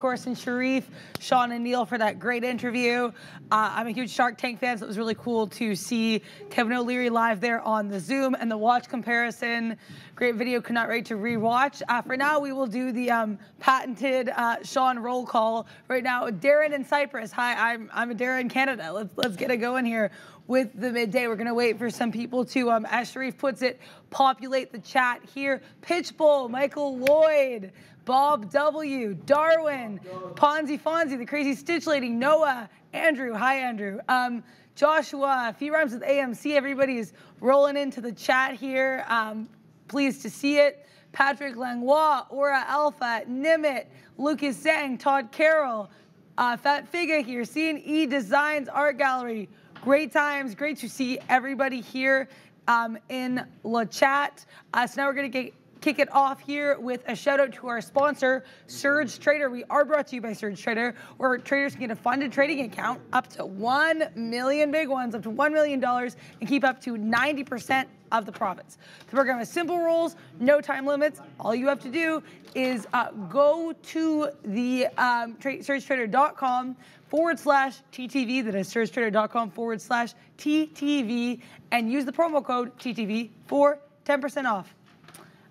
course, and Sharif, Sean, and Neil for that great interview. Uh, I'm a huge Shark Tank fan, so it was really cool to see Kevin O'Leary live there on the Zoom and the watch comparison. Great video, could not wait to rewatch. Uh, for now, we will do the um, patented uh, Sean roll call. Right now, Darren in Cyprus. Hi, I'm I'm a Darren Canada. Let's let's get it going here with the midday. We're gonna wait for some people to, um, as Sharif puts it, populate the chat here. Pitchbull, Michael Lloyd. Bob W, Darwin, Ponzi Fonzie, the crazy Stitch Lady, Noah, Andrew. Hi, Andrew. Um, Joshua, few rhymes with AMC. Everybody is rolling into the chat here. Um, pleased to see it. Patrick Langlois, Aura Alpha, Nimit, Lucas Zhang, Todd Carroll, uh, Fat Figa here, seeing E Designs Art Gallery. Great times, great to see everybody here um, in the chat. Uh, so now we're gonna get kick it off here with a shout out to our sponsor, Surge Trader. We are brought to you by Surge Trader, where traders can get a funded trading account up to 1 million big ones, up to $1 million, and keep up to 90% of the profits. The program has simple rules, no time limits. All you have to do is uh, go to the um, surgetrader.com forward slash TTV, that is surgetrader.com forward slash TTV, and use the promo code TTV for 10% off.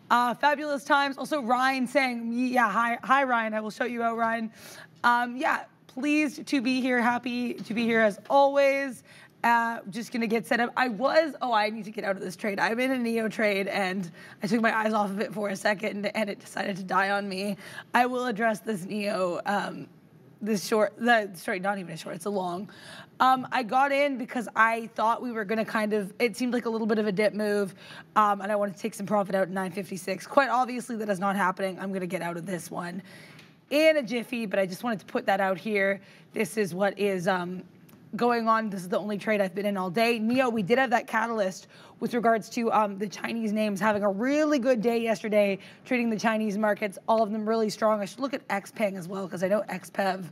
Uh, fabulous times. Also, Ryan saying, yeah, hi, hi, Ryan. I will show you out, Ryan. Um, yeah, pleased to be here. Happy to be here as always. Uh, just gonna get set up. I was, oh, I need to get out of this trade. I'm in a NIO trade and I took my eyes off of it for a second and it decided to die on me. I will address this NIO, um, this short, the sorry, not even a short, it's a long. Um, I got in because I thought we were going to kind of, it seemed like a little bit of a dip move, um, and I wanted to take some profit out at 956. Quite obviously, that is not happening. I'm going to get out of this one in a jiffy, but I just wanted to put that out here. This is what is um, going on. This is the only trade I've been in all day. NIO, we did have that catalyst with regards to um, the Chinese names having a really good day yesterday, trading the Chinese markets, all of them really strong. I should look at XPeng as well because I know XPEV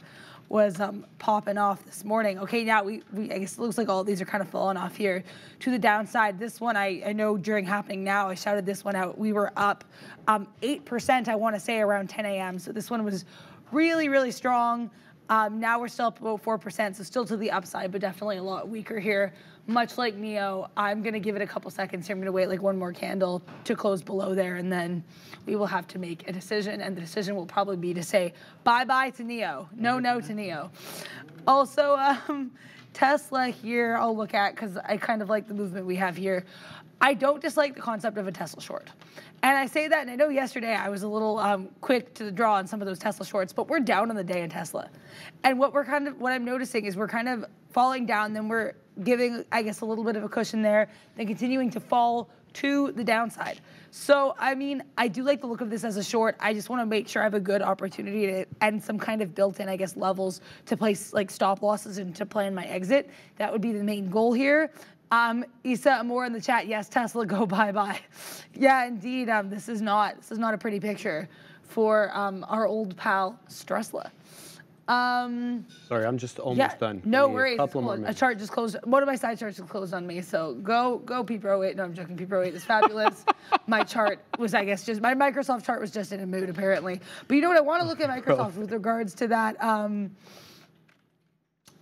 was um, popping off this morning. Okay, now we, we I guess it looks like all these are kind of falling off here to the downside. This one, I, I know during happening now, I shouted this one out. We were up um, 8%, I want to say, around 10 a.m. So this one was really, really strong. Um, now we're still up about 4%, so still to the upside, but definitely a lot weaker here. Much like NIO, I'm going to give it a couple seconds here. I'm going to wait like one more candle to close below there, and then we will have to make a decision, and the decision will probably be to say bye-bye to NIO. No, no to NIO. Also, um, Tesla here I'll look at because I kind of like the movement we have here. I don't dislike the concept of a Tesla short. And I say that, and I know yesterday I was a little um, quick to draw on some of those Tesla shorts, but we're down on the day in Tesla. And what we're kind of, what I'm noticing is we're kind of falling down, then we're giving, I guess, a little bit of a cushion there, then continuing to fall to the downside. So, I mean, I do like the look of this as a short. I just want to make sure I have a good opportunity to, and some kind of built-in, I guess, levels to place like stop losses and to plan my exit. That would be the main goal here. Um, Isa more in the chat. Yes, Tesla, go bye bye. yeah, indeed. Um, this is not this is not a pretty picture for um, our old pal Stressla. Um, Sorry, I'm just almost yeah, done. No worries. A, couple more minutes. a chart just closed. One of my side charts just closed on me. So go, go, P-Pro 8. No, I'm joking. P-Pro 8 is fabulous. my chart was, I guess, just my Microsoft chart was just in a mood apparently. But you know what? I want to look at Microsoft with regards to that. Um,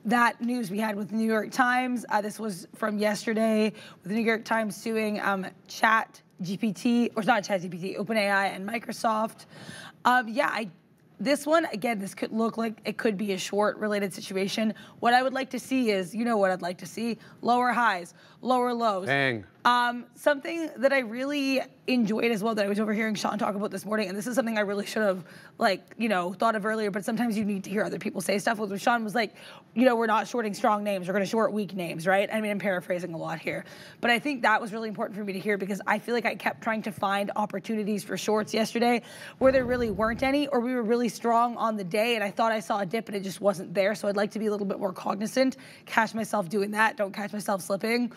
that news we had with the New York Times. Uh, this was from yesterday with the New York Times suing um, Chat GPT, or not Chat GPT, OpenAI and Microsoft. Um, yeah, I this one, again, this could look like it could be a short related situation. What I would like to see is, you know what I'd like to see? Lower highs, lower lows. Bang. Um, something that I really enjoyed as well that I was overhearing Sean talk about this morning, and this is something I really should have, like, you know, thought of earlier, but sometimes you need to hear other people say stuff. Where Sean was like, you know, we're not shorting strong names, we're going to short weak names, right? I mean, I'm paraphrasing a lot here. But I think that was really important for me to hear because I feel like I kept trying to find opportunities for shorts yesterday where there really weren't any, or we were really strong on the day, and I thought I saw a dip and it just wasn't there. So I'd like to be a little bit more cognizant, catch myself doing that, don't catch myself slipping.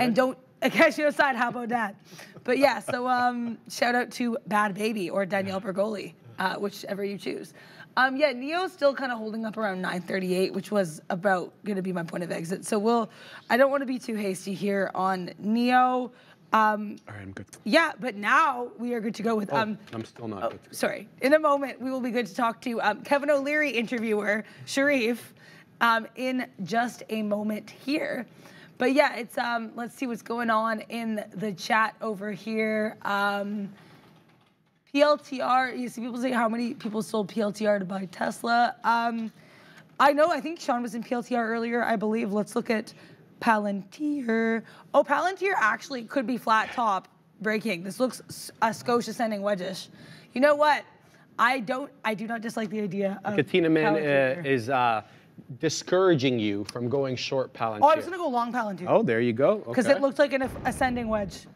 And don't catch you aside. How about that? But yeah, so um, shout out to Bad Baby or Danielle Bergoli, uh, whichever you choose. Um, yeah, NIO's still kind of holding up around 938, which was about going to be my point of exit. So we'll, I don't want to be too hasty here on NIO. Um, All right, I'm good. yeah, but now we are good to go with. Oh, Um, I'm still not oh, good. sorry. In a moment, we will be good to talk to um, Kevin O'Leary interviewer Sharif um, in just a moment here. But yeah, it's um, let's see what's going on in the chat over here. Um, PLTR, you see people say how many people sold PLTR to buy Tesla. Um, I know, I think Sean was in PLTR earlier, I believe. Let's look at Palantir. Oh, Palantir actually could be flat top breaking. This looks a Scotia sending wedgish. You know what? I don't, I do not dislike the idea of Katina Man uh, is uh, discouraging you from going short Palantir. oh, I was gonna go long Palantir. Oh, there you go. Because okay. it looked like an ascending wedge.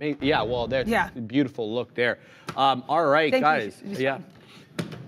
Ama- Yeah, well, that's Yeah. a beautiful look there. Um, all right, Thank guys. Sh- yeah.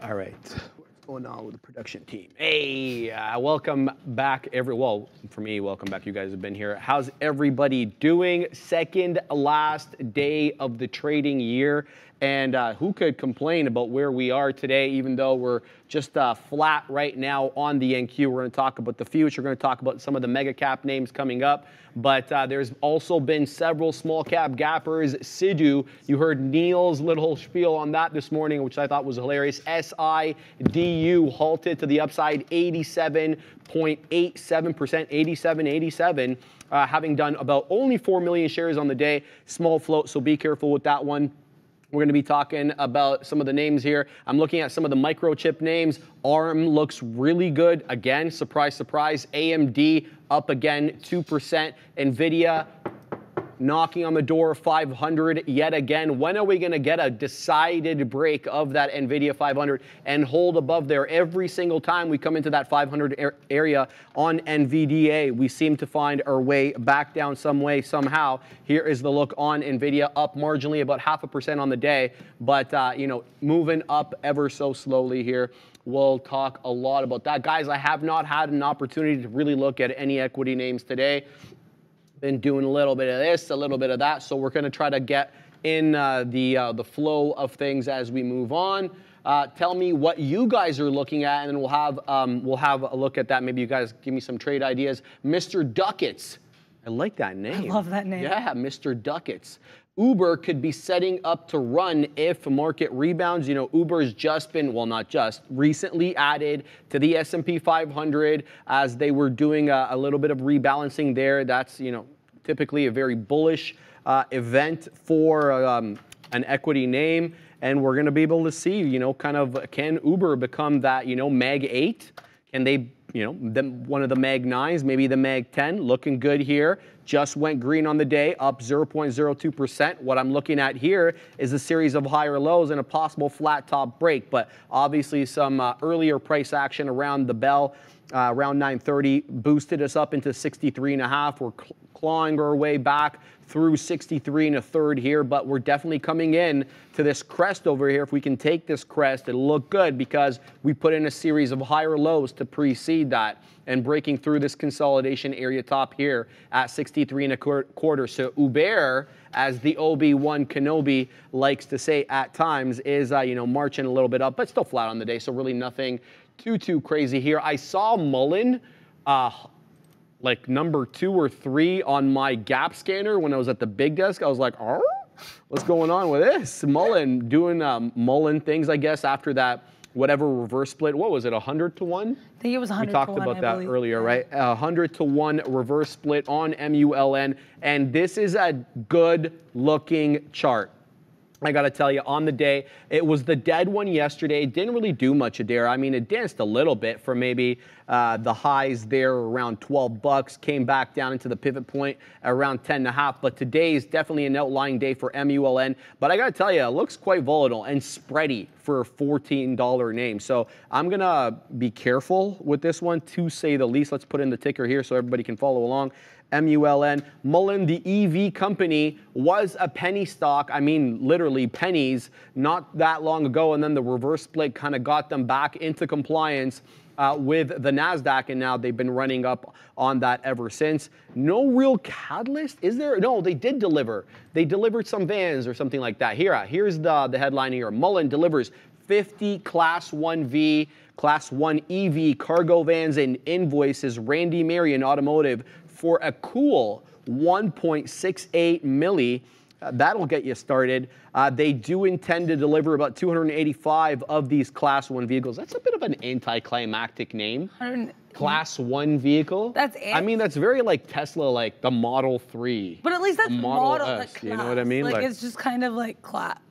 All right. What's going on with the production team? Hey, uh, welcome back, every. Well, for me, welcome back. You guys have been here. How's everybody doing? Second last day of the trading year. And uh, who could complain about where we are today, even though we're just uh, flat right now on the NQ? We're going to talk about the future. We're going to talk about some of the mega cap names coming up. But uh, there's also been several small cap gappers. Sidu, you heard Neil's little spiel on that this morning, which I thought was hilarious. SIDU halted to the upside 87.87%, 87, 87. Uh, having done about only 4 million shares on the day, small float, so be careful with that one. We're going to be talking about some of the names here. I'm looking at some of the microchip names. ARM looks really good. Again, surprise, surprise. AMD up again, 2%. NVIDIA knocking on the door of 500 yet again. When are we going to get a decided break of that NVIDIA 500 and hold above there every single time we come into that 500 ar- area on NVDA? We seem to find our way back down some way, somehow. Here is the look on NVIDIA, up marginally about half a percent on the day, but, uh, you know, moving up ever so slowly here. We'll talk a lot about that. Guys, I have not had an opportunity to really look at any equity names today been doing a little bit of this, a little bit of that. So we're going to try to get in uh, the uh, the flow of things as we move on. Uh, tell me what you guys are looking at, and then we'll have um, we'll have a look at that. Maybe you guys give me some trade ideas. Mr. Duckets. I like that name. I love that name. Yeah, Mr. Ducats. Uber could be setting up to run if market rebounds. You know, Uber's just been, well, not just, recently added to the S&P 500 as they were doing a, a little bit of rebalancing there. That's, you know, typically a very bullish uh, event for um, an equity name. And we're going to be able to see, you know, kind of can Uber become that, you know, Mag 8? Can they, you know, them, one of the Mag 9s, maybe the Mag 10, looking good here. Just went green on the day, up 0.02%. What I'm looking at here is a series of higher lows and a possible flat top break, but obviously some uh, earlier price action around the bell, uh, around 9:30, boosted us up into 63 and a half. We're clawing our way back through 63 and a third here, but we're definitely coming in to this crest over here. If we can take this crest, it'll look good because we put in a series of higher lows to precede that and breaking through this consolidation area top here at 63 and a quarter. So Uber, as the OB1 Kenobi likes to say at times, is uh, you know marching a little bit up, but still flat on the day. So really nothing too too crazy here. I saw Mullen. Uh, like number two or three on my gap scanner when I was at the big desk. I was like, oh, what's going on with this? Mullen doing um, Mullen things, I guess, after that whatever reverse split. What was it, 100 to 1? I think it was 100 We talked about that earlier, right? A 100 to 1 reverse split on MULN. And this is a good looking chart. I got to tell you, on the day, it was the dead one yesterday. It didn't really do much, Adair. I mean, it danced a little bit for maybe uh, the highs there around 12 bucks, came back down into the pivot point around 10 and a half. But today is definitely an outlying day for MULN. But I got to tell you, it looks quite volatile and spready for a $14 name. So I'm going to be careful with this one to say the least. Let's put in the ticker here so everybody can follow along. MULN. Mullen, the EV company, was a penny stock. I mean, literally pennies not that long ago. And then the reverse split kind of got them back into compliance. Uh, with the NASDAQ, and now they've been running up on that ever since. No real catalyst, is there? No, they did deliver. They delivered some vans or something like that. Here, uh, here's the, the headline here. Mullen delivers 50 Class 1V, Class 1 EV cargo vans and invoices Randy Marion Automotive for a cool 1.68 milli. Uh, that'll get you started. Uh, they do intend to deliver about 285 of these Class 1 vehicles. That's a bit of an anticlimactic name. Class 1 vehicle. That's I mean, that's very like Tesla, like the Model 3. But at least that's model, Model S, you know what I mean? Like, Like- it's just kind of like clap.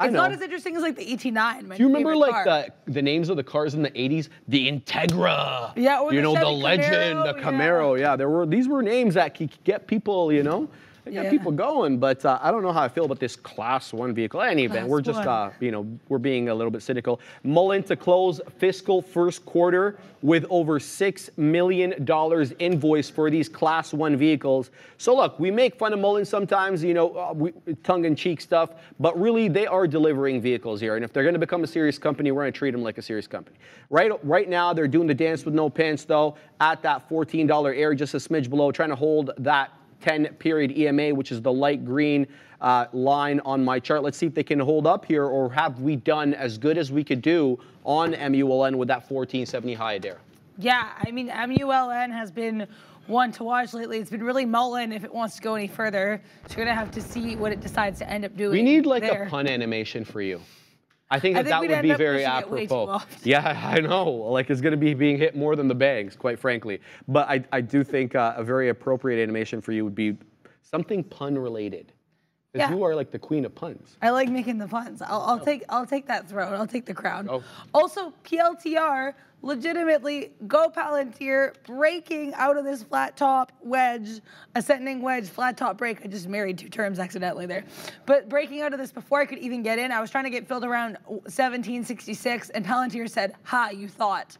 It's not as interesting as like the ET9. Do you remember like car. the the names of the cars in the 80s? The Integra. Yeah, or you the know the Chevy legend, the Camaro, yeah. Camaro. Yeah. there were these were names that could get people, you know, they get Yeah. people going. But uh, I don't know how I feel about this Class One vehicle. Any event, we're just uh, you know we're being a little bit cynical. Mullen to close fiscal first quarter with over six million dollars invoice for these Class One vehicles. So look, we make fun of Mullen sometimes, you know, uh, we, tongue-in-cheek stuff, but really they are delivering vehicles here. And if they're going to become a serious company, we're going to treat them like a serious company. Right, right now they're doing the dance with no pants though at that $14 air, just a smidge below, trying to hold that 10 period EMA, which is the light green uh, line on my chart. Let's see if they can hold up here, or have we done as good as we could do on MULN with that 1470 high there. Yeah, I mean, MULN has been one to watch lately. It's been really Mullen if it wants to go any further. So you're gonna have to see what it decides to end up doing. We need like there. a pun animation for you. I think I that think that we'd be very pushing it way too apropos. Yeah, I know. Like it's going to be being hit more than the bangs, quite frankly. But I, I do think uh, a very appropriate animation for you would be something pun related. Because Yeah. you are like the queen of puns. I like making the puns. I'll, I'll take I'll take that throne. I'll take the crown. Oh. Also, PLTR legitimately go Palantir breaking out of this flat top wedge, ascending wedge, flat top break. I just married two terms accidentally there, but breaking out of this before I could even get in. I was trying to get filled around 1766, and Palantir said, "Ha, you thought,"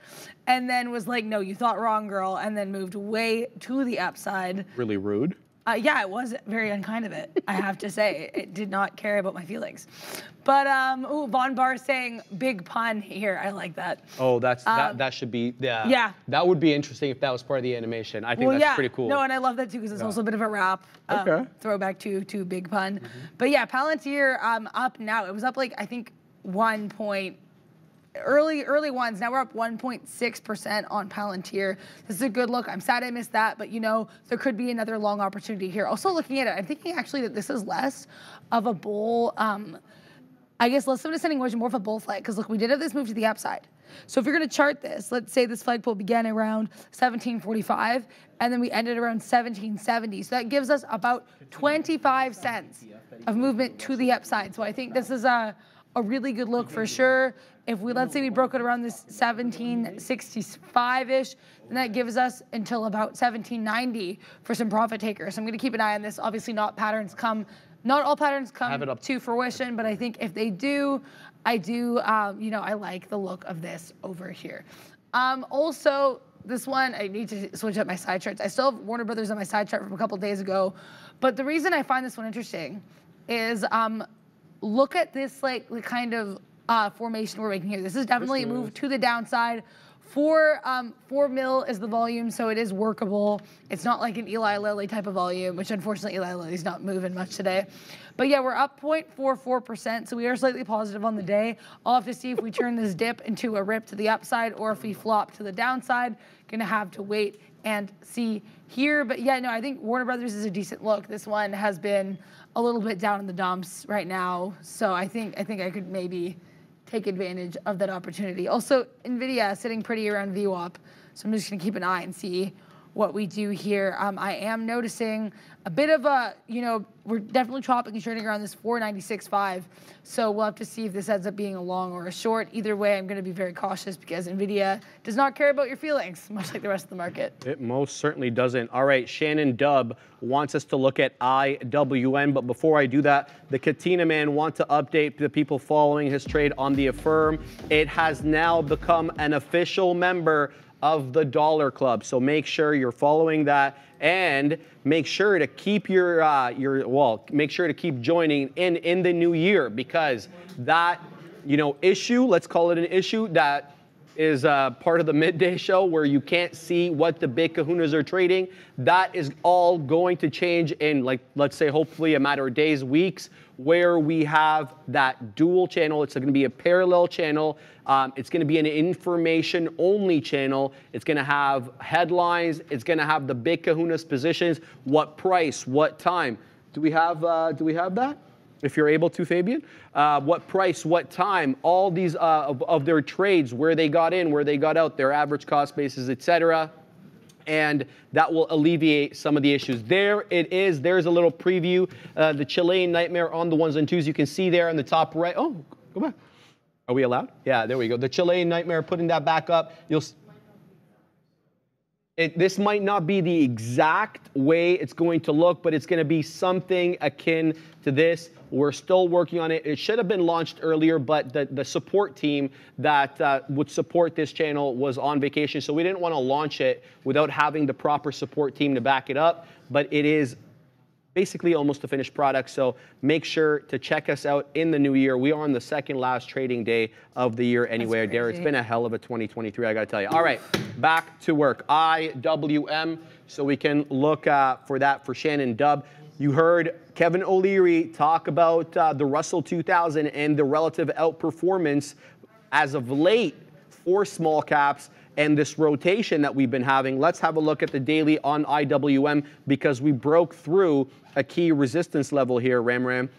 and then was like, "No, you thought wrong, girl," and then moved way to the upside. Really rude. Uh, yeah, it was very unkind of it. I have to say, it did not care about my feelings. But um, ooh, Von Bar saying big pun here. I like that. Oh, that's that. Um, That should be. Yeah. yeah. That would be interesting if that was part of the animation. I think well, that's yeah, pretty cool. no, and I love that too because it's also a bit of a rap um, Okay. Throwback to to Big Pun. But yeah, Palantir um, up now. It was up like I think one point. Early, early ones. Now we're up 1.6% on Palantir. This is a good look. I'm sad I missed that, but you know, there could be another long opportunity here. Also looking at it, I'm thinking actually that this is less of a bull, um, I guess less of an ascending wedge, more of a bull flag. Because look, we did have this move to the upside. So if you're going to chart this, let's say this flagpole began around 1745, and then we ended around 1770. So that gives us about 25 cents of movement to the upside. So I think this is a a really good look for sure. If we let's say we broke it around this 1765-ish, then that gives us until about 1790 for some profit takers. So I'm going to keep an eye on this. Obviously, not patterns come, not all patterns come Have it up. to fruition, but I think if they do, I do, um, you know, I like the look of this over here. Um, also, this one, I need to switch up my side charts. I still have Warner Brothers on my side chart from a couple days ago, but the reason I find this one interesting is um, look at this like the kind of uh, formation we're making here. This is definitely a move to the downside. Four, um, four mil is the volume, so it is workable. It's not like an Eli Lilly type of volume, which unfortunately Eli Lilly's not moving much today. But yeah, we're up 0.44%, so we are slightly positive on the day. I'll have to see if we turn this dip into a rip to the upside or if we flop to the downside. Gonna have to wait and see here. But yeah, no, I think Warner Brothers is a decent look. This one has been a little bit down in the dumps right now, so I think I think I could maybe take advantage of that opportunity. Also, Nvidia sitting pretty around VWAP, so I'm just gonna keep an eye and see what we do here. Um, I am noticing a bit of a, you know, we're definitely chopping and trading around this 496.5. So we'll have to see if this ends up being a long or a short. Either way, I'm going to be very cautious because Nvidia does not care about your feelings, much like the rest of the market. It most certainly doesn't. All right, Shannon Dubb wants us to look at IWM, but before I do that, the Katina man want to update the people following his trade on the Affirm. It has now become an official member of the Dollar Club, so make sure you're following that and make sure to keep your uh, your well, make sure to keep joining in in the new year because that you know issue, let's call it an issue that is uh, part of the midday show where you can't see what the big kahunas are trading. That is all going to change in, like, let's say, hopefully a matter of days, weeks, where we have that dual channel. It's going to be a parallel channel. Um, it's going to be an information only channel. It's going to have headlines. It's going to have the big kahunas positions, what price, what time. Do we have, uh, do we have that? if you're able to, Fabian. Uh, what price, what time, all these uh, of, of, their trades, where they got in, where they got out, their average cost basis, etc. And that will alleviate some of the issues. There it is. There's a little preview. Uh, the Chilean nightmare on the ones and twos. You can see there on the top right. Oh, go back. Are we allowed? Yeah, there we go. The Chilean nightmare, putting that back up. You'll it, this might not be the exact way it's going to look, but it's going to be something akin to this. We're still working on it. It should have been launched earlier, but the, the support team that uh, would support this channel was on vacation, so we didn't want to launch it without having the proper support team to back it up. But it is basically almost a finished product. So make sure to check us out in the new year. We are on the second last trading day of the year anyway. Dare, it's been a hell of a 2023, I gotta tell you. All right, back to work. IWM, so we can look uh, for that for Shannon Dub. You heard Kevin O'Leary talk about uh, the Russell 2000 and the relative outperformance as of late for small caps and this rotation that we've been having. Let's have a look at the daily on IWM because we broke through a key resistance level here, Ram Ram.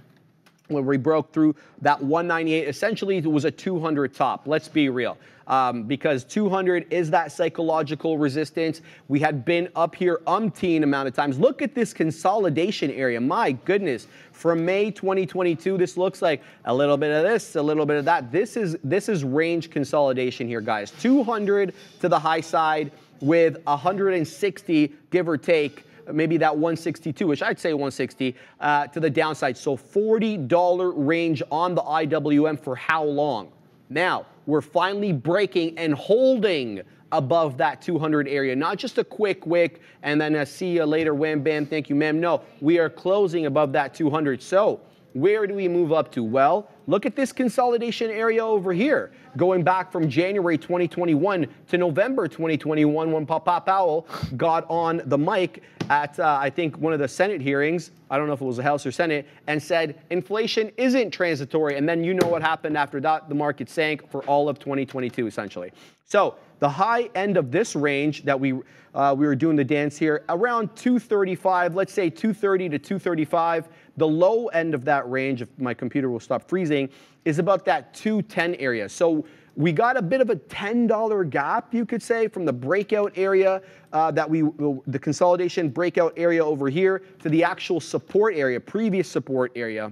When we broke through that 198, essentially it was a 200 top. Let's be real um, because 200 is that psychological resistance. We had been up here umpteen amount of times. Look at this consolidation area. My goodness, from May 2022, this looks like a little bit of this, a little bit of that. This is this is range consolidation here, guys. 200 to the high side with 160, give or take maybe that 162, which I'd say 160, uh, to the downside. So $40 range on the IWM for how long? Now, we're finally breaking and holding above that 200 area. Not just a quick wick and then a see you later, wham, bam, thank you, ma'am. No, we are closing above that 200. So where do we move up to? Well, look at this consolidation area over here, going back from January 2021 to November 2021 when Papa Powell got on the mic at, uh, I think, one of the Senate hearings. I don't know if it was the House or Senate, and said inflation isn't transitory. And then you know what happened after that. The market sank for all of 2022, essentially. So the high end of this range that we uh, we were doing the dance here around 235, let's say 230 to 235. The low end of that range, if my computer will stop freezing, is about that 210 area. So we got a bit of a $10 gap, you could say, from the breakout area uh, that we, the consolidation breakout area over here to the actual support area, previous support area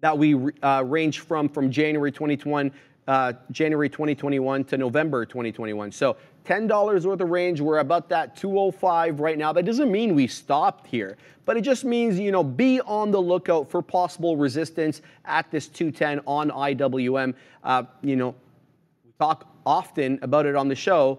that we uh, range from from January 2021, uh, January 2021 to November 2021. So $10 worth of range. We're about that 205 right now. That doesn't mean we stopped here, but it just means, you know, be on the lookout for possible resistance at this 210 on IWM. Uh, you know, we talk often about it on the show.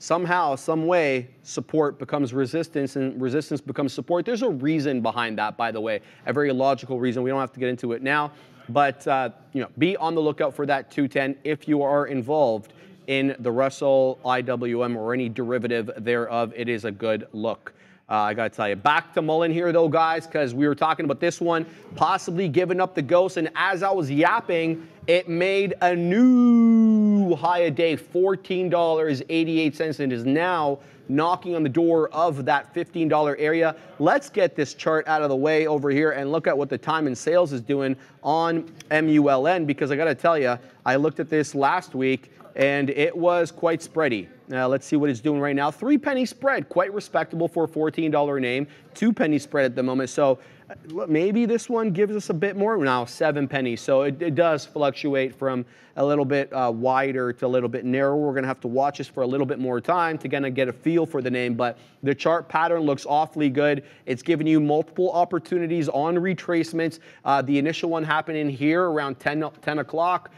Somehow, some way, support becomes resistance and resistance becomes support. There's a reason behind that, by the way, a very logical reason. We don't have to get into it now, but uh, you know, be on the lookout for that 210 if you are involved in the Russell IWM or any derivative thereof, it is a good look. Uh, I got to tell you. Back to Mullen here, though, guys, because we were talking about this one possibly giving up the ghost. And as I was yapping, it made a new high a day, $14.88. And is now knocking on the door of that $15 area. Let's get this chart out of the way over here and look at what the time and sales is doing on MULN because I got to tell you, I looked at this last week and it was quite spready. Now let's see what it's doing right now. Three penny spread, quite respectable for a $14 name. Two penny spread at the moment. So maybe this one gives us a bit more. Now seven pennies. So it, it does fluctuate from a little bit uh, wider to a little bit narrower. We're going to have to watch this for a little bit more time to kind of get a feel for the name. But the chart pattern looks awfully good. It's giving you multiple opportunities on retracements. Uh, the initial one happening here around 10, 10 o'clock.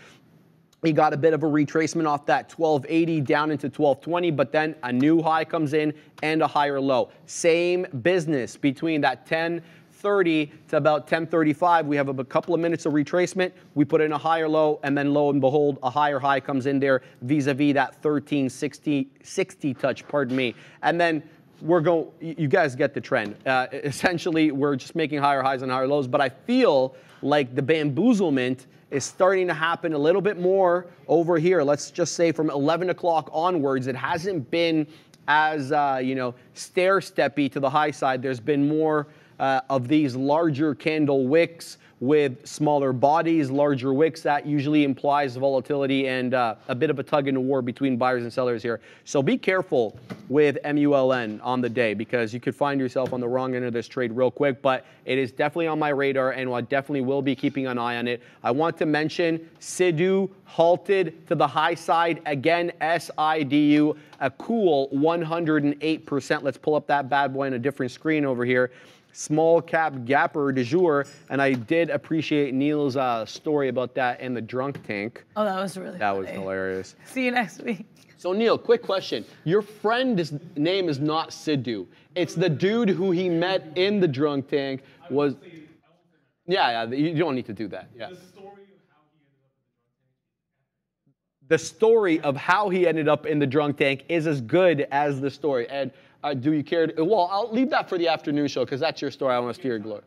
He got a bit of a retracement off that 1280 down into 1220, but then a new high comes in and a higher low. Same business between that 10 10:30 to about 10:35. We have a couple of minutes of retracement. We put in a higher low, and then lo and behold, a higher high comes in there vis-a-vis that 1360 60 touch. Pardon me. And then we're going. You guys get the trend. Uh, essentially, we're just making higher highs and higher lows. But I feel like the bamboozlement is starting to happen a little bit more over here. Let's just say from 11 o'clock onwards, it hasn't been as uh, you know stair steppy to the high side. There's been more uh, of these larger candle wicks with smaller bodies, larger wicks. That usually implies volatility and uh, a bit of a tug in war between buyers and sellers here. So be careful with MULN on the day because you could find yourself on the wrong end of this trade real quick. But it is definitely on my radar and I definitely will be keeping an eye on it. I want to mention SIDU halted to the high side again. SIDU a cool 108%. Let's pull up that bad boy on a different screen over here small cap gapper de jour. And I did appreciate Neil's uh, story about that in the drunk tank. Oh, that was really That funny. was hilarious. See you next week. So Neil, quick question. Your friend's name is not Sidhu. It's the dude who he met in the drunk tank was. Yeah, yeah. You don't need to do that. Yeah. The story of how he ended up in the drunk tank is as good as the story. And uh, do you care? To, well, I'll leave that for the afternoon show because that's your story. I want to steer your glory.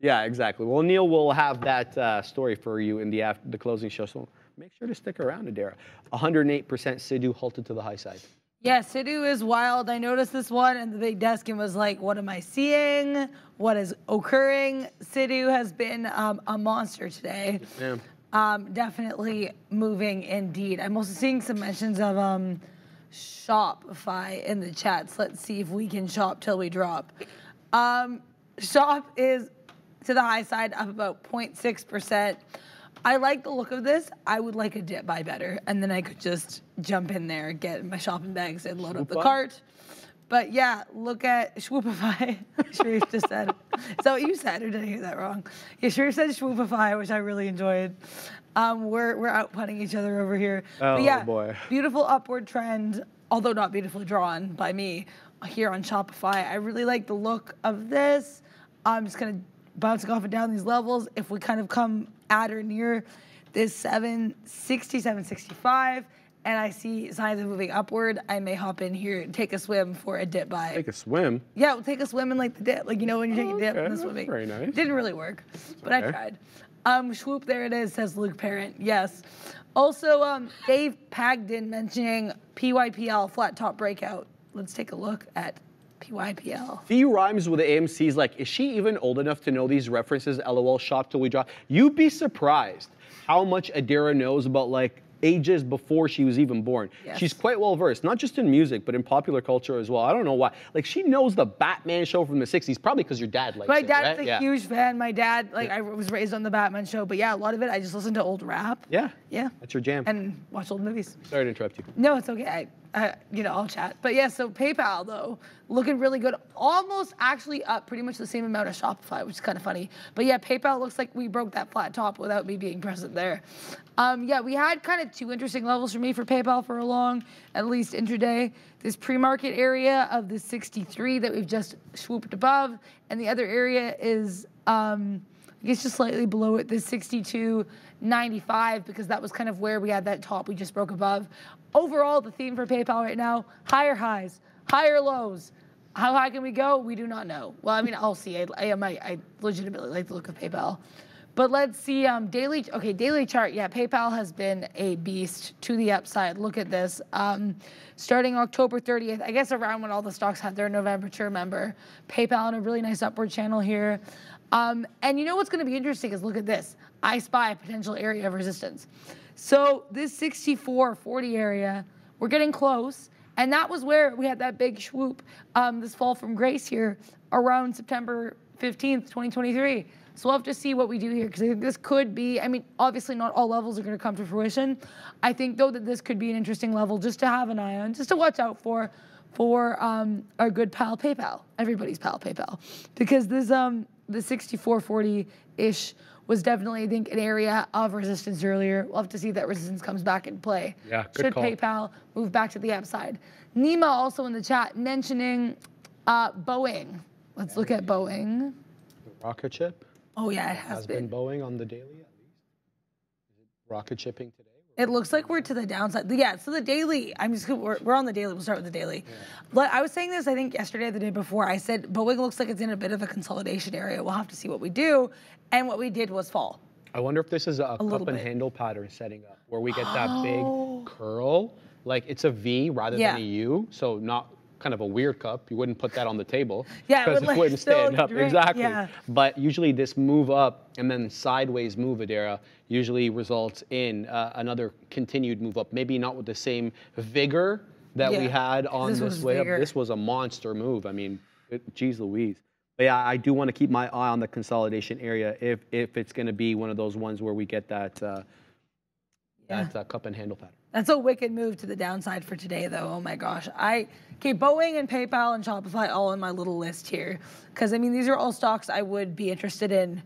Yeah, exactly. Well, Neil will have that uh, story for you in the after, the closing show. So make sure to stick around, Adara. 108% Sidhu halted to the high side. Yeah, Sidhu is wild. I noticed this one and the big desk and was like, what am I seeing? What is occurring? Sidhu has been um, a monster today. Yeah. Um, definitely moving indeed. I'm also seeing some mentions of um, Shopify in the chats. Let's see if we can shop till we drop. Um, shop is to the high side, up about 0.6%. I like the look of this. I would like a dip buy better, and then I could just jump in there, get my shopping bags, and load up the up? cart. But yeah, look at Swoopify. Sharif just said. What you said, or did I hear that wrong? Yeah, Sharif said Swoopify, which I really enjoyed. Um, we're we're outpunting each other over here. Oh, but yeah, boy. beautiful upward trend, although not beautifully drawn by me here on Shopify. I really like the look of this. I'm just gonna bouncing off and down these levels. If we kind of come at or near this 760, 765, and I see signs of moving upward, I may hop in here and take a swim for a dip buy. Take a swim. Yeah, we'll take a swim in like the dip. Like, you know, when you take Oh, a dip okay, in the that's swimming. very nice. Didn't really work, but I tried. Um, swoop, there it is, says Luke Parent. Yes. Also, um, Dave Pagden mentioning PYPL flat top breakout. Let's take a look at PYPL. Fee rhymes with AMC's like, is she even old enough to know these references? LOL, shop till we drop. You'd be surprised how much Adira knows about like ages before she was even born. Yes. She's quite well versed, not just in music, but in popular culture as well. I don't know why. Like she knows the Batman show from the 60s, probably because your dad likes My it, My dad's right? a yeah. huge fan. My dad, like, I was raised on the Batman show, but yeah, a lot of it, I just listen to old rap. Yeah. Yeah. That's your jam. And watch old movies. Sorry to interrupt you. No, it's okay. I, I, you know, I'll chat. But yeah, so PayPal though, looking really good. Almost actually up pretty much the same amount as Shopify, which is kind of funny. But yeah, PayPal looks like we broke that flat top without me being present there. Um, yeah, we had kind of two interesting levels for me for PayPal for a long, at least intraday. This pre-market area of the 63 that we've just swooped above, and the other area is. Um, I guess just slightly below it, the 62.95, because that was kind of where we had that top we just broke above. Overall, the theme for PayPal right now, higher highs, higher lows. How high can we go? We do not know. Well, I mean, I'll see. I, I, I legitimately like the look of PayPal. But let's see, um, daily, okay, daily chart. Yeah, PayPal has been a beast to the upside. Look at this. Um, starting October 30th, I guess around when all the stocks had their November to remember, PayPal in a really nice upward channel here. Um, and you know what's going to be interesting is look at this. I spy a potential area of resistance. So this 64.40 area, we're getting close. And that was where we had that big swoop, um, this fall from grace here around September 15th, 2023. So we'll have to see what we do here because I think this could be, I mean, obviously not all levels are going to come to fruition. I think though that this could be an interesting level just to have an eye on, just to watch out for, for um, our good pal PayPal, everybody's pal PayPal, because this um the 6440-ish was definitely I think an area of resistance earlier. We'll have to see if that resistance comes back in play. Yeah, good Should call. PayPal move back to the upside? Nima also in the chat mentioning uh, Boeing. Let's look at Boeing. Rocket chip Oh yeah, it has, has been. been bowing on the daily at least. Is it rocket chipping today? It looks like we're to the downside. Yeah, so the daily, I'm just we're, we're on the daily. We'll start with the daily. But I was saying this, I think yesterday or the day before. I said Boeing looks like it's in a bit of a consolidation area. We'll have to see what we do. And what we did was fall. I wonder if this is a, cup and bit. handle pattern setting up where we get that Oh. big curl, like it's a V rather Yeah. than a U, so not kind of a weird cup. You wouldn't put that on the table Yeah, it because would, it, like, wouldn't stand up. drink, exactly. yeah. But usually this move up and then sideways move, Adara, usually results in uh, another continued move up. Maybe not with the same vigor that we had on this this, way vigor. up. This was a monster move. I mean, it, geez Louise. But yeah, I do want to keep my eye on the consolidation area if if it's going to be one of those ones where we get that uh, Yeah. that uh, cup and handle pattern. That's a wicked move to the downside for today, though. Oh my gosh. I okay, Boeing and PayPal and Shopify all in my little list here, because I mean these are all stocks I would be interested in,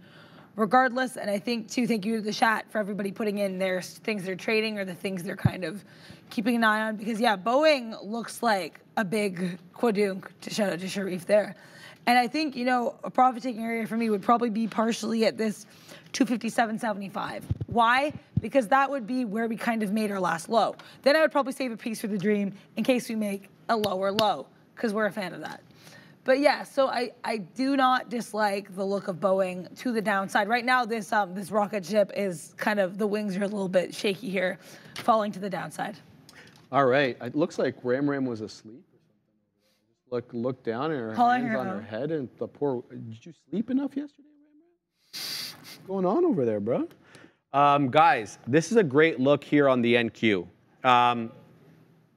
regardless. And I think too, thank you to the chat for everybody putting in their things they're trading or the things they're kind of keeping an eye on. Because yeah, Boeing looks like a big quadunk to shout out to Sharif there. And I think you know a profit taking area for me would probably be partially at this 257.75. Why? Because that would be where we kind of made our last low. Then I would probably save a piece for the dream in case we make a lower low, because we're a fan of that. But yeah, so I, I do not dislike the look of Boeing to the downside. Right now, this um this rocket ship is kind of the wings are a little bit shaky here, falling to the downside. All right, it looks like Ram Ram was asleep or something. Look look down and her Calling hands her on her head and the poor. Did you sleep enough yesterday, Ram Ram? What's going on over there, bro? Um, guys, this is a great look here on the NQ. Um,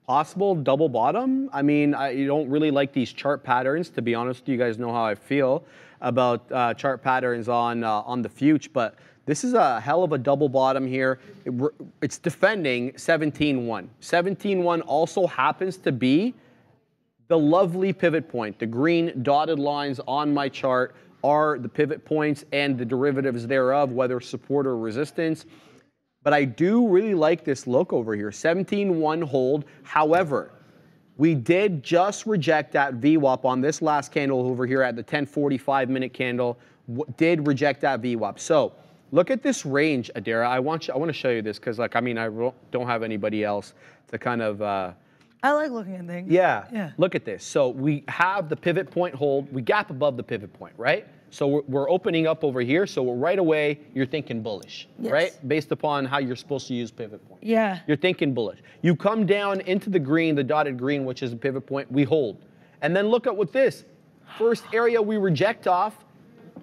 possible double bottom. I mean, I you don't really like these chart patterns. To be honest, you guys know how I feel about uh, chart patterns on uh, on the future, but this is a hell of a double bottom here. It, it's defending 17-1. 17-1 also happens to be the lovely pivot point. The green dotted lines on my chart are the pivot points and the derivatives thereof, whether support or resistance. But I do really like this look over here. 17-1 hold. However, we did just reject that VWAP on this last candle over here at the 1045 minute candle. Did reject that VWAP. So look at this range, Adara. I want you, I want to show you this because like I mean I don't have anybody else to kind of uh, I like looking at things. yeah. Yeah. Look at this. So we have the pivot point hold. We gap above the pivot point, right? So we're, we're opening up over here. So right away, you're thinking bullish, Yes. right? Based upon how you're supposed to use pivot point. Yeah. You're thinking bullish. You come down into the green, the dotted green, which is a pivot point. We hold. And then look at what this first area we reject off.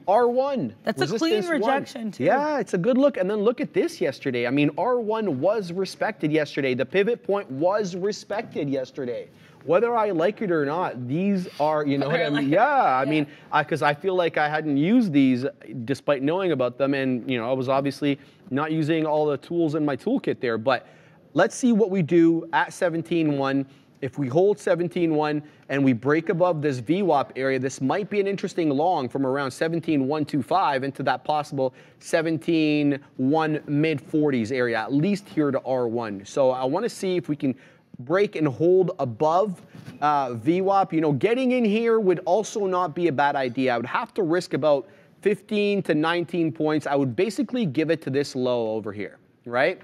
R1. That's a clean resistance one. rejection, too. Yeah, it's a good look. And then look at this yesterday. I mean, R1 was respected yesterday. The pivot point was respected yesterday. Whether I like it or not, these are, you know what Whether I I mean? like. Yeah, I Yeah. mean, because I feel like I hadn't used these despite knowing about them. And, you know, I was obviously not using all the tools in my toolkit there. But let's see what we do at 17.1. If we hold 17.1 and we break above this VWAP area, this might be an interesting long from around 17.125 into that possible 17.1 mid 40s area, at least here to R1. So I want to see if we can break and hold above uh, VWAP. You know, getting in here would also not be a bad idea. I would have to risk about 15 to 19 points. I would basically give it to this low over here, right?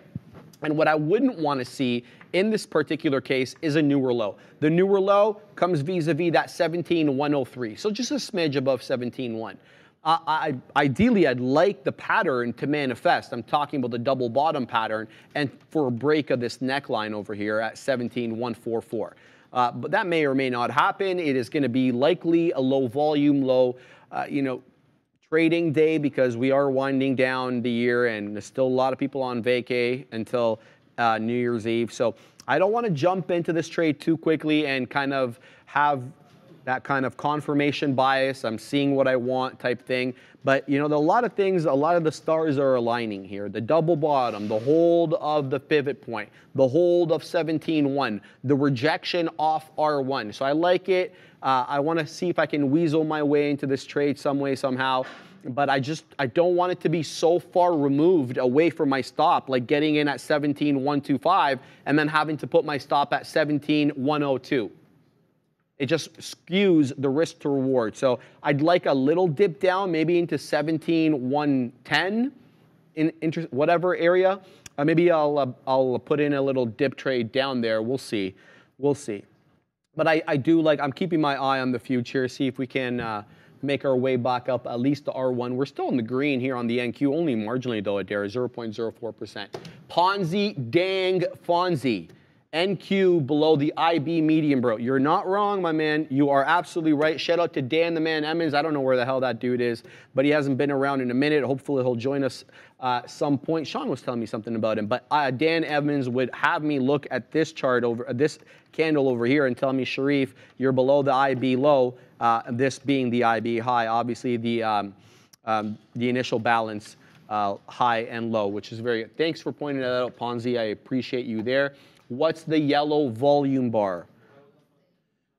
And what I wouldn't want to see in this particular case is a newer low. The newer low comes vis-a-vis that 17.103, so just a smidge above 17.1. Uh, I, ideally, I'd like the pattern to manifest. I'm talking about the double bottom pattern, and for a break of this neckline over here at 17.144. Uh, but that may or may not happen. It is going to be likely a low volume, low, uh, you know, trading day because we are winding down the year and there's still a lot of people on vacay until uh, New Year's Eve. So I don't want to jump into this trade too quickly and kind of have that kind of confirmation bias. I'm seeing what I want type thing. But you know, there are a lot of things, a lot of the stars are aligning here. The double bottom, the hold of the pivot point, the hold of 17.1, the rejection off R1. So I like it. Uh, I want to see if I can weasel my way into this trade some way, somehow. But I just I don't want it to be so far removed away from my stop, like getting in at 17.125 and then having to put my stop at 17.102. It just skews the risk to reward. So I'd like a little dip down, maybe into 17,110 in inter- whatever area. Uh, maybe I'll uh, I'll put in a little dip trade down there. We'll see. We'll see. But I, I do like I'm keeping my eye on the future. See if we can uh, make our way back up at least to R1. We're still in the green here on the NQ, only marginally though, Adair, 0.04%. Ponzi, dang, Fonzie. NQ below the IB medium, bro. You're not wrong, my man. You are absolutely right. Shout out to Dan the Man Emmons. I don't know where the hell that dude is, but he hasn't been around in a minute. Hopefully, he'll join us uh, some point. Sean was telling me something about him, but uh, Dan Evans would have me look at this chart over uh, this candle over here and tell me, Sharif, you're below the IB low. Uh, this being the IB high, obviously the um, um, the initial balance uh, high and low, which is very. Thanks for pointing that out, Ponzi. I appreciate you there. What's the yellow volume bar?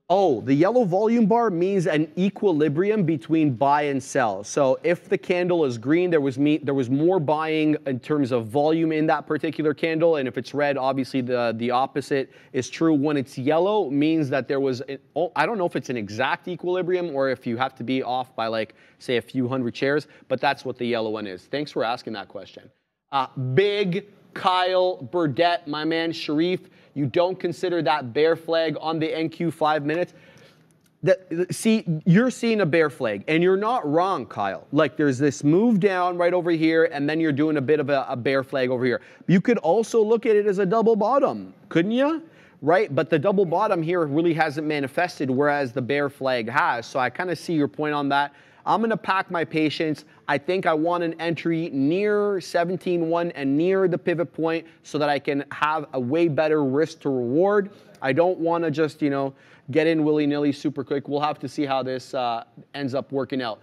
Oh, the yellow volume bar means an equilibrium between buy and sell. So if the candle is green, there was me, there was more buying in terms of volume in that particular candle, and if it's red, obviously the the opposite is true. When it's yellow, means that there was oh, I don't know if it's an exact equilibrium or if you have to be off by like say a few hundred shares, but that's what the yellow one is. Thanks for asking that question. Uh, big Kyle Burdett, my man Sharif, you don't consider that bear flag on the NQ five minutes. That, see, you're seeing a bear flag, and you're not wrong, Kyle. Like, there's this move down right over here, and then you're doing a bit of a, a bear flag over here. You could also look at it as a double bottom, couldn't you? Right? But the double bottom here really hasn't manifested, whereas the bear flag has. So I kind of see your point on that. I'm going to pack my patience. I think I want an entry near 17.1 and near the pivot point so that I can have a way better risk to reward. I don't want to just, you know, get in willy-nilly super quick. We'll have to see how this uh, ends up working out.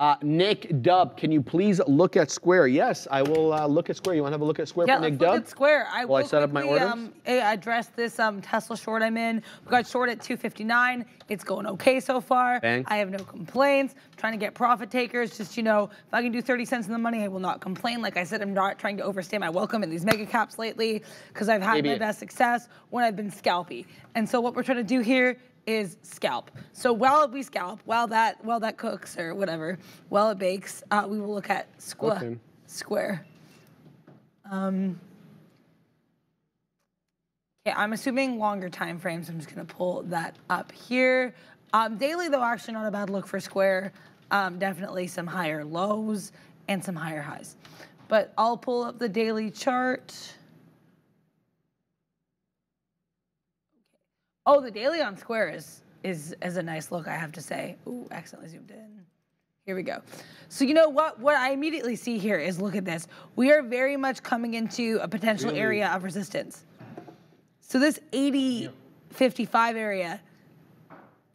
Uh, Nick Dub, can you please look at Square? Yes, I will uh, look at Square. You want to have a look at Square yeah, for Nick let's Dub? look at Square. I While I will set up my quickly, orders? Um, address this um, Tesla short I'm in. We got short at 259. It's going okay so far. Bang. I have no complaints. I'm trying to get profit takers. Just you know, if I can do 30 cents in the money, I will not complain. Like I said, I'm not trying to overstay my welcome in these mega caps lately because I've had Maybe my it- best success when I've been scalpy. And so what we're trying to do here is scalp. So while we scalp, while that while that cooks or whatever, while it bakes, uh, we will look at squa- Okay. square. Um, Okay, I'm assuming longer time frames. I'm just gonna pull that up here. Um, daily, though, actually not a bad look for Square. Um, definitely some higher lows and some higher highs. But I'll pull up the daily chart. Oh, the daily on Square is is is a nice look, I have to say. Ooh, accidentally zoomed in. Here we go. So you know what? What I immediately see here is look at this. We are very much coming into a potential Really? area of resistance. So this 80, 55 area,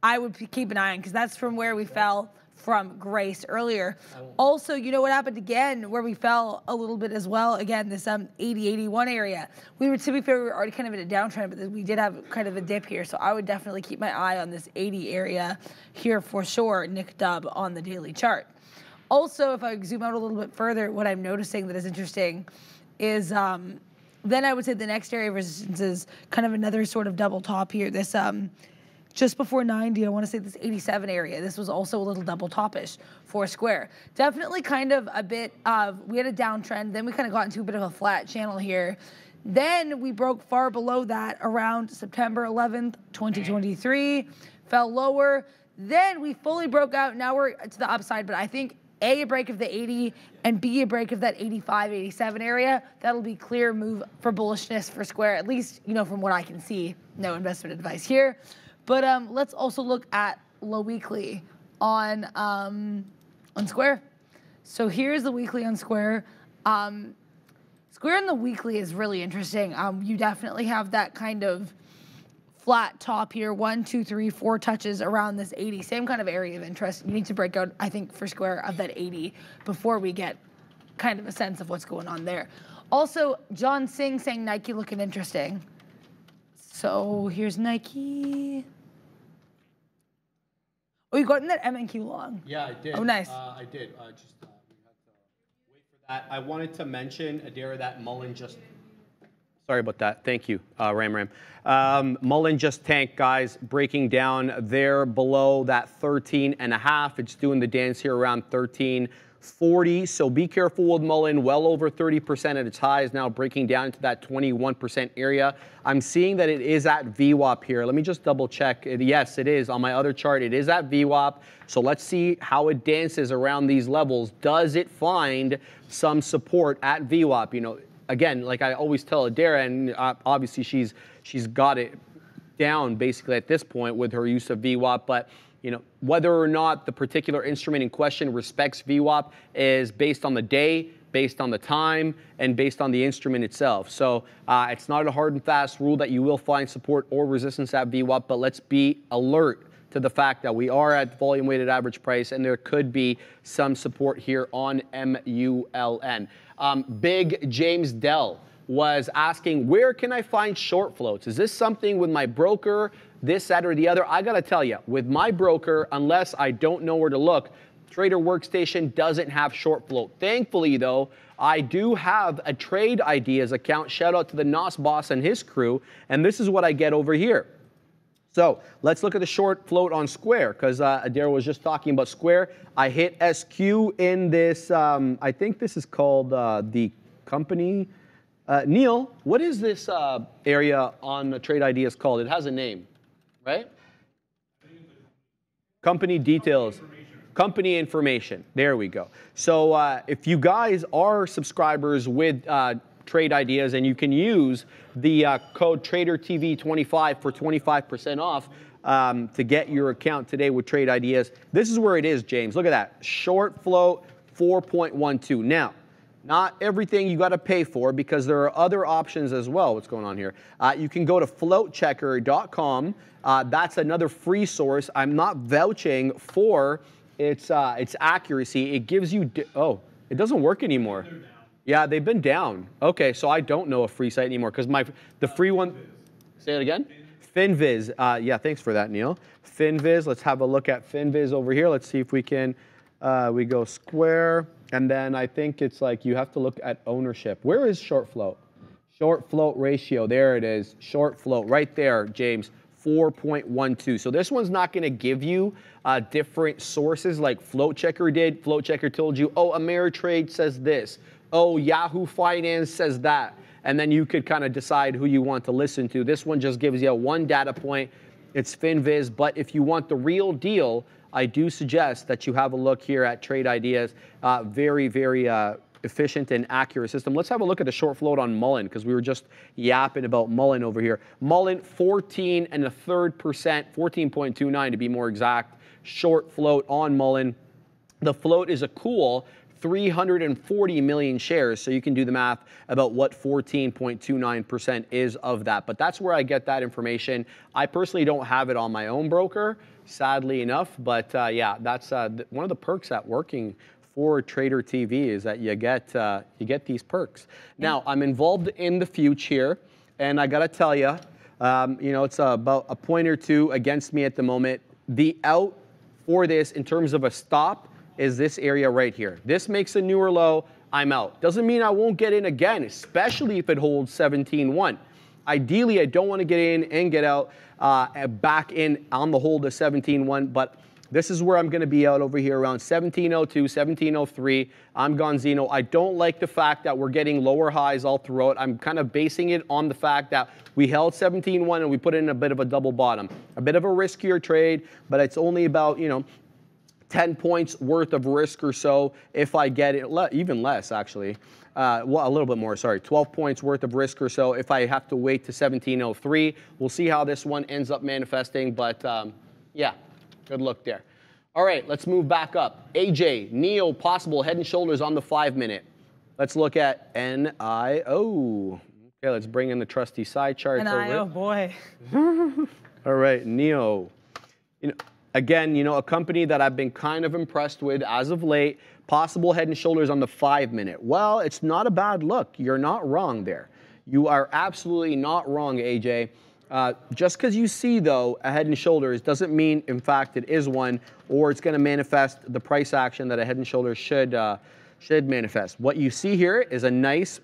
I would keep an eye on because that's from where we fell from Grace earlier. Also, you know what happened again where we fell a little bit as well? Again, this um 80, 81 area. We were, to be fair, we were already kind of in a downtrend, but we did have kind of a dip here. So I would definitely keep my eye on this 80 area here for sure, Nick Dub on the daily chart. Also, if I zoom out a little bit further, what I'm noticing that is interesting is um, then I would say the next area of resistance is kind of another sort of double top here. This um, just before 90, I want to say this 87 area. This was also a little double topish for Square. Definitely kind of a bit of, we had a downtrend, then we kind of got into a bit of a flat channel here. Then we broke far below that around September 11th, 2023, fell lower. Then we fully broke out. Now we're to the upside, but I think a, a break of the 80, and B, a break of that 85, 87 area. That'll be clear move for bullishness for Square, at least, you know, from what I can see. No investment advice here. But um, let's also look at low weekly on, um, on Square. So here's the weekly on Square. Um, Square in the weekly is really interesting. Um, you definitely have that kind of flat top here, one, two, three, four touches around this 80, same kind of area of interest. You need to break out, I think, for Square of that 80 before we get kind of a sense of what's going on there. Also, John Singh saying Nike looking interesting. So here's Nike. Oh, you got in that MNQ long. Yeah, I did. Oh, nice. Uh, I did. Uh, just uh, we have to wait for that. I wanted to mention Adara that Mullen just Sorry about that. Thank you, uh, Ram Ram. Um, Mullen just tanked, guys, breaking down there below that 13 and a half. It's doing the dance here around 13. 40. So be careful with Mullen, well over 30% at its highs, now breaking down into that 21% area. I'm seeing that it is at VWAP here. Let me just double check. Yes, it is. On my other chart, it is at VWAP. So let's see how it dances around these levels. Does it find some support at VWAP? You know, again, like I always tell Adara, and uh, obviously she's she's got it down basically at this point with her use of VWAP, but you know, whether or not the particular instrument in question respects VWAP is based on the day, based on the time, and based on the instrument itself. So uh, it's not a hard and fast rule that you will find support or resistance at VWAP, but let's be alert to the fact that we are at volume weighted average price and there could be some support here on MULN. Um, big James Dell was asking, where can I find short floats? Is this something with my broker this, that, or the other. I got to tell you, with my broker, unless I don't know where to look, Trader Workstation doesn't have short float. Thankfully, though, I do have a Trade Ideas account. Shout out to the NOS boss and his crew. And this is what I get over here. So let's look at the short float on Square because uh, Adara was just talking about Square. I hit SQ in this, um, I think this is called uh, the company. Uh, Neil, what is this uh, area on Trade Ideas called? It has a name right? Company details. Company information. There we go. So uh, if you guys are subscribers with uh, Trade Ideas and you can use the uh, code TraderTV25 for 25% off um, to get your account today with Trade Ideas. This is where it is, James. Look at that. Short float 4.12. Now, not everything you got to pay for because there are other options as well. What's going on here? Uh, you can go to floatchecker.com. Uh, that's another free source. I'm not vouching for its uh, its accuracy. It gives you oh, it doesn't work anymore. Yeah, they've been down. Okay, so I don't know a free site anymore because my the free one. Say it again. FinViz. Uh, yeah, thanks for that, Neil. FinViz. Let's have a look at FinViz over here. Let's see if we can. Uh, we go Square. And then I think it's like you have to look at ownership. Where is short float? Short float ratio, there it is. Short float, right there, James, 4.12. So this one's not gonna give you uh, different sources like Float Checker did. Float Checker told you, oh, Ameritrade says this. Oh, Yahoo Finance says that. And then you could kind of decide who you want to listen to. This one just gives you one data point. It's FinViz, but if you want the real deal, I do suggest that you have a look here at Trade Ideas. Uh, very, very uh, efficient and accurate system. Let's have a look at the short float on Mullen because we were just yapping about Mullen over here. Mullen, 14 and a third percent, 14.29 to be more exact, short float on Mullen. The float is a cool 340 million shares. So you can do the math about what 14.29% is of that. But that's where I get that information. I personally don't have it on my own broker, sadly enough. But uh, yeah, that's uh, one of the perks at working for Trader TV is that you get uh, you get these perks. Now I'm involved in the future, and I gotta tell you, um, you know, it's about a point or two against me at the moment. The out for this in terms of a stop is this area right here. This makes a newer low, I'm out. Doesn't mean I won't get in again, especially if it holds 17.1. Ideally, I don't want to get in and get out uh, back in on the hold of 17.1, but this is where I'm going to be out over here around 1702, 1703. I'm Gonzino. I don't like the fact that we're getting lower highs all throughout. I'm kind of basing it on the fact that we held 17.1 and we put in a bit of a double bottom. A bit of a riskier trade, but it's only about, you know, 10 points worth of risk or so if I get it, even less actually. Uh, well, a little bit more, sorry, 12 points worth of risk or so if I have to wait to 1703. We'll see how this one ends up manifesting, but um, yeah, good look there. All right, let's move back up. AJ, NIO, possible head and shoulders on the five minute. Let's look at NIO. Okay, let's bring in the trusty side chart. NIO, boy. All right, NIO. You know, Again, you know, a company that I've been kind of impressed with as of late, possible head and shoulders on the five minute. Well, it's not a bad look. You're not wrong there. You are absolutely not wrong, AJ. Uh, just because you see, though, a head and shoulders doesn't mean, in fact, it is one or it's going to manifest the price action that a head and shoulders should, uh, should manifest. What you see here is a nice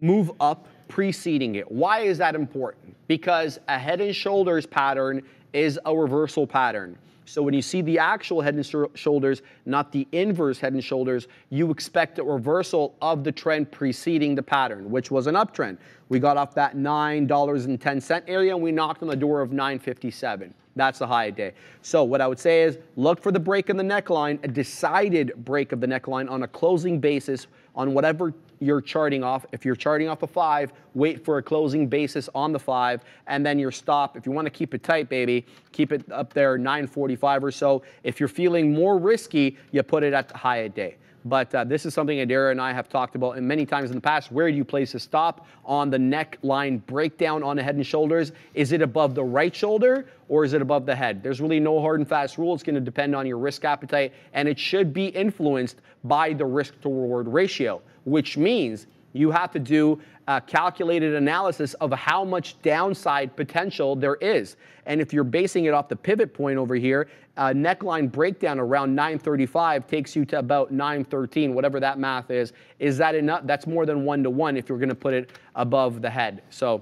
move up preceding it. Why is that important? Because a head and shoulders pattern is a reversal pattern. So when you see the actual head and sh shoulders, not the inverse head and shoulders, you expect a reversal of the trend preceding the pattern, which was an uptrend. We got off that $9.10 area and we knocked on the door of 957. That's the high day. So what I would say is look for the break in the neckline, a decided break of the neckline on a closing basis on whatever you're charting off. If you're charting off a five, wait for a closing basis on the five, and then your stop. If you want to keep it tight, baby, keep it up there 945 or so. If you're feeling more risky, you put it at the high of day. But uh, this is something Adara and I have talked about and many times in the past. Where do you place a stop on the neckline breakdown on the head and shoulders? Is it above the right shoulder or is it above the head? There's really no hard and fast rule. It's going to depend on your risk appetite and it should be influenced by the risk to reward ratio, which means you have to do a calculated analysis of how much downside potential there is. And if you're basing it off the pivot point over here, a neckline breakdown around 935 takes you to about 913, whatever that math is. Is that enough? That's more than one to one if you're going to put it above the head. So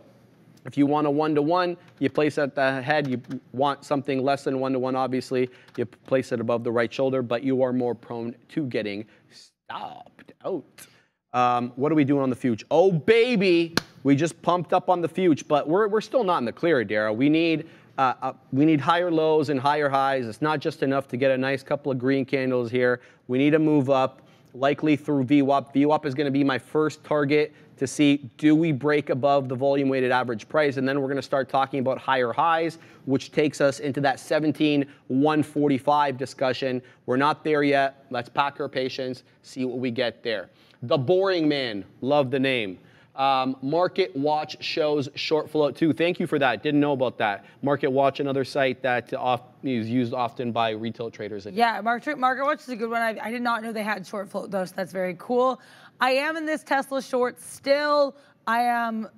if you want a one to one, you place it at the head. You want something less than one to one, obviously, you place it above the right shoulder, but you are more prone to getting stopped out. Um, what are we doing on the fuge? Oh, baby, we just pumped up on the fuge, but we're, we're still not in the clear, Dara. We need, uh, uh, we need higher lows and higher highs. It's not just enough to get a nice couple of green candles here. We need to move up, likely through VWAP. VWAP is going to be my first target to see do we break above the volume weighted average price and then we're going to start talking about higher highs which takes us into that 17 145 discussion we're not there yet let's pack our patience see what we get there the Boring Man, love the name. Um, Market Watch shows short float too. Thank you for that. Didn't know about that. Market Watch, another site that off, is used often by retail traders. Yeah, Market, Market Watch is a good one. I, I did not know they had short float though, so that's very cool. I am in this Tesla short still. I am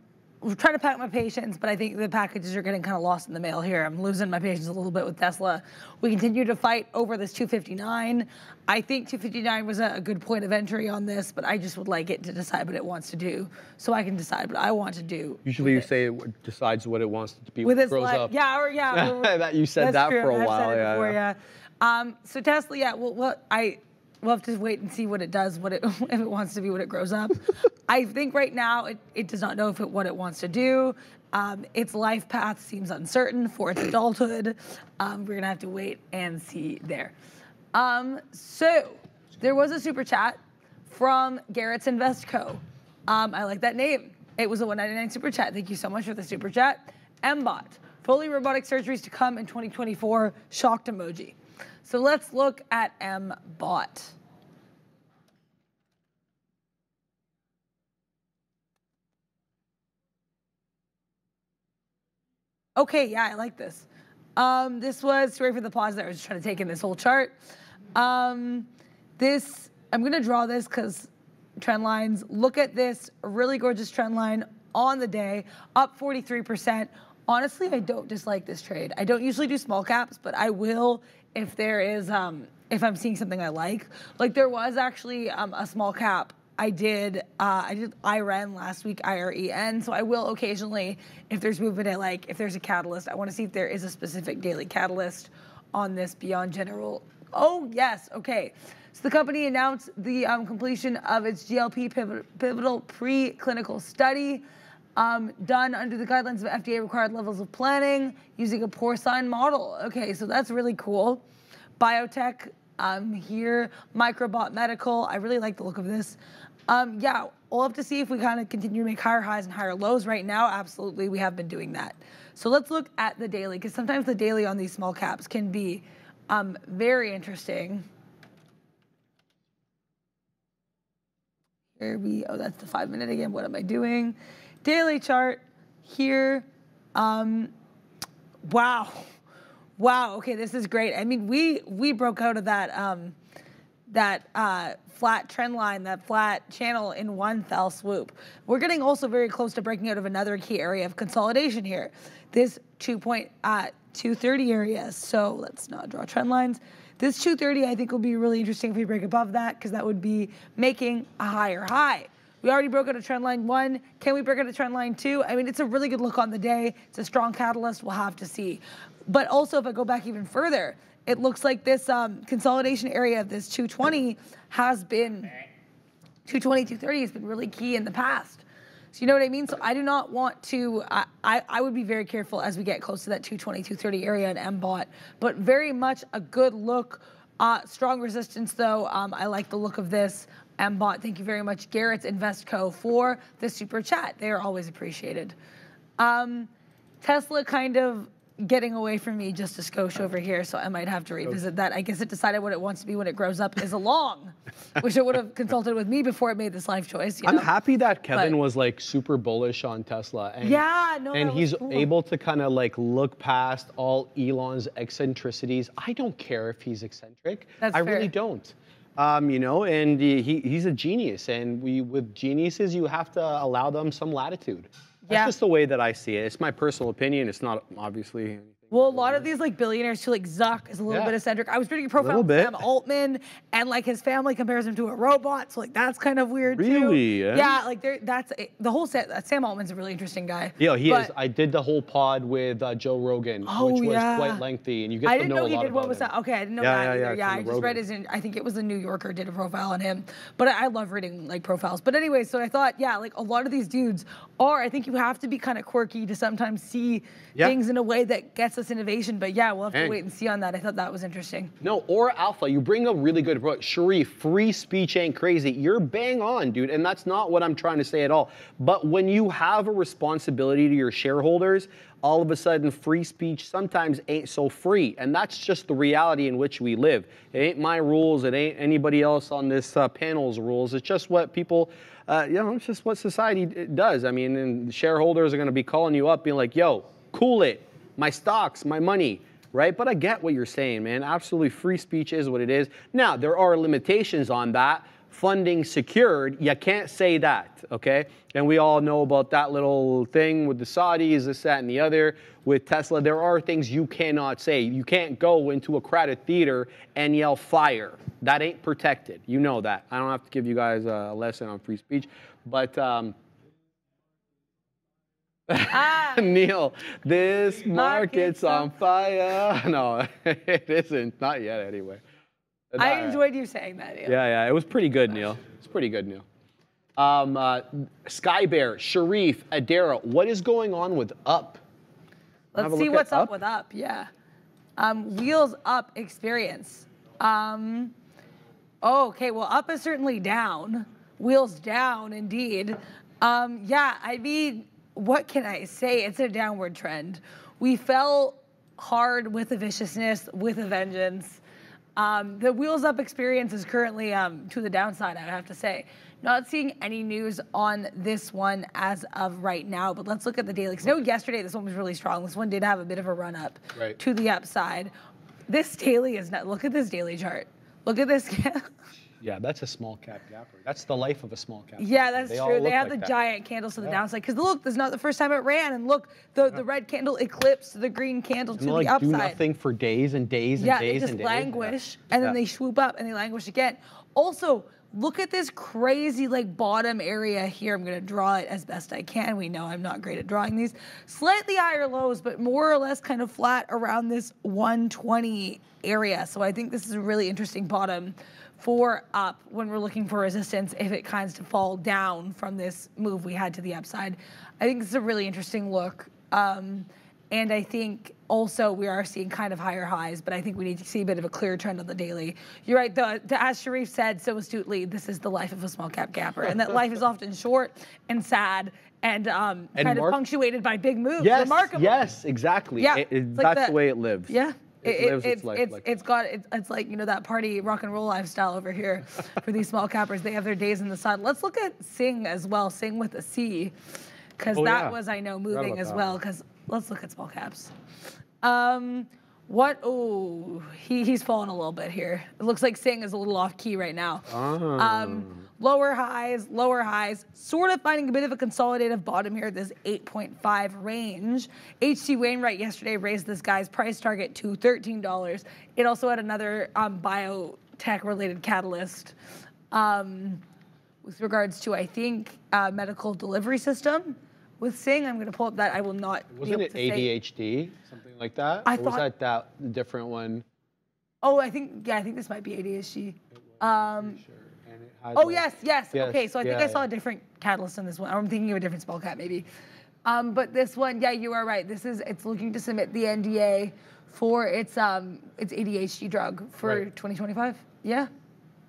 trying to pack my patience, but I think the packages are getting kind of lost in the mail here. I'm losing my patience a little bit with Tesla. We continue to fight over this 259. I think 259 was a, good point of entry on this, but I just would like it to decide what it wants to do, so I can decide what I want to do. Usually, you it. say it decides what it wants to be with its grows life. up. Yeah, or yeah. that you said that true. for a I've while. yeah, before, yeah. yeah. Um, so Tesla, yeah. Well, what I we'll have to wait and see what it does, what it if it wants to be when it grows up. I think right now it, it does not know if it what it wants to do. Um, its life path seems uncertain for its adulthood. Um, we're gonna have to wait and see there. Um, so there was a super chat from Garrett's Invest Co. Um, I like that name. It was a 199 super chat. Thank you so much for the super chat. MBot, fully robotic surgeries to come in 2024. Shocked emoji. So let's look at MBot. Okay, yeah, I like this. Um, this was, sorry for the pause there, I was just trying to take in this whole chart. Um, this, I'm gonna draw this because trend lines. Look at this really gorgeous trend line on the day, up 43%. Honestly, I don't dislike this trade. I don't usually do small caps, but I will if there is um, if I'm seeing something I like. Like there was actually um, a small cap. I did uh, I did IREN last week, IREN. So I will occasionally, if there's movement I like, if there's a catalyst, I want to see if there is a specific daily catalyst on this beyond general. Oh yes, okay. So the company announced the um, completion of its GLP pivotal preclinical study. Um, done under the guidelines of FDA required levels of planning using a porcine model. Okay, so that's really cool. Biotech um, here, Microbot Medical. I really like the look of this. Um, yeah, we'll have to see if we kind of continue to make higher highs and higher lows. Right now, absolutely, we have been doing that. So let's look at the daily, because sometimes the daily on these small caps can be um, very interesting. Here we, oh, that's the five minute again. What am I doing? Daily chart here. Um, wow. Wow. Okay, this is great. I mean, we we broke out of that um, that uh, flat trend line, that flat channel in one fell swoop. We're getting also very close to breaking out of another key area of consolidation here. This 2.230 uh, area. So let's not draw trend lines. This 230, I think, will be really interesting if we break above that because that would be making a higher high. We already broke out a trend line one. Can we break out a trend line two? I mean, it's a really good look on the day. It's a strong catalyst. We'll have to see. But also, if I go back even further, it looks like this um, consolidation area of this 220 has been 220, 230 has been really key in the past. So you know what I mean? So I do not want to, I, I, I would be very careful as we get close to that 220, 230 area in MBOT, but very much a good look. Uh, strong resistance though. Um, I like the look of this. MBOT, thank you very much, Garrett's Investco for the super chat. They are always appreciated. Um, Tesla kind of getting away from me just a skosh over here, so I might have to revisit that. I guess it decided what it wants to be when it grows up is a long. Wish it would have consulted with me before it made this life choice. I'm know? happy that Kevin But- was like super bullish on Tesla. And, Yeah, no, And he's cool. able to kind of like look past all Elon's eccentricities. I don't care if he's eccentric. That's I really don't. Um, you know, and he, he's a genius, and we with geniuses you have to allow them some latitude. That's Yeah. just the way that I see it. It's my personal opinion. It's not obviously. Well, a lot of these like billionaires too, like Zuck is a little Yeah. bit eccentric. I was reading a profile of. Sam Altman, and like his family compares him to a robot, so like that's kind of weird too. Really, eh? Yeah, like that's the whole set. Sam Altman's a really interesting guy. Yeah, he But is. I did the whole pod with uh, Joe Rogan, Oh, which was yeah. quite lengthy, and you get I to didn't know, know, a he lot did. What was that? Okay, I didn't know Yeah, that either. yeah, I just read Rogan. his. In, I think it was the New Yorker did a profile on him. But I, I love reading like profiles. But anyway, so I thought, yeah, like a lot of these dudes are. I think you have to be kind of quirky to sometimes see things in a way that gets us innovation. But yeah, we'll have to wait and see on that. I thought that was interesting. No, or alpha. You bring a really good point. Sharif, free speech ain't crazy. You're bang on, dude. And that's not what I'm trying to say at all. But when you have a responsibility to your shareholders, all of a sudden free speech sometimes ain't so free. And that's just the reality in which we live. It ain't my rules. It ain't anybody else on this uh, panel's rules. It's just what people, uh, you know, it's just what society does. I mean, and shareholders are going to be calling you up being like, yo, cool it. My stocks, my money right? But I get what you're saying, man. Absolutely, free speech is what it is. Now, there are limitations on that. Funding secured, you can't say that, okay? And we all know about that little thing with the Saudis, this, that, and the other. With Tesla, there are things you cannot say. You can't go into a crowded theater and yell fire. That ain't protected. You know that. I don't have to give you guys a lesson on free speech, but. Um, Ah. Neil, this Market's market's on fire. No, it isn't. Not yet, anyway. I Nah, enjoyed you saying that. Neil. Yeah, yeah, it was pretty good, Neil. It's pretty good, Neil. Um, uh, Sky Bear, Sharif, Adara, what is going on with Up? Let's see what's up? Up? with Up. Yeah. Um, wheels Up experience. Um, oh, okay. Well, Up is certainly down. Wheels down, indeed. Um, yeah. I mean, what can I say? It's a downward trend. We fell hard with a viciousness, with a vengeance. Um, the wheels up experience is currently um, to the downside, I would have to say. Not seeing any news on this one as of right now, but let's look at the daily. 'Cause I know yesterday this one was really strong. This one did have a bit of a run up Right. to the upside. This daily is not. Look at this daily chart. Look at this. Yeah, that's a small cap gapper. That's the life of a small cap. Yeah, that's They true. They have like the that. giant candles to the Yeah. downside. Because look, this is not the first time it ran. And look, the, the red candle eclipsed the green candle to And the they'll like upside. do nothing for days and days and Yeah, they days just and days. languish Yeah. and then they swoop up and they languish again. Also, look at this crazy like bottom area here. I'm gonna draw it as best I can. We know I'm not great at drawing these. Slightly higher lows, but more or less kind of flat around this 120 area. So I think this is a really interesting bottom for up when we're looking for resistance if it kinds to fall down from this move we had to the upside. I think it's a really interesting look. Um, and I think also we are seeing kind of higher highs, but I think we need to see a bit of a clear trend on the daily. You're right, though, as Sharif said so astutely, this is the life of a small cap gapper. And that life is often short and sad and, um, And kind of punctuated by big moves. Yes, Remarkable. yes, exactly. Yeah, It- it- it's like that's the- the way it lives. Yeah. It, lives it's, its life. it's, like it's got it's, it's like you know that party rock and roll lifestyle over here for these small cappers. They have their days in the sun. Let's look at Sing as well. Sing with a C, because Oh, that yeah. was I know moving as that well. Because let's look at small caps. Um, what? Oh, he he's fallen a little bit here. It looks like Sing is a little off key right now. Ah. Um, lower highs, lower highs, sort of finding a bit of a consolidative bottom here at this 8.5 range. HC Wainwright yesterday raised this guy's price target to $13. It also had another um, biotech related catalyst. Um, with regards to, I think, uh, medical delivery system with Sing. I'm going to pull up that. I will not. Wasn't be it able to say- ADHD, something like that? I or was that that different one? Oh, I think yeah, I think this might be ADHD. Um, Sure. And it had oh yes, yes, Yes, Okay, so I think yeah, I saw yeah. a different catalyst in this one. I'm thinking of a different spell cat maybe. Um, but this one, yeah, you are right. This is it's looking to submit the NDA for its um its ADHD drug for Right. 2025. Yeah.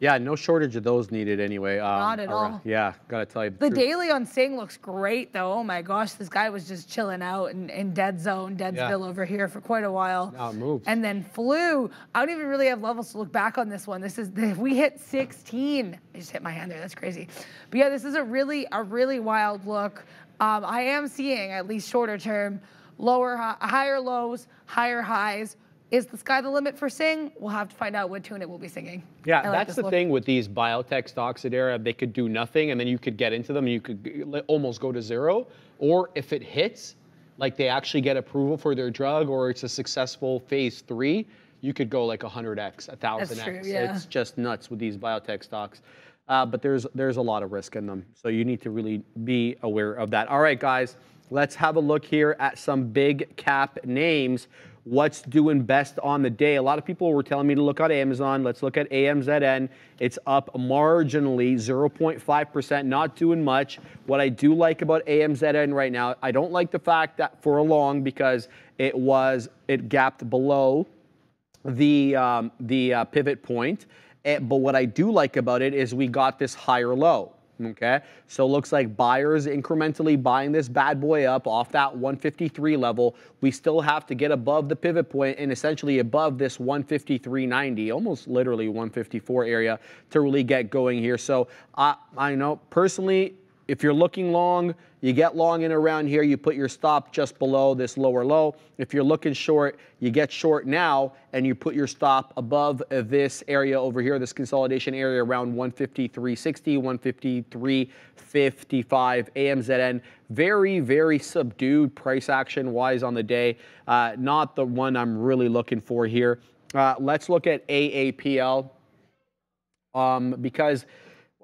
Yeah, no shortage of those needed anyway. Um, Not at around- all. Yeah, gotta tell you the, The daily on Sing looks great though. Oh my gosh, this guy was just chilling out in, in dead zone, Deadsville over here for quite a while. Now it moves. And then flew. I don't even really have levels to look back on this one. This is if we hit 16. I just hit my hand there. That's crazy. But yeah, this is a really a really wild look. Um, I am seeing at least shorter term, lower hi- higher lows, higher highs. Is the sky the limit for Sing? We'll have to find out what tune it will be singing. Yeah, like that's the look. thing with these biotech stocks Adara. They could do nothing, and then you could get into them, and you could almost go to zero. Or if it hits, like they actually get approval for their drug, or it's a successful phase three, you could go like 100x, 1000x. true, yeah. It's just nuts with these biotech stocks. Uh, but there's there's a lot of risk in them, so you need to really be aware of that. All right, guys, let's have a look here at some big cap names. What's doing best on the day? A lot of people were telling me to look at Amazon. Let's look at AMZN. It's up marginally, 0.5%, not doing much. What I do like about AMZN right now, I don't like the fact that for a long because it was it gapped below the um, the uh, pivot point. Eh, but what I do like about it is we got this higher low. Okay, so it looks like buyers incrementally buying this bad boy up off that 153 level. We still have to get above the pivot point and essentially above this 153.90, almost literally 154 area to really get going here. So I, I know personally, if you're looking long, you get long in around here, you put your stop just below this lower low. If you're looking short, you get short now and you put your stop above this area over here, this consolidation area around 153.60, 153.55 AMZN. Very, very subdued price action wise on the day. Uh, not the one I'm really looking for here. Uh, let's look at AAPL um, because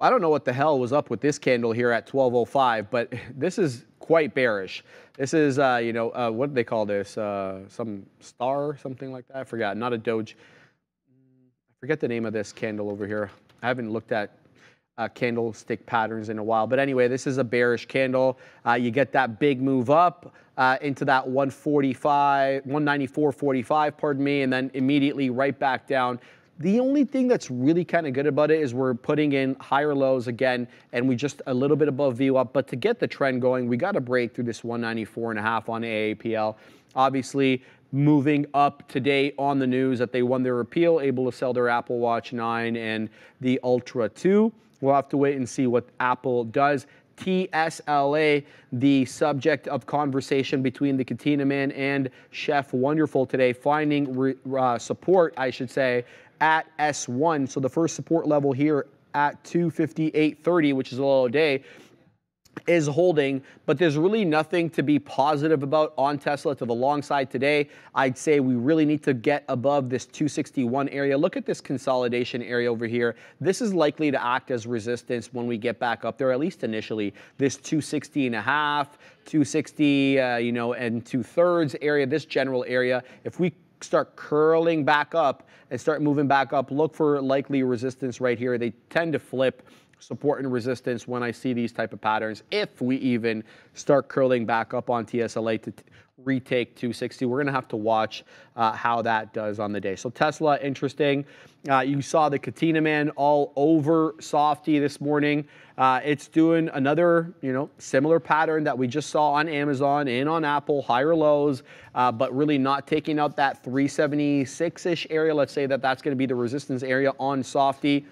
I don't know what the hell was up with this candle here at 1205, but this is quite bearish. This is, uh, you know, uh, what do they call this? Uh, some star, or something like that. I forgot. Not a Doji. I forget the name of this candle over here. I haven't looked at uh, candlestick patterns in a while. But anyway, this is a bearish candle. Uh, you get that big move up uh, into that 145, 194.45, pardon me, and then immediately right back down. The only thing that's really kind of good about it is we're putting in higher lows again, and we just a little bit above VWAP. But to get the trend going, we got to break through this 194 and a half on AAPL. Obviously, moving up today on the news that they won their appeal, able to sell their Apple Watch 9 and the Ultra 2. We'll have to wait and see what Apple does. TSLA, the subject of conversation between the Katina Man and Chef Wonderful today, finding uh, support, I should say, at S1. So the first support level here at 258.30, which is a low day, is holding, but there's really nothing to be positive about on Tesla to the long side today. I'd say we really need to get above this 261 area. Look at this consolidation area over here. This is likely to act as resistance when we get back up there, at least initially. This 260 and a half, 260, uh, you know, and two thirds area, this general area. If we start curling back up and start moving back up, look for likely resistance right here. They tend to flip support and resistance when I see these type of patterns. If we even start curling back up on TSLA to retake 260, we're gonna have to watch uh, how that does on the day. So Tesla, interesting. Uh, you saw the Katina Man all over Softy this morning. Uh, it's doing another, you know, similar pattern that we just saw on Amazon and on Apple, higher lows, uh, but really not taking out that 376-ish area. Let's say that that's going to be the resistance area on Softy.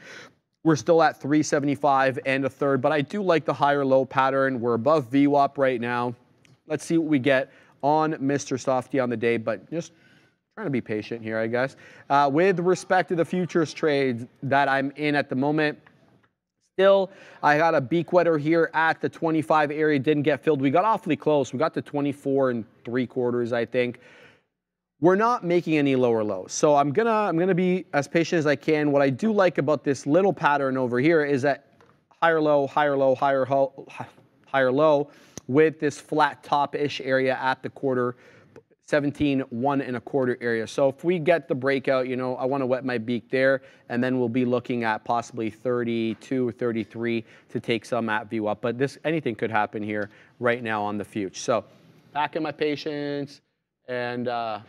We're still at 375 and a third, but I do like the higher low pattern. We're above VWAP right now. Let's see what we get on Mr. Softy on the day, but just trying to be patient here, I guess. Uh, with respect to the futures trades that I'm in at the moment, still, I got a beak wetter here at the 25 area, didn't get filled. We got awfully close. We got to 24 and three quarters, I think we're not making any lower lows. So I'm gonna I'm gonna be as patient as I can. What I do like about this little pattern over here is that higher low, higher low, higher ho, higher low, with this flat top-ish area at the quarter 17, one and a quarter area. So if we get the breakout, you know, I want to wet my beak there, and then we'll be looking at possibly 32 or 33 to take some at view up. But this anything could happen here right now on the future. So back in my patience and uh,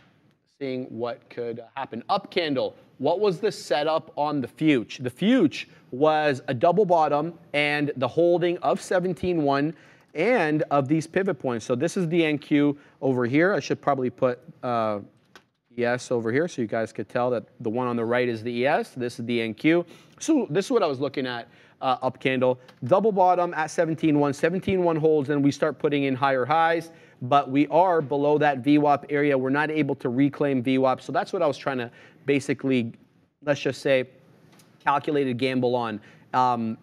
seeing what could happen. Up candle. What was the setup on the future? The future was a double bottom and the holding of 17.1 and of these pivot points. So this is the NQ over here. I should probably put uh, ES over here so you guys could tell that the one on the right is the ES. This is the NQ. So this is what I was looking at uh, up candle. Double bottom at 17.1, 17.1 holds, and we start putting in higher highs, but we are below that VWAP area. We're not able to reclaim VWAP. So that's what I was trying to basically, let's just say, calculated gamble on. Um,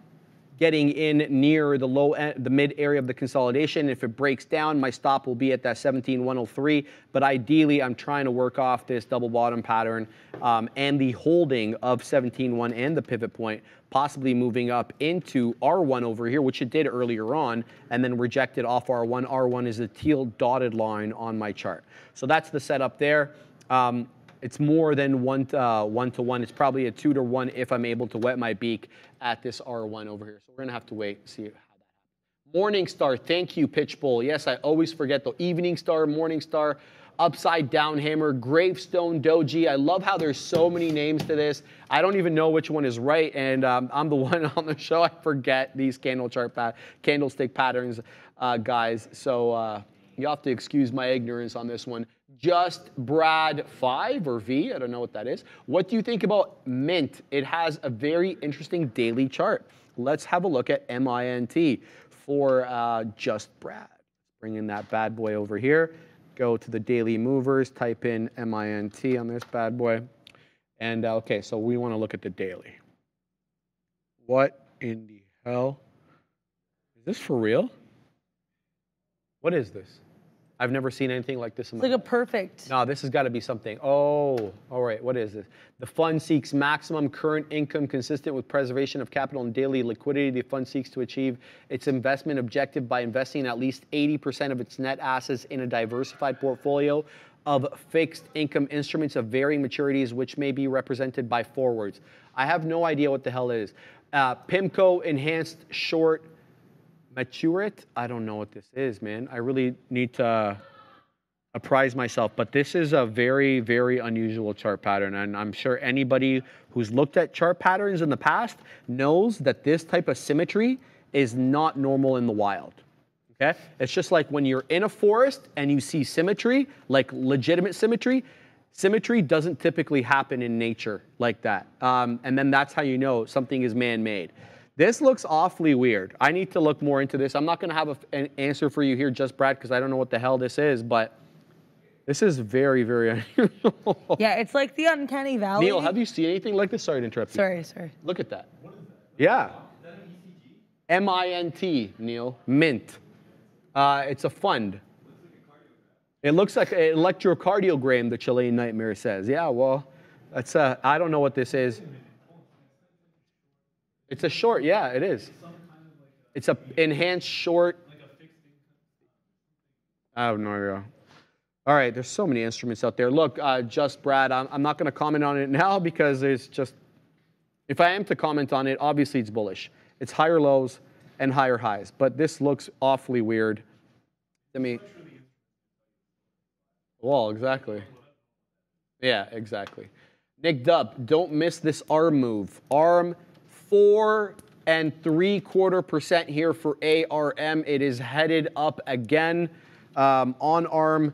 getting in near the low end, the mid area of the consolidation. If it breaks down, my stop will be at that 17,103. But ideally, I'm trying to work off this double bottom pattern um, and the holding of 17.1 and the pivot point, possibly moving up into R1 over here, which it did earlier on, and then rejected off R1. R1 is a teal dotted line on my chart. So that's the setup there. Um, it's more than one to, uh, one to one. It's probably a two to one if I'm able to wet my beak at this R1 over here. So we're gonna have to wait see how that happens. Morning Star, thank you, Pitch Bowl. Yes, I always forget the Evening Star, Morning Star, Upside Down Hammer, Gravestone Doji. I love how there's so many names to this. I don't even know which one is right, and um, I'm the one on the show. I forget these candle chart candlestick patterns, uh, guys. So uh, you have to excuse my ignorance on this one just Brad 5 or V, I don't know what that is. What do you think about Mint? It has a very interesting daily chart. Let's have a look at MINT for uh, just Brad. Bring in that bad boy over here. Go to the daily movers, type in MINT on this bad boy. And uh, okay, so we want to look at the daily. What in the hell? Is this for real? What is this? I've never seen anything like this in It's my like a perfect. No, this has got to be something. Oh, all right. What is this? The fund seeks maximum current income consistent with preservation of capital and daily liquidity. The fund seeks to achieve its investment objective by investing at least 80% of its net assets in a diversified portfolio of fixed income instruments of varying maturities, which may be represented by forwards. I have no idea what the hell it is. Uh, PIMCO enhanced short Maturit? I don't know what this is, man. I really need to apprise myself. But this is a very, very unusual chart pattern. And I'm sure anybody who's looked at chart patterns in the past knows that this type of symmetry is not normal in the wild. Okay? It's just like when you're in a forest and you see symmetry, like legitimate symmetry, symmetry doesn't typically happen in nature like that. Um, and then that's how you know something is man made. This looks awfully weird. I need to look more into this. I'm not going to have a, an answer for you here, just Brad, because I don't know what the hell this is, but this is very, very unusual. Yeah, it's like the uncanny valley. Neil, have you seen anything like this? Sorry to interrupt you. Sorry, sorry. Look at that. Yeah. M I N T, Neil. Mint. Uh, it's a fund. It looks like an electrocardiogram, the Chilean nightmare says. Yeah, well, that's uh, I don't know what this is. It's a short, yeah, it is. It's a enhanced short. I have no idea. All right, there's so many instruments out there. Look, uh, just Brad, I'm, I'm not going to comment on it now because it's just, if I am to comment on it, obviously it's bullish. It's higher lows and higher highs, but this looks awfully weird. I mean, well, exactly. Yeah, exactly. Nick Dub, don't miss this arm move. Arm four and three quarter percent here for ARM. It is headed up again um, on arm.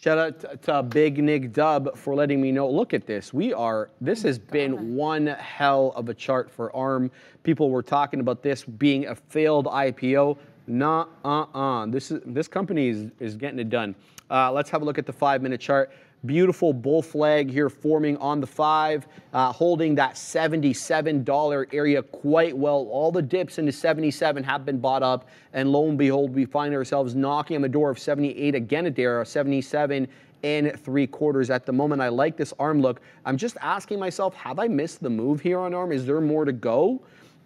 Shout out to, Big Nick Dub for letting me know. Look at this. We are, this has been one hell of a chart for ARM. People were talking about this being a failed IPO. Nah, uh-uh. This, is, this company is, is getting it done. Uh, let's have a look at the five minute chart. Beautiful bull flag here forming on the five, uh, holding that $77 area quite well. All the dips into 77 have been bought up, and lo and behold, we find ourselves knocking on the door of 78 again Adara, 77 and three quarters at the moment. I like this arm look. I'm just asking myself, have I missed the move here on arm? Is there more to go?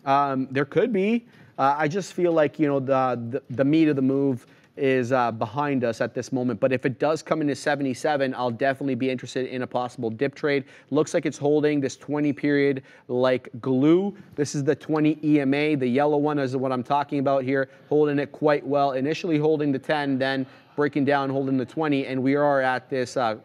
Um, there could be. Uh, I just feel like you know the the, the meat of the move is uh, behind us at this moment. But if it does come into 77, I'll definitely be interested in a possible dip trade. Looks like it's holding this 20 period like glue. This is the 20 EMA. The yellow one is what I'm talking about here, holding it quite well. Initially holding the 10, then breaking down, holding the 20, and we are at this. Uh,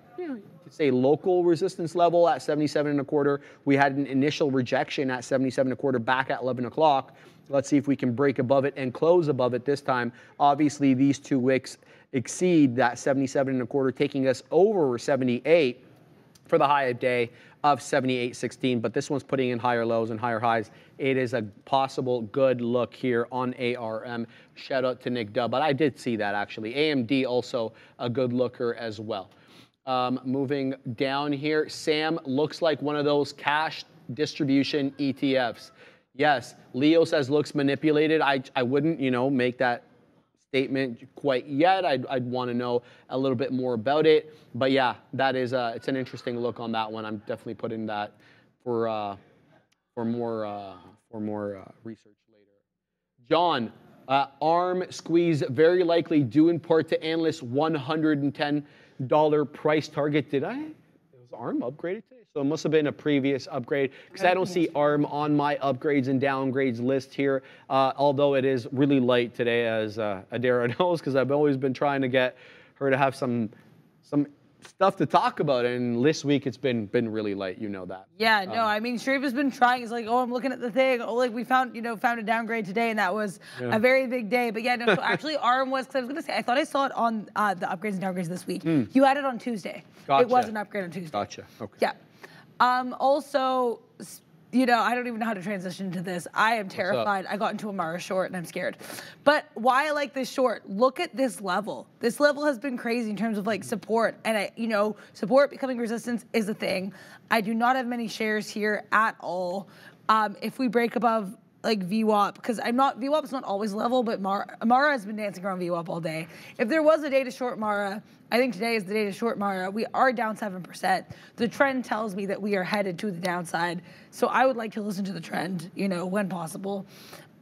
say local resistance level at 77 and a quarter. We had an initial rejection at 77 and a quarter back at 11 o'clock. Let's see if we can break above it and close above it this time. Obviously, these two wicks exceed that 77 and a quarter, taking us over 78 for the high of day of 78.16, but this one's putting in higher lows and higher highs. It is a possible good look here on ARM. Shout out to Nick Dub, but I did see that actually. AMD also a good looker as well. Um, moving down here, SAM looks like one of those cash distribution ETFs. Yes, Leo says looks manipulated. I, I wouldn't, you know, make that statement quite yet. I'd, I'd want to know a little bit more about it. But yeah, that is a, it's an interesting look on that one. I'm definitely putting that for uh, for more uh, for more uh, research later. John, uh, ARM squeeze very likely due in part to analysts' $110 price target. Did I? It was ARM upgraded today. So it must have been a previous upgrade because I don't see ARM on my upgrades and downgrades list here, uh, although it is really light today, as uh, Adara knows, because I've always been trying to get her to have some some stuff to talk about, and this week it's been been really light. You know that. Yeah, no, um, I mean Sharif has been trying. He's like, oh, I'm looking at the thing. Oh, like we found, you know, found a downgrade today, and that was yeah. a very big day. But yeah, no, so actually ARM was because I was gonna say I thought I saw it on uh, the upgrades and downgrades this week. Mm. You had it on Tuesday. Gotcha. It was an upgrade on Tuesday. Gotcha. Okay. Yeah. Um, also, you know, I don't even know how to transition to this. I am terrified. I got into a Mara short and I'm scared. But why I like this short, look at this level. This level has been crazy in terms of like support. And I, you know, support becoming resistance is a thing. I do not have many shares here at all. Um, if we break above like VWAP because I'm not VWAP's not always level, but Mara, Mara has been dancing around VWAP all day. If there was a day to short Mara, I think today is the day to short Mara. We are down seven percent. The trend tells me that we are headed to the downside. So I would like to listen to the trend, you know, when possible.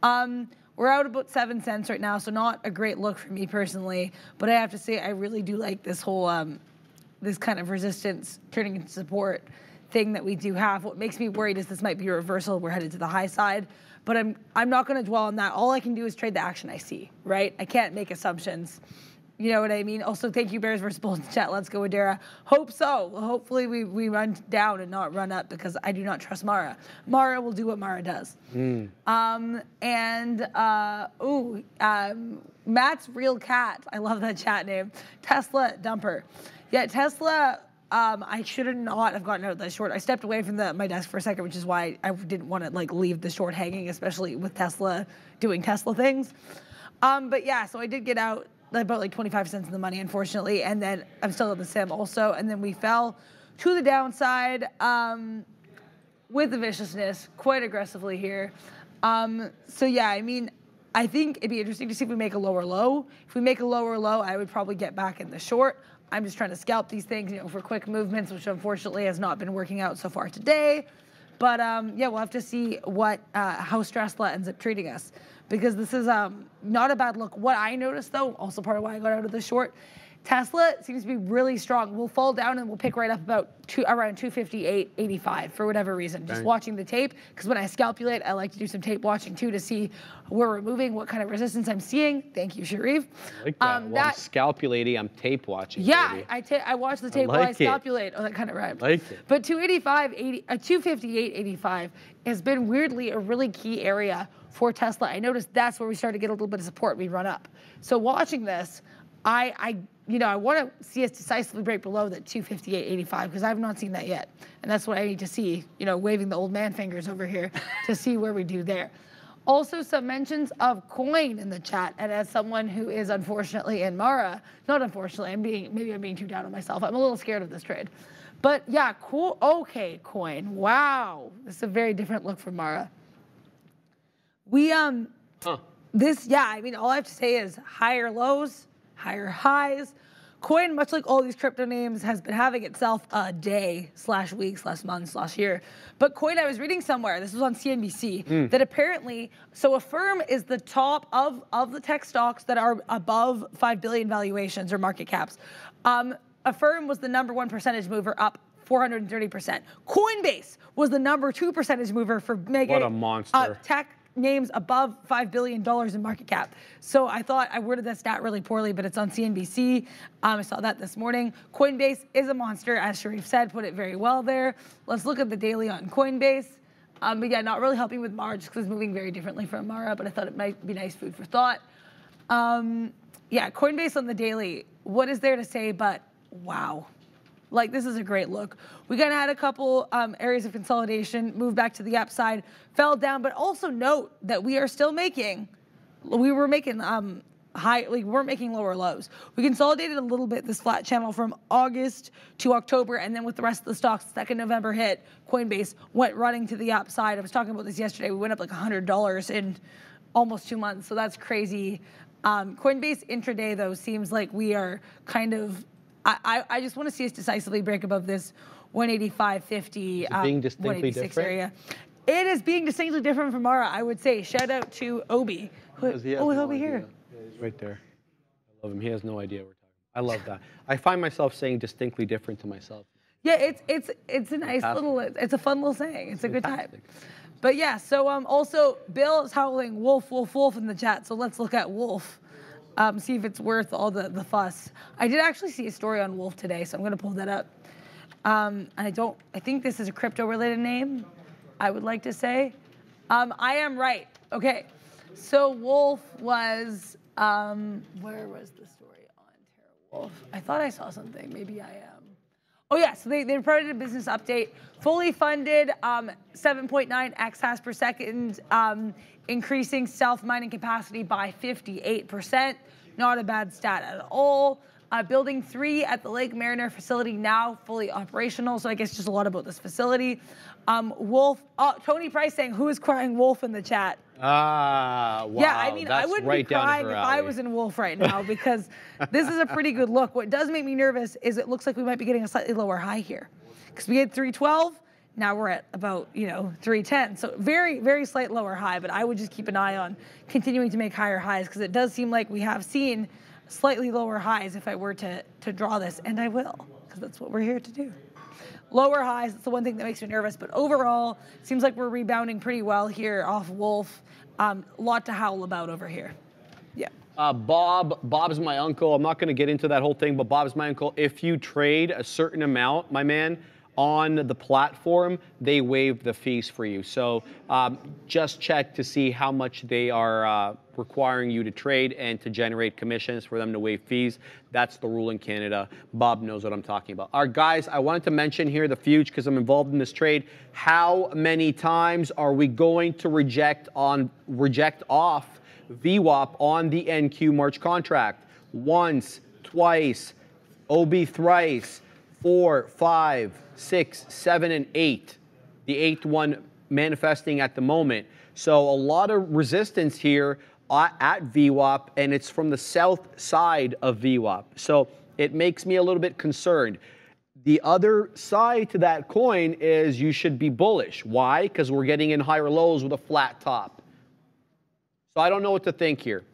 Um, we're out about seven cents right now, so not a great look for me personally. But I have to say, I really do like this whole um, this kind of resistance turning into support thing that we do have. What makes me worried is this might be a reversal. We're headed to the high side but I'm I'm not going to dwell on that. All I can do is trade the action I see, right? I can't make assumptions. You know what I mean? Also, thank you, Bears versus Bulls chat. Let's go, Adara. Hope so. Hopefully, we, we run down and not run up because I do not trust Mara. Mara will do what Mara does. Mm. Um, and, uh, ooh, um, Matt's Real Cat. I love that chat name. Tesla Dumper. Yeah, Tesla um, I should have not have gotten out of the short. I stepped away from the, my desk for a second, which is why I didn't want to like leave the short hanging, especially with Tesla doing Tesla things. Um, but yeah, so I did get out about like 25 cents in the money, unfortunately, and then I'm still in the sim also. And then we fell to the downside um, with the viciousness quite aggressively here. Um, so yeah, I mean, I think it'd be interesting to see if we make a lower low. If we make a lower low, I would probably get back in the short. I'm just trying to scalp these things, you know, for quick movements, which unfortunately has not been working out so far today. But um, yeah, we'll have to see what uh, how Stressla ends up treating us because this is um, not a bad look. What I noticed though, also part of why I got out of the short, Tesla seems to be really strong. We'll fall down and we'll pick right up about two, around 258, 85 for whatever reason. Just watching the tape, because when I scalpulate, I like to do some tape watching too to see where we're moving, what kind of resistance I'm seeing. Thank you, Sharif. I like that. Um, that I'm scalpulating, I'm tape watching. Yeah, baby. I, ta- I watch the tape I like while I scalpulate. It. Oh, that kind of rhymes. Like it. But 285, 80, uh, 258, 85 has been weirdly a really key area for Tesla. I noticed that's where we started to get a little bit of support. We run up. So watching this, I, I you know, I want to see us decisively break below that 258.85 because I have not seen that yet. And that's what I need to see, you know, waving the old man fingers over here to see where we do there. Also, some mentions of coin in the chat. And as someone who is unfortunately in Mara, not unfortunately, I'm being, maybe I'm being too down on myself. I'm a little scared of this trade. But yeah, cool. Okay, coin. Wow. This is a very different look for Mara. We, um, huh. this, yeah, I mean, all I have to say is higher lows, higher highs. Coin, much like all these crypto names, has been having itself a day slash week slash month slash year. But Coin, I was reading somewhere, this was on CNBC, mm. that apparently, so Affirm is the top of, of the tech stocks that are above 5 billion valuations or market caps. Um, Affirm was the number one percentage mover up 430%. Coinbase was the number two percentage mover for mega what a monster. Uh, tech names above $5 billion in market cap. So I thought I worded that stat really poorly, but it's on CNBC. Um, I saw that this morning. Coinbase is a monster, as Sharif said, put it very well there. Let's look at the daily on Coinbase. Um, but yeah, not really helping with Mara because it's moving very differently from Mara, but I thought it might be nice food for thought. Um, yeah, Coinbase on the daily. What is there to say but wow? Like this is a great look. We kind of had a couple um, areas of consolidation, move back to the upside, fell down, but also note that we are still making, we were making um, high, like we weren't making lower lows. We consolidated a little bit this flat channel from August to October, and then with the rest of the stocks, second November hit, Coinbase went running to the upside. I was talking about this yesterday. We went up like $100 in almost two months, so that's crazy. Um, Coinbase intraday though seems like we are kind of I, I, just want to see us decisively break above this 185.50, um, being distinctly different? area. It is being distinctly different from Mara, I would say. Shout out to Obi. Who, oh, no Obi here. Yeah, he's right there. I love him. He has no idea we're talking. I love that. I find myself saying distinctly different to myself. Yeah, it's it's it's a nice Fantastic. little, it's a fun little saying. It's a Fantastic. good time. But yeah, so um, also Bill is howling wolf, wolf, wolf in the chat. So let's look at wolf um, see if it's worth all the, the fuss. I did actually see a story on Wolf today, so I'm going to pull that up. Um, and I don't, I think this is a crypto related name, I would like to say. Um, I am right. Okay. So Wolf was, um, where was the story on TeraWulf? I thought I saw something. Maybe I am. Oh yeah, so they, they reported a business update, fully funded, um, 7.9 exahash per second, um, increasing self-mining capacity by 58%. Not a bad stat at all. Uh, building three at the Lake Mariner facility now fully operational. So I guess just a lot about this facility. Um, Wolf, oh, Tony Price saying, who is crying Wolf in the chat? Ah, wow. Yeah, I mean, That's I wouldn't right be crying if I was in Wolf right now because this is a pretty good look. What does make me nervous is it looks like we might be getting a slightly lower high here because we had 312. Now we're at about, you know, 310. So very, very slight lower high, but I would just keep an eye on continuing to make higher highs because it does seem like we have seen slightly lower highs if I were to, to draw this, and I will because that's what we're here to do. Lower highs, that's the one thing that makes me nervous, but overall, seems like we're rebounding pretty well here off Wolf. A um, lot to howl about over here. Yeah. Uh, Bob, Bob's my uncle. I'm not going to get into that whole thing, but Bob's my uncle. If you trade a certain amount, my man, on the platform, they waive the fees for you. So um, just check to see how much they are uh, requiring you to trade and to generate commissions for them to waive fees. That's the rule in Canada. Bob knows what I'm talking about. Our guys, I wanted to mention here the Fuge because I'm involved in this trade. How many times are we going to reject on reject off VWAP on the NQ March contract? Once, twice, OB thrice, four, five, six, seven, and eight. The eighth one manifesting at the moment. So a lot of resistance here at VWAP, and it's from the south side of VWAP. So it makes me a little bit concerned. The other side to that coin is you should be bullish. Why? Because we're getting in higher lows with a flat top. So I don't know what to think here.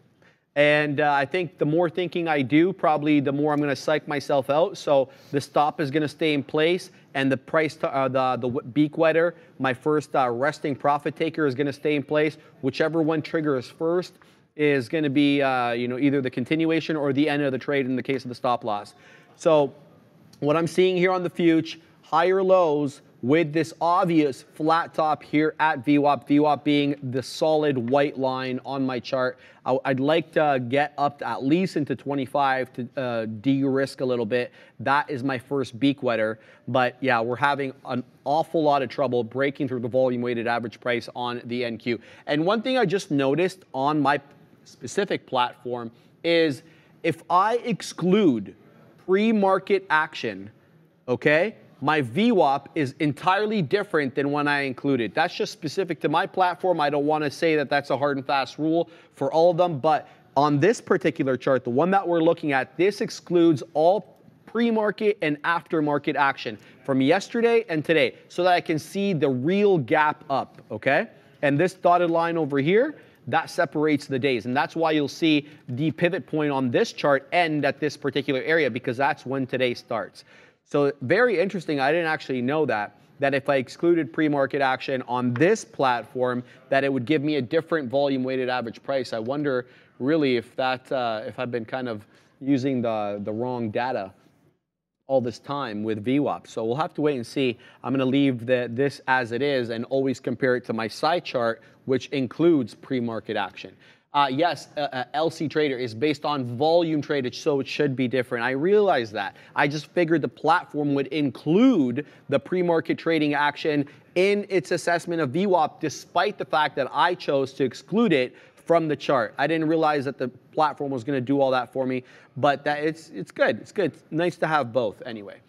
And uh, I think the more thinking I do, probably the more I'm going to psych myself out. So the stop is going to stay in place, and the price, uh, the the beak wetter, my first uh, resting profit taker, is going to stay in place. Whichever one triggers first is going to be, uh, you know, either the continuation or the end of the trade in the case of the stop loss. So what I'm seeing here on the future, higher lows with this obvious flat top here at VWAP, VWAP being the solid white line on my chart. I, would like to get up to at least into 25 to uh, de-risk a little bit. That is my first beak wetter. But yeah, we're having an awful lot of trouble breaking through the volume weighted average price on the NQ. And one thing I just noticed on my specific platform is if I exclude pre-market action, okay, my VWAP is entirely different than when I included. That's just specific to my platform. I don't want to say that that's a hard and fast rule for all of them, but on this particular chart, the one that we're looking at, this excludes all pre-market and aftermarket action from yesterday and today so that I can see the real gap up, okay? And this dotted line over here, that separates the days. And that's why you'll see the pivot point on this chart end at this particular area because that's when today starts. So very interesting. I didn't actually know that that if I excluded pre-market action on this platform, that it would give me a different volume weighted average price. I wonder really if that uh, if I've been kind of using the the wrong data all this time with VWAP. So we'll have to wait and see. I'm going to leave the, this as it is and always compare it to my side chart, which includes pre-market action. Uh, yes, uh, uh, LC Trader is based on volume traded, so it should be different. I realize that. I just figured the platform would include the pre-market trading action in its assessment of VWAP, despite the fact that I chose to exclude it from the chart. I didn't realize that the platform was going to do all that for me, but that it's it's good. It's good. It's nice to have both anyway.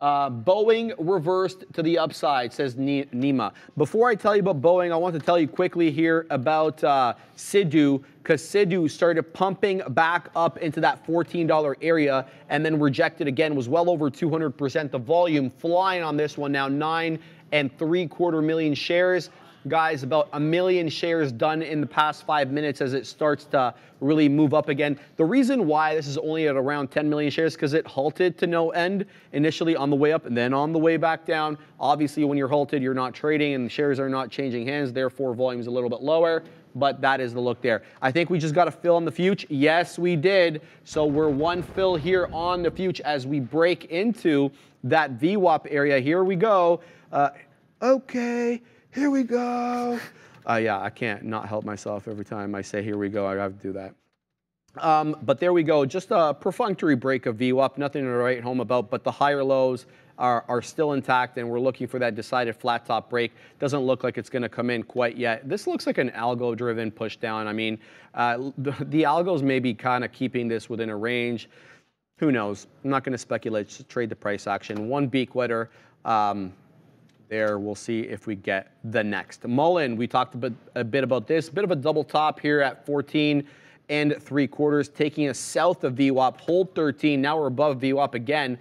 Uh, Boeing reversed to the upside, says Nima. Before I tell you about Boeing, I want to tell you quickly here about uh, Sidhu, because Sidhu started pumping back up into that $14 area and then rejected again, was well over 200%. The volume flying on this one now, nine and three quarter million shares guys, about a million shares done in the past five minutes as it starts to really move up again. The reason why this is only at around 10 million shares because it halted to no end initially on the way up and then on the way back down. Obviously, when you're halted, you're not trading and the shares are not changing hands, therefore volume is a little bit lower but that is the look there. I think we just got a fill on the future. Yes, we did. So we're one fill here on the future as we break into that VWAP area. Here we go. Uh, okay. Here we go. Uh, yeah, I can't not help myself every time I say here we go. I have to do that. Um, but there we go. Just a perfunctory break of VWAP. Nothing to write home about, but the higher lows are, are still intact, and we're looking for that decided flat top break. Doesn't look like it's going to come in quite yet. This looks like an algo-driven push down. I mean, uh, the, the algos may be kind of keeping this within a range. Who knows? I'm not going to speculate. Just trade the price action. One beak wetter. Um, there. We'll see if we get the next. Mullen, we talked a bit, a bit about this. Bit of a double top here at 14 and three quarters, taking us south of VWAP. Hold 13. Now we're above VWAP again,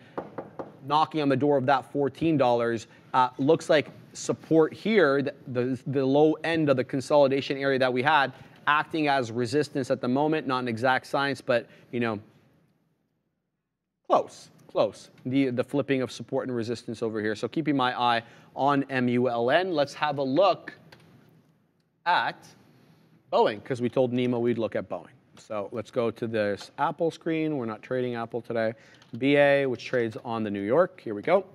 knocking on the door of that $14. Uh, looks like support here, the, the, the low end of the consolidation area that we had, acting as resistance at the moment. Not an exact science, but you know, close close, the, the flipping of support and resistance over here. So keeping my eye on MULN. Let's have a look at Boeing, because we told Nemo we'd look at Boeing. So let's go to this Apple screen. We're not trading Apple today. BA, which trades on the New York. Here we go.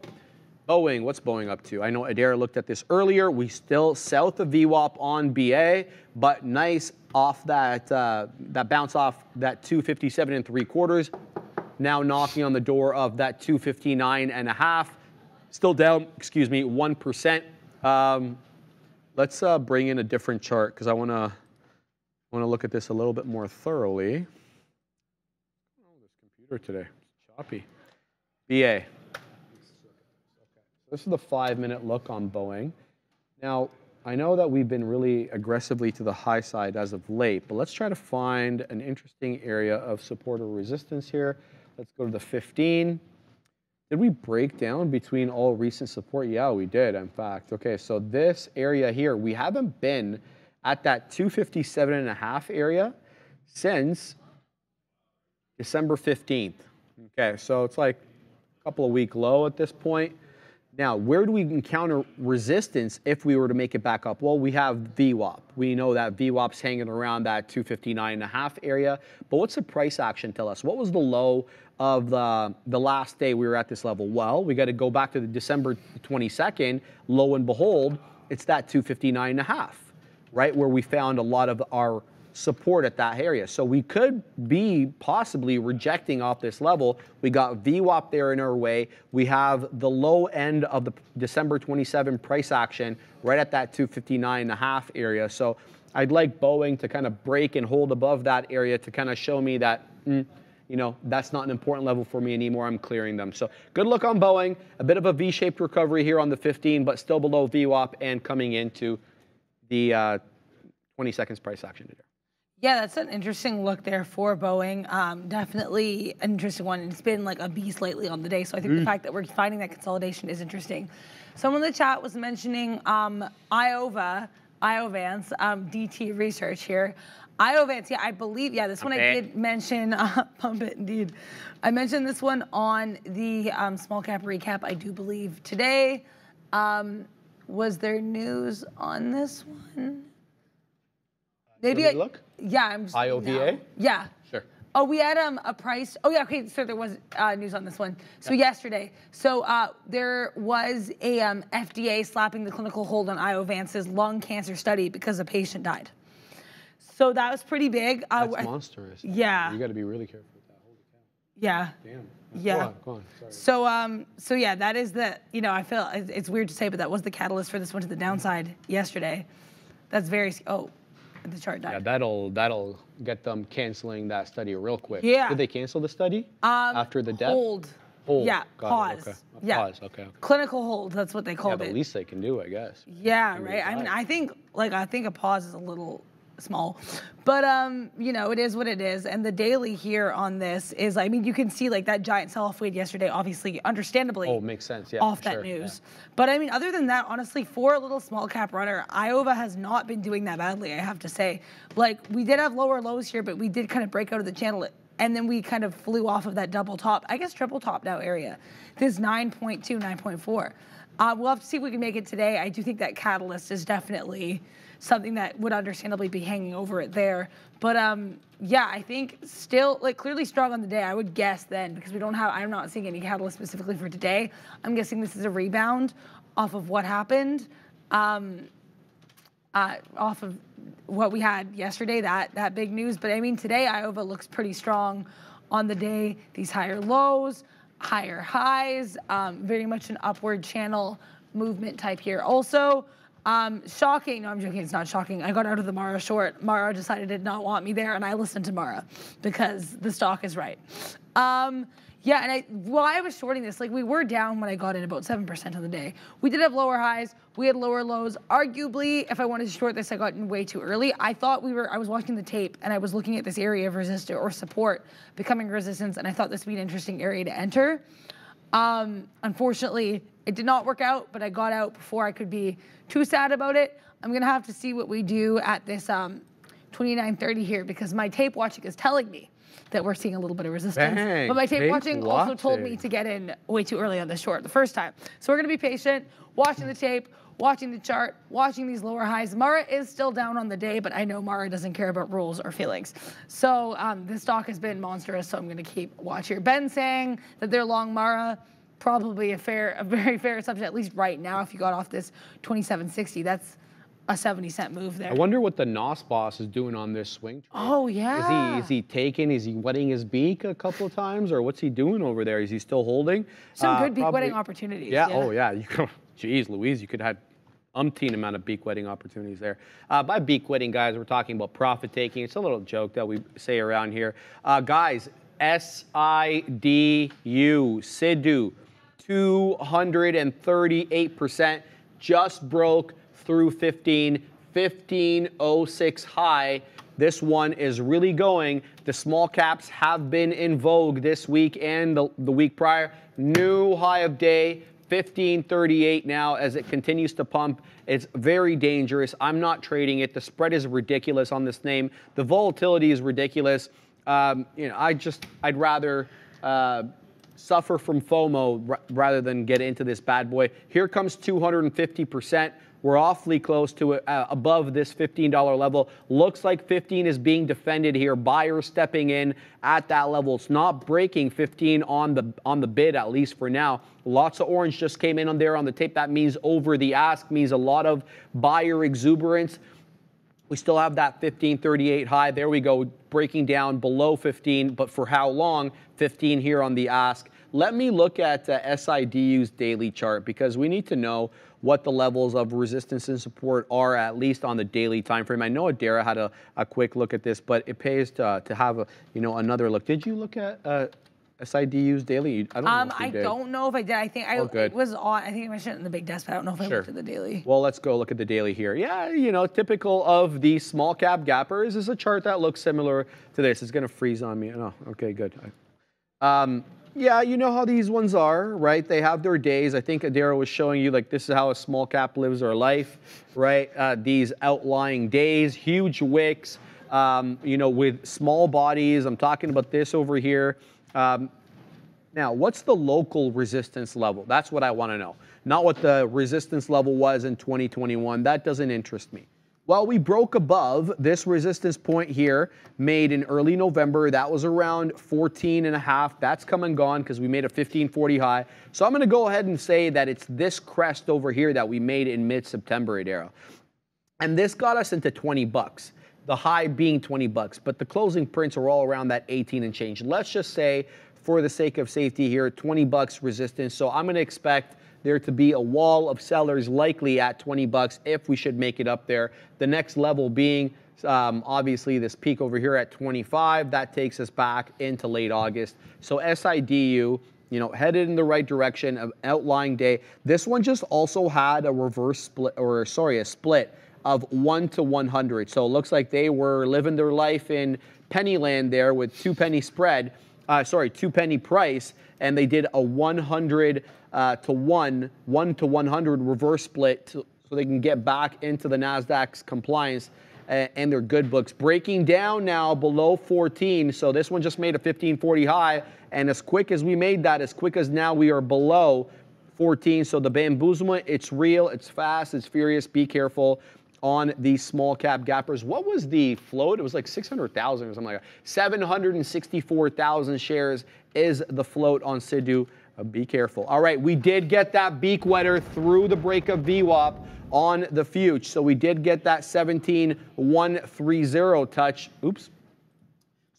Boeing, what's Boeing up to? I know Adara looked at this earlier. We still south of VWAP on BA, but nice off that uh, that bounce off that 257 and three quarters now knocking on the door of that 259 and a half. Still down, excuse me, 1%. Um, let's uh, bring in a different chart because I want to want to look at this a little bit more thoroughly. Oh, this computer today, it's choppy. BA. This is the five-minute look on Boeing. Now, I know that we've been really aggressively to the high side as of late, but let's try to find an interesting area of support or resistance here. Let's go to the 15. Did we break down between all recent support? Yeah, we did, in fact. Okay, so this area here, we haven't been at that 257 and a half area since December 15th. Okay, so it's like a couple of week low at this point. Now, where do we encounter resistance if we were to make it back up? Well, we have VWAP. We know that VWAP's hanging around that 259 and a half area. But what's the price action tell us? What was the low of the, the last day we were at this level? Well, we got to go back to the December 22nd. Lo and behold, it's that 259 and a half, right? Where we found a lot of our support at that area. So we could be possibly rejecting off this level. We got VWAP there in our way. We have the low end of the December 27 price action right at that 259 and a half area. So I'd like Boeing to kind of break and hold above that area to kind of show me that, mm, you know, that's not an important level for me anymore. I'm clearing them. So good look on Boeing. A bit of a V-shaped recovery here on the 15, but still below VWAP and coming into the uh, 20 seconds price action today. Yeah, that's an interesting look there for Boeing. Um, definitely an interesting one. It's been like a beast lately on the day. So I think the fact that we're finding that consolidation is interesting. Someone in the chat was mentioning um, Iova, Iovance, um, DT research here. Iovance, yeah, I believe, yeah, this one I did mention, uh, pump it indeed. I mentioned this one on the um, small cap recap, I do believe today. Um, was there news on this one? Maybe me I, look? Yeah, I'm just IOVA? no. Yeah. Sure. Oh, we had um, a price. Oh, yeah. Okay, so there was uh, news on this one. So yesterday, so uh, there was a um, FDA slapping the clinical hold on Iovance's lung cancer study because a patient died. So that was pretty big. Uh, That's I- monstrous. yeah. You got to be really careful with that. Holy cow. yeah. Damn. Yeah. Go on. Go on. Sorry. So um, so yeah, that is the you know I feel it's it's weird to say, but that was the catalyst for this one to the downside yesterday. That's very oh, the chart died. Yeah, that'll that'll get them canceling that study real quick. Yeah. Did they cancel the study Um, after the death? Hold. Hold. Yeah. Got pause. okay. Yeah. pause, okay, okay. Clinical hold. That's what they Yeah, called the it. least they can do, I guess. Yeah, right. I mean. I think like I think a pause is a little small, but um, you know, it is what it is. And the daily here on this is, I mean, you can see like that giant sell-off we had yesterday, obviously, understandably. Oh, makes sense. Yeah. off that sure, yeah. news. But I mean, other than that, honestly, for a little small cap runner, Iova has not been doing that badly, I have to say. Like, we did have lower lows here, but we did kind of break out of the channel. And then we kind of flew off of that double top, I guess triple top now area. This 9.2, 9.4. Uh, we'll have to see if we can make it today. I do think that catalyst is definitely something that would understandably be hanging over it there. But um, yeah, I think still like clearly strong on the day. I would guess then because we don't have. I'm not seeing any catalyst specifically for today. I'm guessing this is a rebound off of what happened, um, uh, off of what we had yesterday. That that big news. But I mean today, Iova looks pretty strong on the day. These higher lows, higher highs, um, very much an upward channel movement type here. Also. Um, shocking. No, I'm joking. It's not shocking. I got out of the Mara short. Mara decided did not want me there, and I listened to Mara because the stock is right. Um, yeah, and I while I was shorting this, like we were down when I got in about seven percent of the day. We did have lower highs. We had lower lows. Arguably, if I wanted to short this, I got in way too early. I thought we were. I was watching the tape and I was looking at this area of resistance or support becoming resistance, and I thought this would be an interesting area to enter. Um, unfortunately, it did not work out, but I got out before I could be too sad about it. I'm gonna have to see what we do at this um, 29:30 here because my tape watching is telling me that we're seeing a little bit of resistance. Dang, but my tape, tape watching also told me to get in way too early on this short the first time. So we're gonna be patient, watching the tape, watching the chart, watching these lower highs. Mara is still down on the day, but I know Mara doesn't care about rules or feelings. So um, this stock has been monstrous, so I'm gonna keep watch here. Ben saying that they're long Mara probably a fair, a very fair assumption, at least right now. If you got off this 2760, that's a 70 cent move there. I wonder what the NOS boss is doing on this swing. trade. oh Is yeah. he is he taking? Is he wetting his beak a couple of times, or what's he doing over there? Is he still holding? Some Uh, good beak wetting opportunities. Yeah. Oh yeah. You could. Jeez, Louise, you could have umpteen amount of beak wetting opportunities there. Uh, by beak wetting, guys, we're talking about profit taking. It's a little joke that we say around here, uh, guys. S I D U Sidu, 238%, just broke through 15, 1506 high. This one is really going. The small caps have been in vogue this week and the, the week prior. New high of day, 1538 now as it continues to pump. It's very dangerous. I'm not trading it. The spread is ridiculous on this name. The volatility is ridiculous. Um, you know, I just, I'd rather uh, suffer from FOMO rather than get into this bad boy. Here comes 250%. We're awfully close to uh, above this $15 level. Looks like 15 is being defended here. Buyers stepping in at that level. It's not breaking 15 on the on the bid at least for now. Lots of orange just came in on there on the tape. That means over the ask means a lot of buyer exuberance. We still have that 1538 high. There we go, breaking down below 15, but for how long? 15 here on the ask. Let me look at uh, SIDU's daily chart because we need to know what the levels of resistance and support are at least on the daily time frame. I know Adara had a, a quick look at this, but it pays to, to have a, you know another look. Did you look at uh, SIDU's daily? I don't know Um, if you I did. don't know if I did. I think I Oh, good. it was on. I think I mentioned it in the big desk, but I don't know if I Sure. looked at the daily. Well, let's go look at the daily here. Yeah, you know, typical of the small cap gappers is a chart that looks similar to this. It's going to freeze on me. Oh, okay, good. Um, yeah, you know how these ones are, right? They have their days. I think Adara was showing you like this is how a small cap lives their life, right? Uh, these outlying days, huge wicks, um, you know, with small bodies. I'm talking about this over here. Um, now, what's the local resistance level? That's what I want to know. Not what the resistance level was in 2021. That doesn't interest me. Well, we broke above this resistance point here made in early November. That was around 14 and a half. That's come and gone because we made a 1540 high. So I'm going to go ahead and say that it's this crest over here that we made in mid-September, Adara. And this got us into 20 bucks. The high being 20 bucks, but the closing prints are all around that 18 and change. Let's just say, for the sake of safety here, 20 bucks resistance. So I'm going to expect there to be a wall of sellers likely at 20 bucks if we should make it up there. The next level being um, obviously this peak over here at 25. That takes us back into late August. So SIDU you know, headed in the right direction, of outlying day. This one just also had a reverse split, or sorry, a split of 1 to 100. So it looks like they were living their life in Pennyland there with two penny spread, uh, sorry, two penny price, and they did a 100 uh, to 1, 1 to 100 reverse split to, so they can get back into the NASDAQ's compliance and their good books. Breaking down now below 14. So this one just made a 1540 high. And as quick as we made that, as quick as now we are below 14. So the bamboozlement, it's real, it's fast, it's furious. Be careful on the small cap gappers. What was the float? It was like 600,000 or something like that. 764,000 shares is the float on Sidhu. Uh, be careful. All right, we did get that beak wetter through the break of VWAP on the fuge. So we did get that 17130 touch. Oops.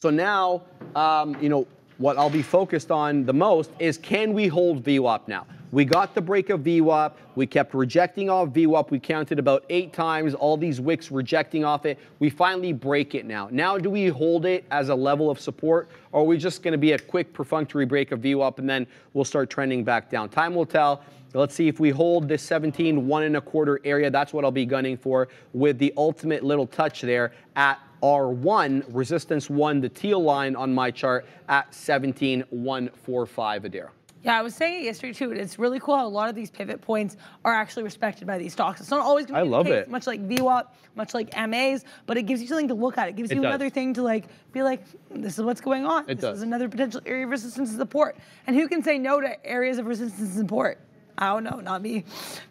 So now, um, you know, what I'll be focused on the most is can we hold VWAP now? We got the break of VWAP. We kept rejecting off VWAP. We counted about eight times, all these wicks rejecting off it. We finally break it now. Now, do we hold it as a level of support, or are we just going to be a quick perfunctory break of VWAP and then we'll start trending back down? Time will tell. Let's see if we hold this 17, one and a quarter area. That's what I'll be gunning for with the ultimate little touch there at R1, resistance one, the teal line on my chart at 17,145 Adara. Yeah, I was saying it yesterday too. and It's really cool how a lot of these pivot points are actually respected by these stocks. It's not always going to be love the case, it. much like VWAP, much like MAs, but it gives you something to look at. It gives It you does. another thing to like be like, "Hmm, this is what's going on. It this does. is another potential area of resistance and support. And who can say no to areas of resistance and support? I don't know, not me.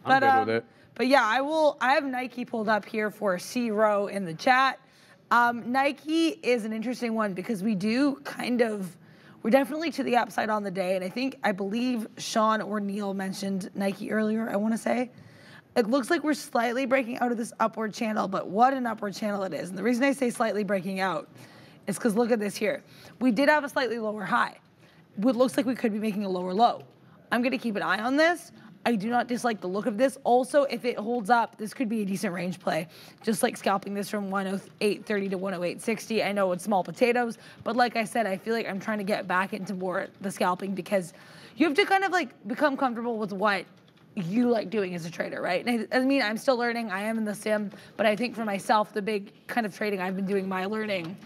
I'm But, um, good with it. But yeah, I will. I have Nike pulled up here for C row in the chat. Um, Nike is an interesting one because we do kind of, we're definitely to the upside on the day, and I think I believe Sean or Neil mentioned Nike earlier. I want to say. It looks like we're slightly breaking out of this upward channel, but what an upward channel it is. And the reason I say slightly breaking out is because look at this here. We did have a slightly lower high. It looks like we could be making a lower low. I'm going to keep an eye on this. I do not dislike the look of this. Also, if it holds up, this could be a decent range play. Just like scalping this from 108.30 to 108.60. I know it's small potatoes, but like I said, I feel like I'm trying to get back into more the scalping because you have to kind of like become comfortable with what you like doing as a trader, right? And I, I mean, I'm still learning. I am in the sim, but I think for myself, the big kind of trading I've been doing, my learning,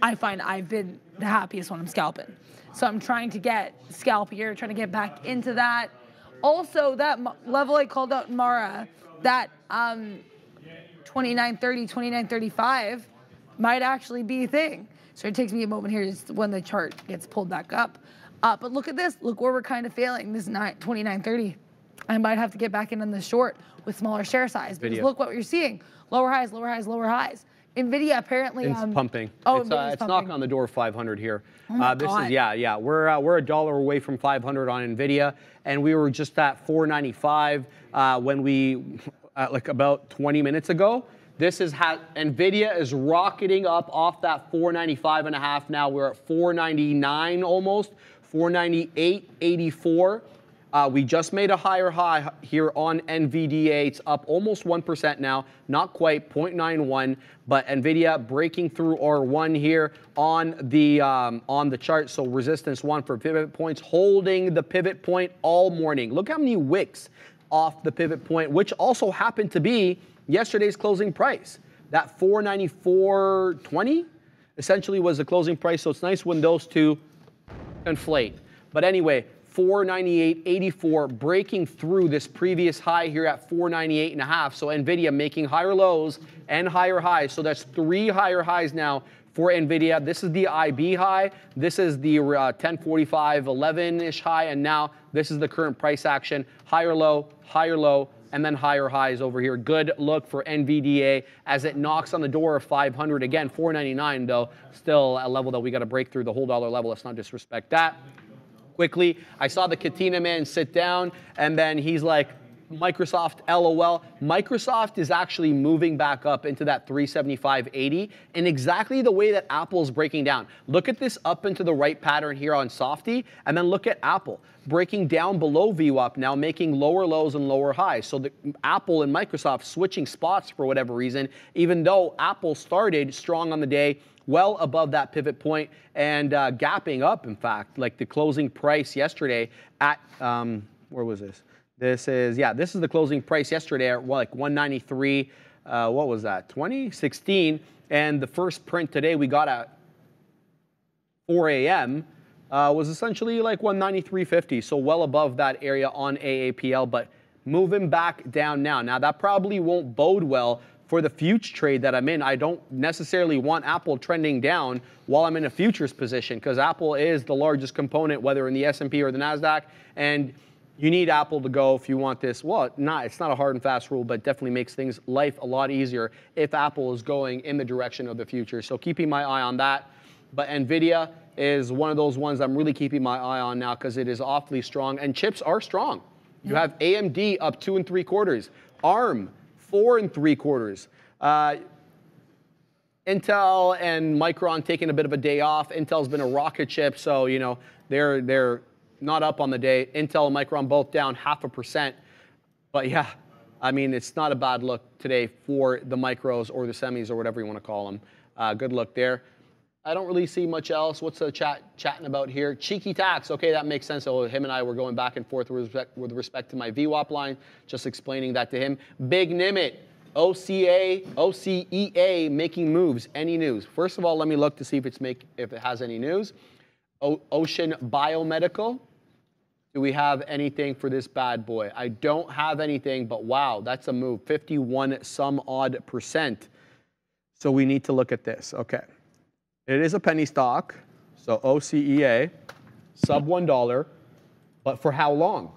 I find I've been the happiest when I'm scalping. So I'm trying to get scalpier, trying to get back into that. Also, that level I called out in Mara, that um, 2930, 2935 might actually be a thing. So it takes me a moment here just when the chart gets pulled back up. Uh, but look at this. Look where we're kind of failing. This is not 2930. I might have to get back in on the short with smaller share size. Because Nvidia. look what you're seeing. Lower highs, lower highs, lower highs. Nvidia apparently It's um, pumping. Oh, it's, uh, it's pumping. knocking on the door of 500 here. Oh my uh, this God. is yeah, yeah. We're uh, we're a dollar away from 500 on Nvidia, and we were just at 495 uh, when we uh, like about 20 minutes ago. This is how Nvidia is rocketing up off that 495 and a half. Now we're at 499 almost, 498.84. Uh, we just made a higher high here on NVDA. It's up almost 1% now, not quite 0.91, but NVIDIA breaking through R1 here on the um, on the chart. So resistance one for pivot points, holding the pivot point all morning. Look how many wicks off the pivot point, which also happened to be yesterday's closing price. That 494.20 essentially was the closing price. So it's nice when those two conflate. But anyway, 498.84 breaking through this previous high here at 498 and a half. So Nvidia making higher lows and higher highs. So that's three higher highs now for Nvidia. This is the IB high. This is the uh, 1045 11-ish high and now this is the current price action. Higher low, higher low, and then higher highs over here. Good look for NVDA as it knocks on the door of 500 again. 499 though, still a level that we got to break through the whole dollar level. Let's not disrespect that quickly. I saw the Katina man sit down, and then he's like, Microsoft LOL. Microsoft is actually moving back up into that 375.80 in exactly the way that Apple is breaking down. Look at this up into the right pattern here on Softy, and then look at Apple breaking down below VWAP now, making lower lows and lower highs. So the Apple and Microsoft switching spots for whatever reason, even though Apple started strong on the day well above that pivot point and uh, gapping up, in fact, like the closing price yesterday at, um, where was this? This is, yeah, this is the closing price yesterday at like 193, uh, what was that, 2016. And the first print today we got at 4 a.m. Uh, was essentially like 193.50, so well above that area on AAPL, but moving back down now. Now that probably won't bode well for the future trade that I'm in, I don't necessarily want Apple trending down while I'm in a futures position because Apple is the largest component, whether in the S&P or the Nasdaq, and you need Apple to go if you want this. Well, not it's not a hard and fast rule, but definitely makes things life a lot easier if Apple is going in the direction of the future. So keeping my eye on that. But Nvidia is one of those ones I'm really keeping my eye on now because it is awfully strong, and chips are strong. You have AMD up two and three quarters, ARM four and three quarters. Uh, Intel and Micron taking a bit of a day off. Intel's been a rocket ship, so you know they're they're not up on the day. Intel and Micron both down half a percent. But yeah, I mean it's not a bad look today for the micros or the semis or whatever you want to call them. Uh, good look there. I don't really see much else. What's the chat chatting about here? Cheeky tax. Okay, that makes sense. So him and I were going back and forth with respect, with respect to my VWAP line, just explaining that to him. Big Nimit, OCA, OCEA making moves. Any news? First of all, let me look to see if it's make if it has any news. O Ocean Biomedical. Do we have anything for this bad boy? I don't have anything, but wow, that's a move. 51 some odd percent. So we need to look at this. Okay. It is a penny stock, so OCEA, sub $1, but for how long?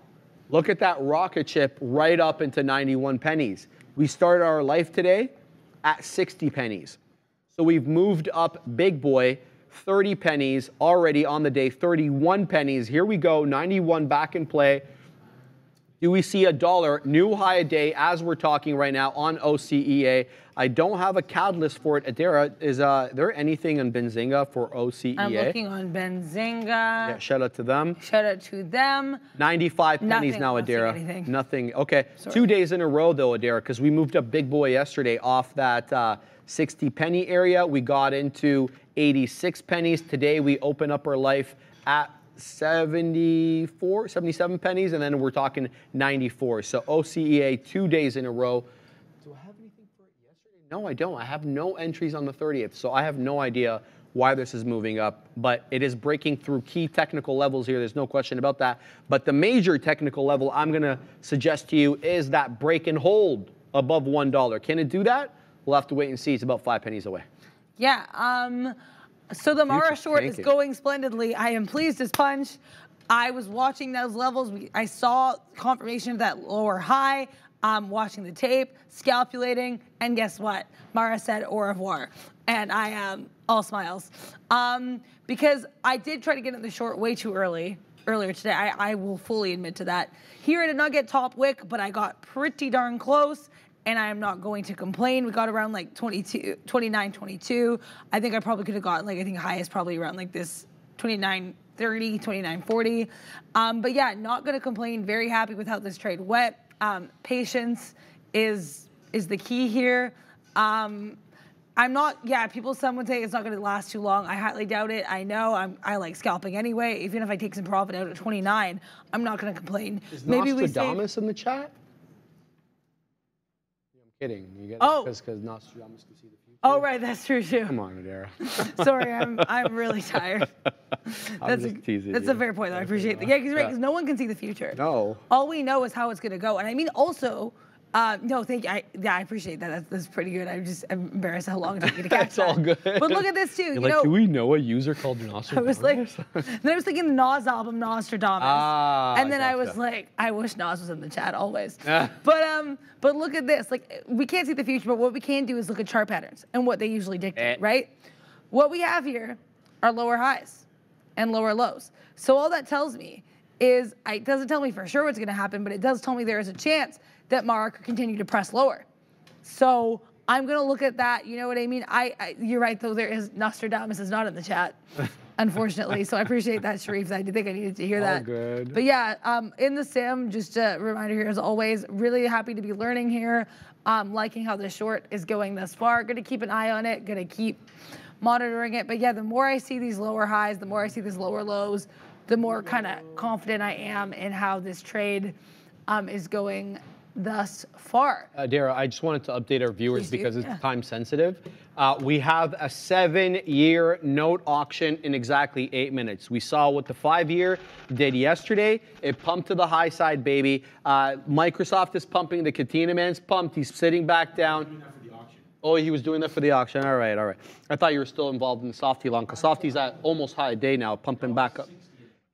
Look at that rocket ship right up into 91 pennies. We started our life today at 60 pennies. So we've moved up big boy 30 pennies already on the day, 31 pennies. Here we go, 91 back in play. Do we see a dollar new high a day as we're talking right now on OCEA? I don't have a catalyst for it. Adara, is uh, there anything on Benzinga for OCEA? I'm looking on Benzinga. Yeah, shout out to them. Shout out to them. 95 pennies now, Adara. Nothing. Okay, Sorry. two days in a row though, Adara, because we moved up big boy yesterday off that uh, 60 penny area. We got into 86 pennies. Today we open up our life at 74, 77 pennies, and then we're talking 94. So OCEA two days in a row. Do I have anything for it yesterday? No, I don't. I have no entries on the 30th, so I have no idea why this is moving up, but it is breaking through key technical levels here. There's no question about that. But the major technical level I'm going to suggest to you is that break and hold above $1. Can it do that? We'll have to wait and see. It's about five pennies away. Yeah. Um, so the Mara short is going splendidly. I am pleased as punch. I was watching those levels. We, I saw confirmation of that lower high. I'm watching the tape, scalpulating, and guess what? Mara said au revoir. And I am um, all smiles. Um, because I did try to get in the short way too early earlier today. I, I will fully admit to that. Here I did not get top wick, but I got pretty darn close and I am not going to complain. We got around like 22, 29, 22. I think I probably could have gotten like, I think highest probably around like this 29, 30, 29.40. Um, but yeah, not going to complain. Very happy with how this trade went. Um, patience is is the key here. Um, I'm not. Yeah, people. Some would say it's not going to last too long. I highly doubt it. I know. I'm. I like scalping anyway. Even if I take some profit out at 29, I'm not going to complain. Is Maybe Nostradamus we in the chat? Kidding. You get oh. because Nostradamus can see the future. Oh right, that's true too. Come on, Adara. Sorry, I'm I'm really tired. that's a, That's you. a fair point. Though. I appreciate that. Yeah, because right, because no one can see the future. No. All we know is how it's going to go, and I mean also uh, no, thank you. I, yeah, I appreciate that. That's, that's pretty good. I'm just I'm embarrassed how long it took me to catch That's that. all good. But look at this too. You're you like, know, do we know a user called Nostradamus? I was like, then I was thinking the Nas album Nostradamus, ah, and then gotcha. I was like, I wish Nas was in the chat always. but um, but look at this. Like we can't see the future, but what we can do is look at chart patterns and what they usually dictate, eh. right? What we have here are lower highs and lower lows. So all that tells me is it doesn't tell me for sure what's going to happen, but it does tell me there is a chance that Mark continue to press lower. So I'm gonna look at that. You know what I mean? I, I you're right though. There is Nostradamus is not in the chat, unfortunately. so I appreciate that, Sharif. I did think I needed to hear All that. good. But yeah, um, in the sim, just a reminder here as always. Really happy to be learning here. Um, liking how the short is going thus far. Gonna keep an eye on it. Gonna keep monitoring it. But yeah, the more I see these lower highs, the more I see these lower lows, the more kind of confident I am in how this trade um, is going thus far. Uh, Dara, I just wanted to update our viewers because it's yeah. time sensitive. Uh, we have a seven-year note auction in exactly eight minutes. We saw what the five-year did yesterday. It pumped to the high side, baby. Uh, Microsoft is pumping. The Catena man's pumped. He's sitting back down. Oh, he was doing that for the auction. All right, all right. I thought you were still involved in the softy long because softy's at almost high day now, pumping back up.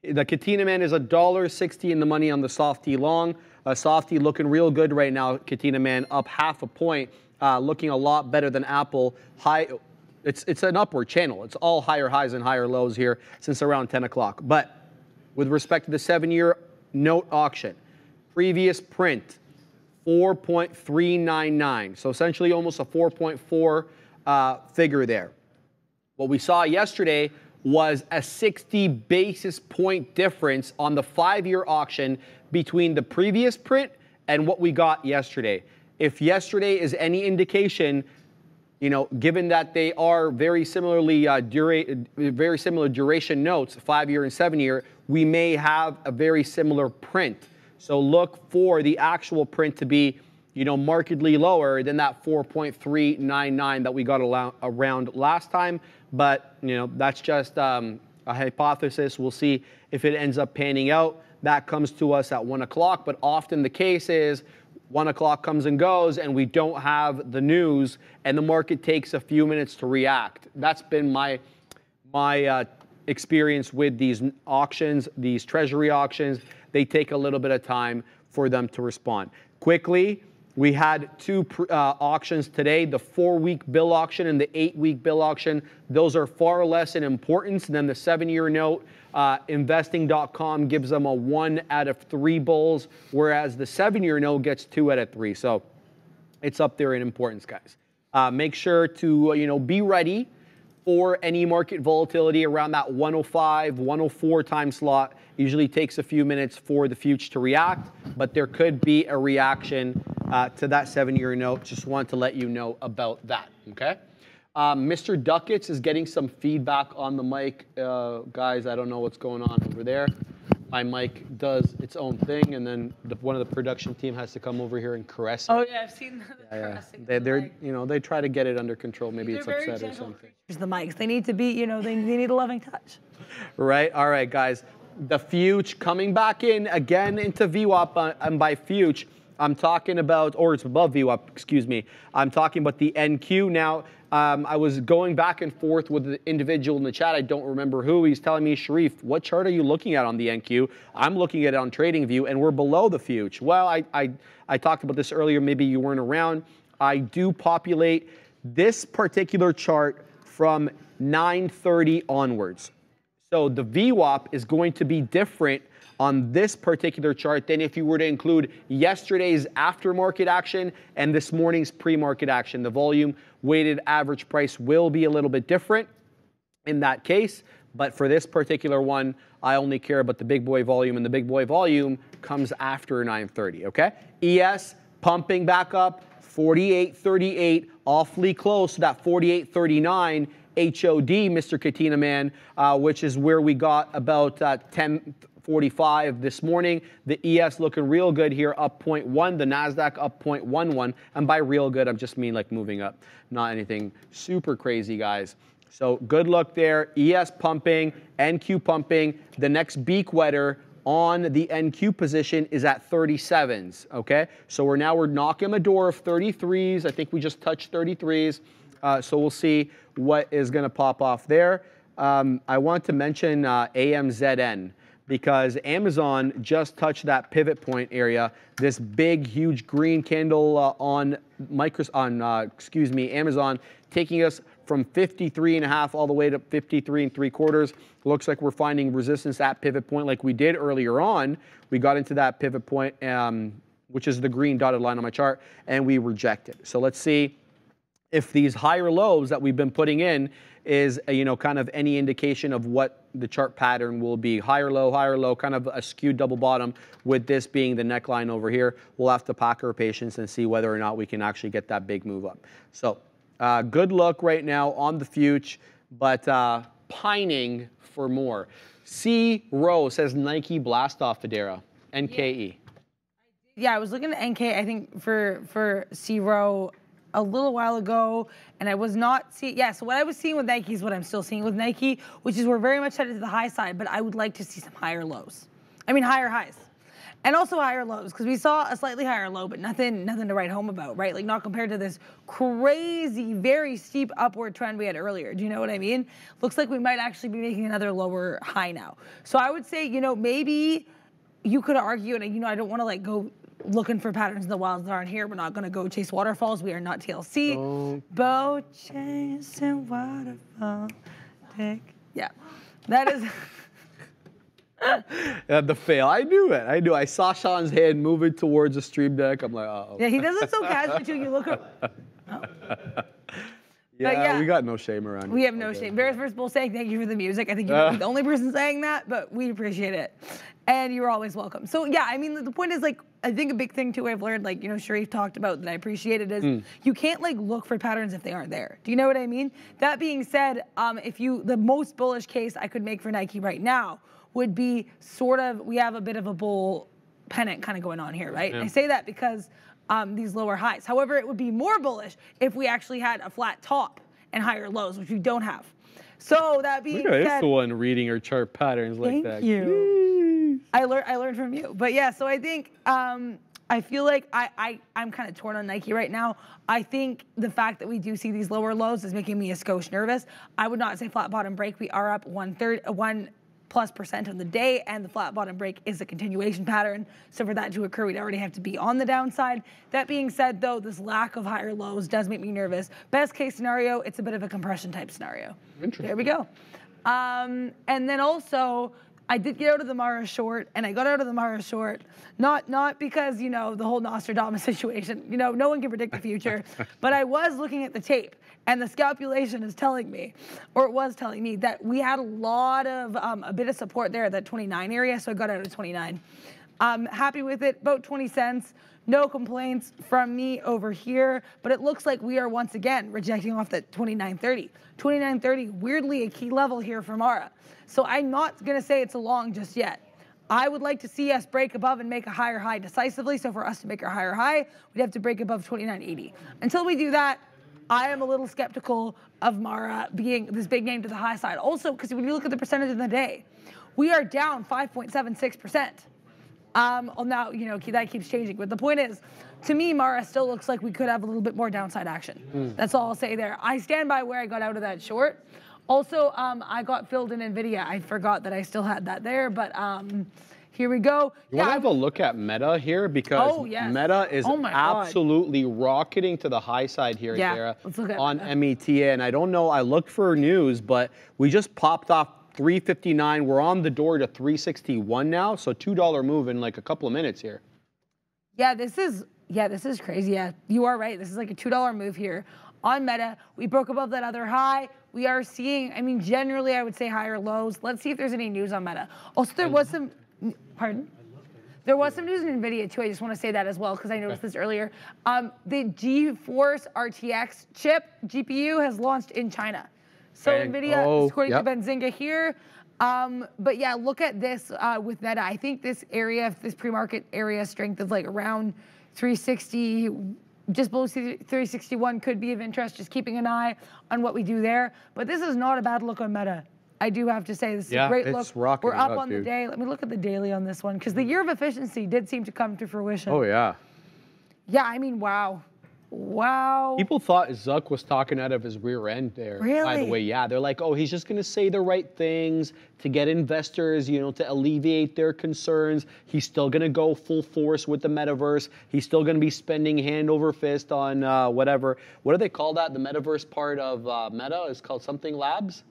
The Catena man is a dollar sixty in the money on the softy long. Uh, Softy looking real good right now. Catena Man up half a point, uh, looking a lot better than Apple. High, it's it's an upward channel. It's all higher highs and higher lows here since around 10 o'clock. But with respect to the seven-year note auction, previous print 4.399. So essentially almost a 4.4 uh, figure there. What we saw yesterday was a 60 basis point difference on the five year auction between the previous print and what we got yesterday. If yesterday is any indication, you know, given that they are very similarly uh, dura- very similar duration notes, five year and seven year, we may have a very similar print. So look for the actual print to be, you know, markedly lower than that 4.399 that we got around last time. But you know, that's just um, a hypothesis. We'll see if it ends up panning out that comes to us at one o'clock. But often the case is one o'clock comes and goes, and we don't have the news, and the market takes a few minutes to react. That's been my my uh, experience with these auctions, these treasury auctions. They take a little bit of time for them to respond. Quickly, we had two uh, auctions today, the four-week bill auction and the eight-week bill auction. Those are far less in importance than the seven-year note. Uh, investing.com gives them a one out of three bulls, whereas the seven-year note gets two out of three. So it's up there in importance, guys. Uh, make sure to you know be ready for any market volatility around that 105, 104 time slot. Usually takes a few minutes for the future to react, but there could be a reaction uh, to that seven-year note. Just want to let you know about that, okay? Um, Mr. Ducats is getting some feedback on the mic. Uh, guys, I don't know what's going on over there. My mic does its own thing, and then the, one of the production team has to come over here and caress it. Oh yeah, I've seen the yeah, caressing. Yeah. They, are the you know, they try to get it under control. Maybe it's upset or something. The mics, they need to be, you know, they, they need a loving touch. Right. All right, guys. The Fuge coming back in again into VWAP, uh, and by Fuge, I'm talking about, or it's above VWAP, excuse me. I'm talking about the NQ. Now, um, I was going back and forth with the individual in the chat. I don't remember who. He's telling me, Sharif, what chart are you looking at on the NQ? I'm looking at it on TradingView, and we're below the fuge. Well, I, I, I talked about this earlier. Maybe you weren't around. I do populate this particular chart from 930 onwards. So the VWAP is going to be different on this particular chart than if you were to include yesterday's aftermarket action and this morning's pre-market action. The volume weighted average price will be a little bit different in that case, But for this particular one, I only care about the big boy volume, and the big boy volume comes after 930, okay? ES pumping back up, 48.38, awfully close to that 48.39 HOD, Mr. Katina Man, uh, which is where we got about uh, 10. 45 this morning. The ES looking real good here, up 0.1. The NASDAQ up 0.11. And by real good, I'm just mean like moving up, not anything super crazy, guys. So good luck there. ES pumping, NQ pumping. The next beak wetter on the NQ position is at 37s, okay? So we're now, we're knocking the door of 33s. I think we just touched 33s. Uh, so we'll see what is gonna pop off there. Um, I want to mention uh, AMZN because Amazon just touched that pivot point area. This big, huge green candle uh, on Microsoft, on uh, excuse me, Amazon, taking us from 53 and a half all the way to 53 and three quarters. Looks like we're finding resistance at pivot point like we did earlier on. We got into that pivot point, um, which is the green dotted line on my chart, and we rejected. So let's see if these higher lows that we've been putting in is uh, you know kind of any indication of what the chart pattern will be. Higher low higher low kind of a skewed double bottom with this being the neckline over here. We'll have to pack our patience and see whether or not we can actually get that big move up. So uh, good luck right now on the future but uh, pining for more. C. Row says nike blast off federa nke Yeah, I was looking at NK. I think for for Zero a little while ago, and I was not seeing. Yeah, so what I was seeing with Nike is what I'm still seeing with Nike, which is we're very much headed to the high side, but I would like to see some higher lows. I mean higher highs, and also higher lows because we saw a slightly higher low, but nothing nothing to write home about, right? Like not compared to this crazy, very steep upward trend we had earlier. Do you know what I mean? Looks like we might actually be making another lower high now. So I would say, you know, maybe you could argue, and you know, I don't want to like go looking for patterns in the wilds that aren't here. We're not going to go chase waterfalls. We are not TLC. Oh. Boat chasing waterfall. Take. Yeah, that is. Uh, the fail. I knew it. I knew. I saw Sean's hand moving towards the stream deck. I'm like, oh. yeah, he does it so casually too. You look. Up, yeah, yeah. we got no shame around here. we here. have no Okay. shame. Bears first Bull saying thank you for the music. I think you're the only person saying that, but we appreciate it. And you're always welcome. So yeah, I mean, the- the point is like, I think a big thing too I've learned, like, you know, Sharif talked about that I appreciated is you can't like look for patterns if they aren't there. Do you know what I mean? That being said, um, if you, the most bullish case I could make for Nike right now would be sort of, we have a bit of a bull pennant kind of going on here, right? And I say that because um, these lower highs. However, it would be more bullish if we actually had a flat top and higher lows, which we don't have. So that being Look at said, this one reading her chart patterns like Thank that. you. I learned I learned from you. But yeah, so I think um, I feel like I, I I'm kind of torn on Nike right now. I think the fact that we do see these lower lows is making me a skosh nervous. I would not say flat bottom break. We are up one third one plus percent on the day, and the flat bottom break is a continuation pattern. So for that to occur, we'd already have to be on the downside. That being said, though, this lack of higher lows does make me nervous. Best case scenario, it's a bit of a compression type scenario. Interesting. There we go. Um, and then also, I did get out of the Mara short, and I got out of the Mara short not not because you know the whole Nostradamus situation. You know, no one can predict the future, but I was looking at the tape, and the scalpulation is telling me, or it was telling me, that we had a lot of um, a bit of support there at that 29 area. So I got out of 29. I'm happy with it, about 20 cents. No complaints from me over here, but it looks like we are once again rejecting off that 29.30. 29.30, weirdly a key level here for Mara. So I'm not gonna say it's a long just yet. I would like to see us break above and make a higher high decisively. So for us to make our higher high, we'd have to break above 29.80. Until we do that, I am a little skeptical of Mara being this big name to the high side. Also, because when you look at the percentage in the day, we are down 5.76%. Um, well, now, you know, that keeps changing. But the point is, to me, Mara still looks like we could have a little bit more downside action. That's all I'll say there. I stand by where I got out of that short. Also, um, I got filled in NVIDIA. I forgot that I still had that there, but um, here we go. You want to have a look at Meta here because Oh, yes. Meta is Oh, my God. absolutely rocketing to the high side here, Yeah, Sarah, let's look at on Meta. META. And I don't know, I looked for news, but we just popped off 359. We're on the door to 361 now, so $2 move in like a couple of minutes here. Yeah, this is yeah, this is crazy. Yeah, you are right. This is like a two dollar move here on Meta. We broke above that other high. we are seeing, I mean, generally, I would say higher lows. Let's see if there's any news on Meta. Also, there was some, pardon? There was some news in NVIDIA too. I just want to say that as well because I noticed this earlier. Um, the GeForce RTX chip GPU has launched in China. So Bang. NVIDIA, Oh, according yep. to Benzinga here. Um, but yeah, look at this uh, with Meta. I think this area, this pre-market area strength of like around 360, just below 361 could be of interest. Just keeping an eye on what we do there. But this is not a bad look on Meta. I do have to say this is Yeah, a great it's look. We're up up, on the day. Let me look at the daily on this one because the year of efficiency did seem to come to fruition. Oh yeah. Yeah, I mean, wow, wow. People thought Zuck was talking out of his rear end there. Really? By the way, yeah, they're like, oh, he's just gonna say the right things to get investors, you know, to alleviate their concerns. He's still gonna go full force with the metaverse. He's still gonna be spending hand over fist on uh, whatever. What do they call that? The metaverse part of uh, Meta is called something Labs.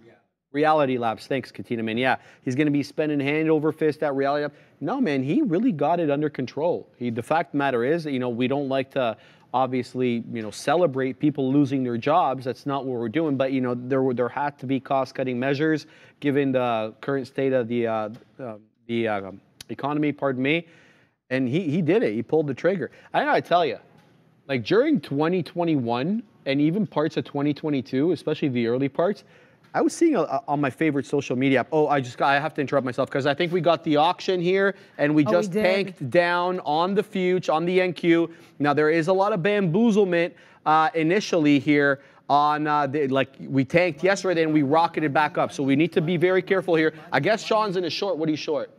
Reality Labs. Thanks, Katina, man. Yeah, he's going to be spending hand over fist at Reality Labs. No, man, he really got it under control. He, the fact the matter is, you know, we don't like to obviously, you know, celebrate people losing their jobs. That's not what we're doing. But you know, there there had to be cost-cutting measures given the current state of the uh, uh, the uh, economy. Pardon me. And he he did it. He pulled the trigger. I gotta tell you, like during 2021 and even parts of 2022, especially the early parts, I was seeing a, a- on my favorite social media app. Oh, I just I have to interrupt myself because I think we got the auction here and we Oh, just did. tanked down on the Fuge on the NQ. Now there is a lot of bamboozlement uh, initially here. On uh, the, like we tanked yesterday and we rocketed back up, so we need to be very careful here. I guess Sean's in a short. What are you short?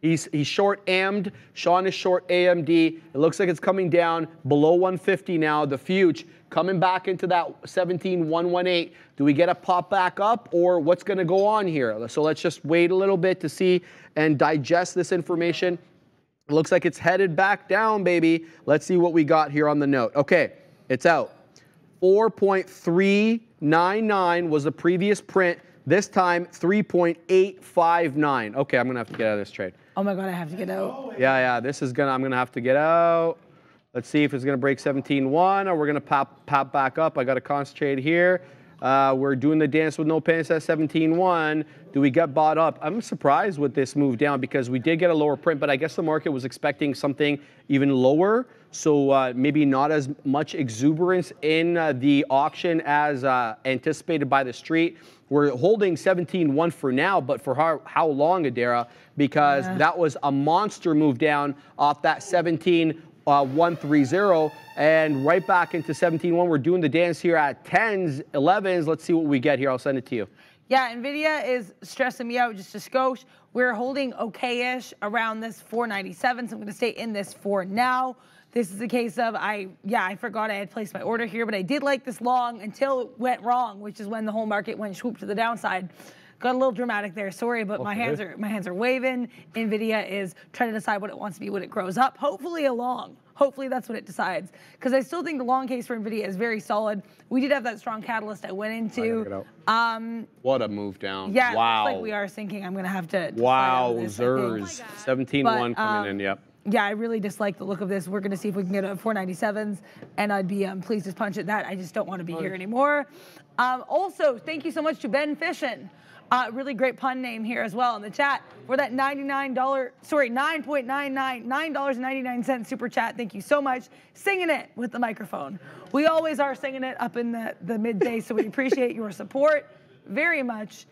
He's, he's short AMD. Sean is short AMD. It looks like it's coming down below 150 now. The Fuge coming back into that 17118. Do we get a pop back up or what's going to go on here? So let's just wait a little bit to see and digest this information. It looks like it's headed back down, baby. Let's see what we got here on the note. Okay, it's out. 4.399 was the previous print. This time, 3.859. Okay, I'm gonna have to get out of this trade. oh my God, I have to get out. Yeah, yeah, this is gonna, I'm gonna have to get out. Let's see if it's gonna break 17.1 or we're gonna pop, pop back up. I gotta concentrate here. Uh, we're doing the dance with no pants at 17.1. Do we get bought up? I'm surprised with this move down because we did get a lower print, but I guess the market was expecting something even lower. So uh, maybe not as much exuberance in uh, the auction as uh, anticipated by the street. We're holding 17.1 for now, but for how, how long, Adara? Because Yeah. that was a monster move down off that 17 uh, 130 and right back into 17.1. We're doing the dance here at 10s, 11s. Let's see what we get here. I'll send it to you. Yeah, Nvidia is stressing me out just a skosh. We're holding okay-ish around this 497, so I'm going to stay in this for now. This is a case of I, yeah, I forgot I had placed my order here, but I did like this long until it went wrong, which is when the whole market went swoop to the downside. Got a little dramatic there, sorry, but my hands are my hands are waving. Nvidia is trying to decide what it wants to be when it grows up. Hopefully a long. Hopefully that's what it decides. Because I still think the long case for Nvidia is very solid. We did have that strong catalyst I went into. get out. Um, What a move down. yeah, wow. looks like we are sinking. I'm gonna have to. to slide out Wow, of this, I think. Zers. 17.1 But, coming um, in, yep. Yeah, I really dislike the look of this. We're gonna see if we can get a 497s, and I'd be um, pleased to punch at that. I just don't want to be here anymore. Um, also, thank you so much to Ben Fishin. Uh, really great pun name here as well in the chat for that $99, sorry, $9.99, $9.99 super chat. Thank you so much. Singing it with the microphone. We always are singing it up in the, the midday, so we appreciate your support very much.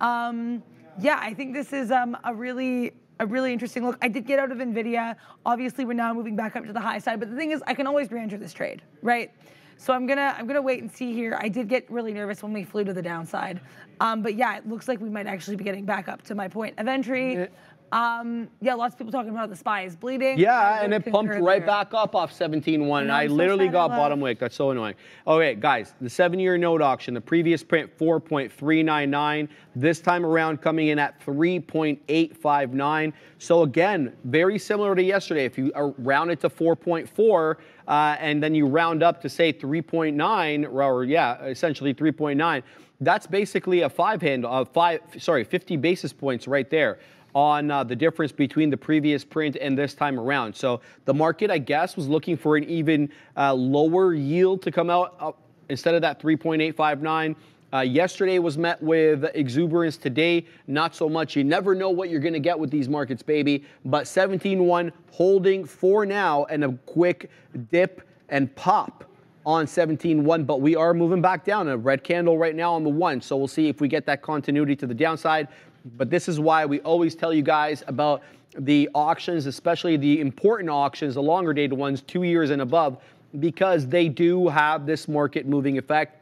Um, yeah, I think this is um, a really a really interesting look. I did get out of Nvidia. Obviously, we're now moving back up to the high side, but the thing is, I can always re-enter this trade, right? So I'm gonna I'm gonna wait and see here. I did get really nervous when we flew to the downside, um, but yeah, it looks like we might actually be getting back up to my point of entry. Um, yeah, lots of people talking about the spy is bleeding. Yeah, and it pumped right there. back up off 17.1, and I so literally got bottom wick. That's so annoying. Okay, guys, the seven-year note auction, the previous print 4.399, this time around coming in at 3.859. So again, very similar to yesterday. If you round it to 4.4, uh, and then you round up to say 3.9, or yeah, essentially 3.9, that's basically a five handle, uh, five, sorry, 50 basis points right there on uh, the difference between the previous print and this time around. So the market, I guess, was looking for an even uh, lower yield to come out uh, instead of that 3.859. Uh, yesterday was met with exuberance. Today, not so much. You never know what you're going to get with these markets, baby. But 17.1 holding for now and a quick dip and pop on 17.1, but we are moving back down. A red candle right now on the one. So we'll see if we get that continuity to the downside. But this is why we always tell you guys about the auctions, especially the important auctions, the longer dated ones, two years and above, because they do have this market moving effect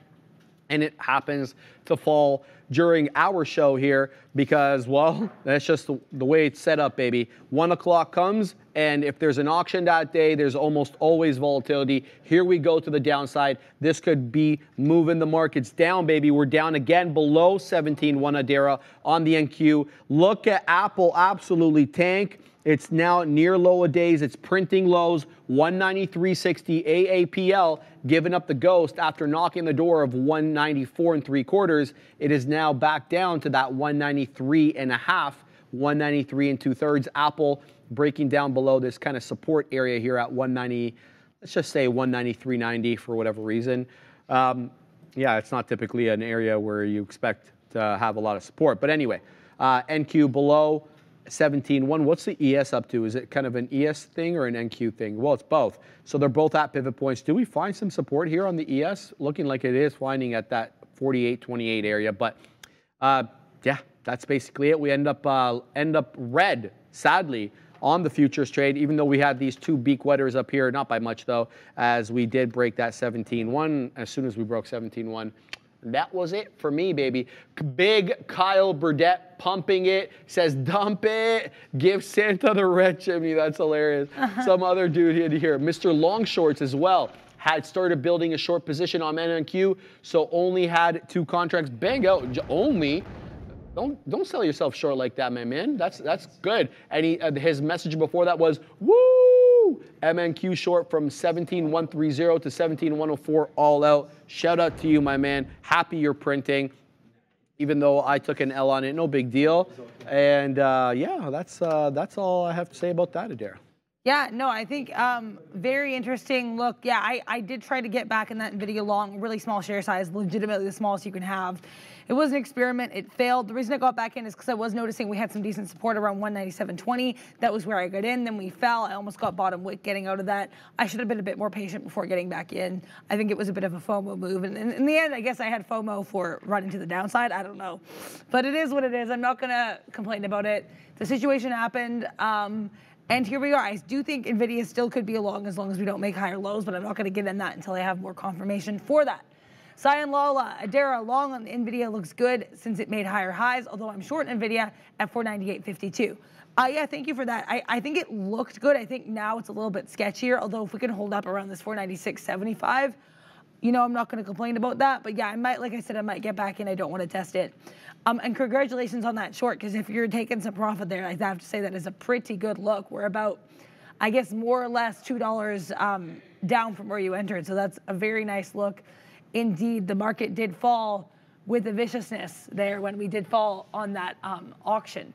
and it happens to fall during our show here because, well, that's just the, the, way it's set up, baby. One o'clock comes, and if there's an auction that day, there's almost always volatility. Here we go to the downside. This could be moving the markets down, baby. We're down again below 17 one Adara on the NQ. Look at Apple absolutely tank. It's now near low of days. It's printing lows, 193.60 AAPL, giving up the ghost after knocking the door of 194 and three quarters. It is now back down to that 193 and a half, 193 and two thirds. Apple breaking down below this kind of support area here at 190, let's just say 193.90 for whatever reason. Um, yeah, it's not typically an area where you expect to have a lot of support. But anyway, uh, NQ below 17.1. What's the ES up to? Is it kind of an ES thing or an NQ thing? Well, it's both. So they're both at pivot points. Do we find some support here on the ES? Looking like it is finding at that 48.28 area. But uh, yeah, that's basically it. We end up uh, end up red, sadly, on the futures trade, even though we had these two beak wetters up here, not by much though, as we did break that 17.1 as soon as we broke 17.1. That was it for me, baby. Big Kyle Burdett pumping it, says dump it, give Santa the red chimney. That's hilarious. Some other dude in here, Mr. Longshorts as well, had started building a short position on MNQ, so only had two contracts. Bang out, only. Don't don't sell yourself short like that, my man. That's that's good. And he, uh, his message before that was woo MNQ short from 17130 to 17104 all out. Shout out to you, my man. Happy you're printing. Even though I took an L on it, no big deal. And uh, yeah, that's uh, that's all I have to say about that, Adara. Yeah, no, I think um, very interesting look. Yeah, I, I did try to get back in that NVIDIA long, really small share size, legitimately the smallest you can have. It was an experiment. It failed. The reason I got back in is because I was noticing we had some decent support around 197.20. That was where I got in. Then we fell. I almost got bottom wick getting out of that. I should have been a bit more patient before getting back in. I think it was a bit of a FOMO move. And in, the end, I guess I had FOMO for running to the downside. I don't know. But it is what it is. I'm not going to complain about it. The situation happened. Um, and here we are. I do think NVIDIA still could be along as long as we don't make higher lows, but I'm not going to get in that until I have more confirmation for that. Cyan Lala, Adara long on NVIDIA looks good since it made higher highs, although I'm short NVIDIA at 498.52. Uh, yeah, thank you for that. I, I think it looked good. I think now it's a little bit sketchier, although if we can hold up around this 496.75, you know, I'm not going to complain about that. But yeah, I might, like I said, I might get back in. I don't want to test it. Um, and congratulations on that short, because if you're taking some profit there, I have to say that is a pretty good look. We're about, I guess, more or less $2 um, down from where you entered. So that's a very nice look. Indeed, the market did fall with the viciousness there when we did fall on that um, auction.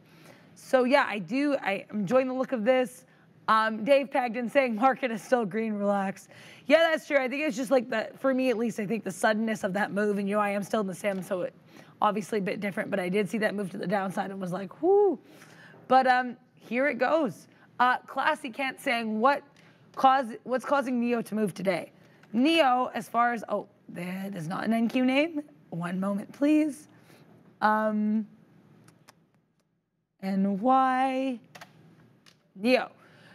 So yeah, I do, I am enjoying the look of this. Um, Dave Pagden saying market is still green, relax. Yeah, that's true. I think it's just like the, for me at least, I think the suddenness of that move, and you know, I am still in the sim, so it, obviously a bit different, but I did see that move to the downside and was like, whoo. But um, here it goes. Uh, Classy Kent saying, what cause, what's causing NEO to move today? NEO, as far as, oh, that is not an NQ name. One moment, please. Um, and why? NIO.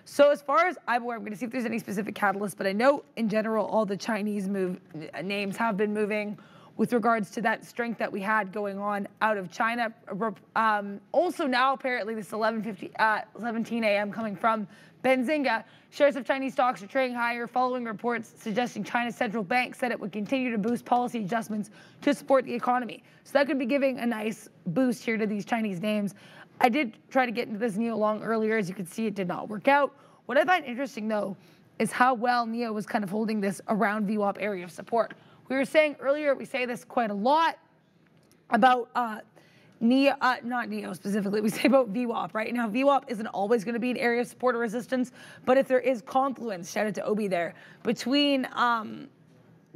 So as far as I'm aware, I'm going to see if there's any specific catalyst, but I know in general all the Chinese move names have been moving with regards to that strength that we had going on out of China. Um, also now, apparently, this 11:50, uh, 17 a.m. coming from Benzinga. Shares of Chinese stocks are trading higher following reports suggesting China's central bank said it would continue to boost policy adjustments to support the economy. So that could be giving a nice boost here to these Chinese names. I did try to get into this NIO long earlier. As you can see, it did not work out. What I find interesting, though, is how well NIO was kind of holding this around VWAP area of support. We were saying earlier, we say this quite a lot about uh, NIO, uh, not Neo specifically, we say about VWAP, right? Now, VWAP isn't always going to be an area of support or resistance, but if there is confluence, shout out to Obi there, between, um,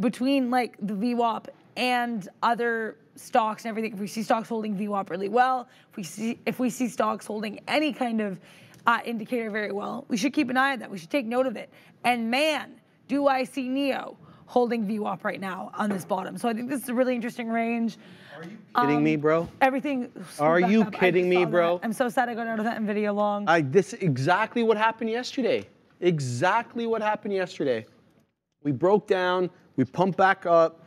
between like the VWAP and other stocks and everything, if we see stocks holding VWAP really well, if we see if we see stocks holding any kind of uh, indicator very well, we should keep an eye on that. We should take note of it. And man, do I see NIO holding VWAP right now on this bottom. So I think this is a really interesting range. Are you kidding um, me, bro? Everything. Are you up. kidding me, bro? That. I'm so sad I got out of that NVIDIA long. I this exactly what happened yesterday. Exactly what happened yesterday. We broke down, we pumped back up.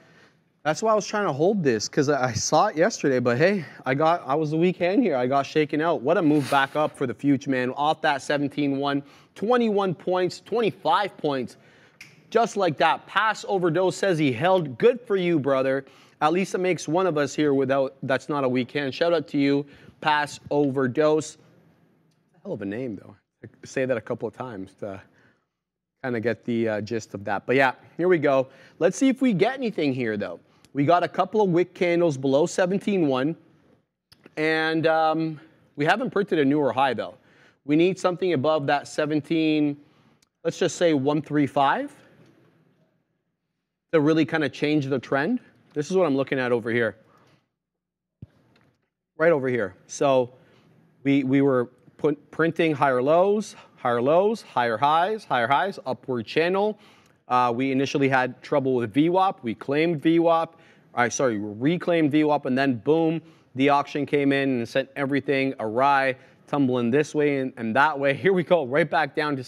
That's why I was trying to hold this because I saw it yesterday. But hey, I got I was the weak hand here. I got shaken out. What a move back up for the future, man. Off that 17-1, 21 points, 25 points. Just like that. Pass overdose says he held. Good for you, brother. At least it makes one of us here without that's not a weak. Shout out to you. Pass overdose. Hell of a name though. I say that a couple of times to kind of get the uh, gist of that. But yeah, here we go. Let's see if we get anything here though. We got a couple of wick candles below 17.1, and um, we haven't printed a newer high though. We need something above that 17, let's just say 135 to really kind of change the trend. This is what I'm looking at over here. Right over here. So we, we were put, printing higher lows, higher lows, higher highs, higher highs, upward channel. Uh, we initially had trouble with VWAP. We claimed VWAP. I sorry, reclaimed VWAP, and then boom, the auction came in and sent everything awry, tumbling this way and, and that way. Here we go, right back down to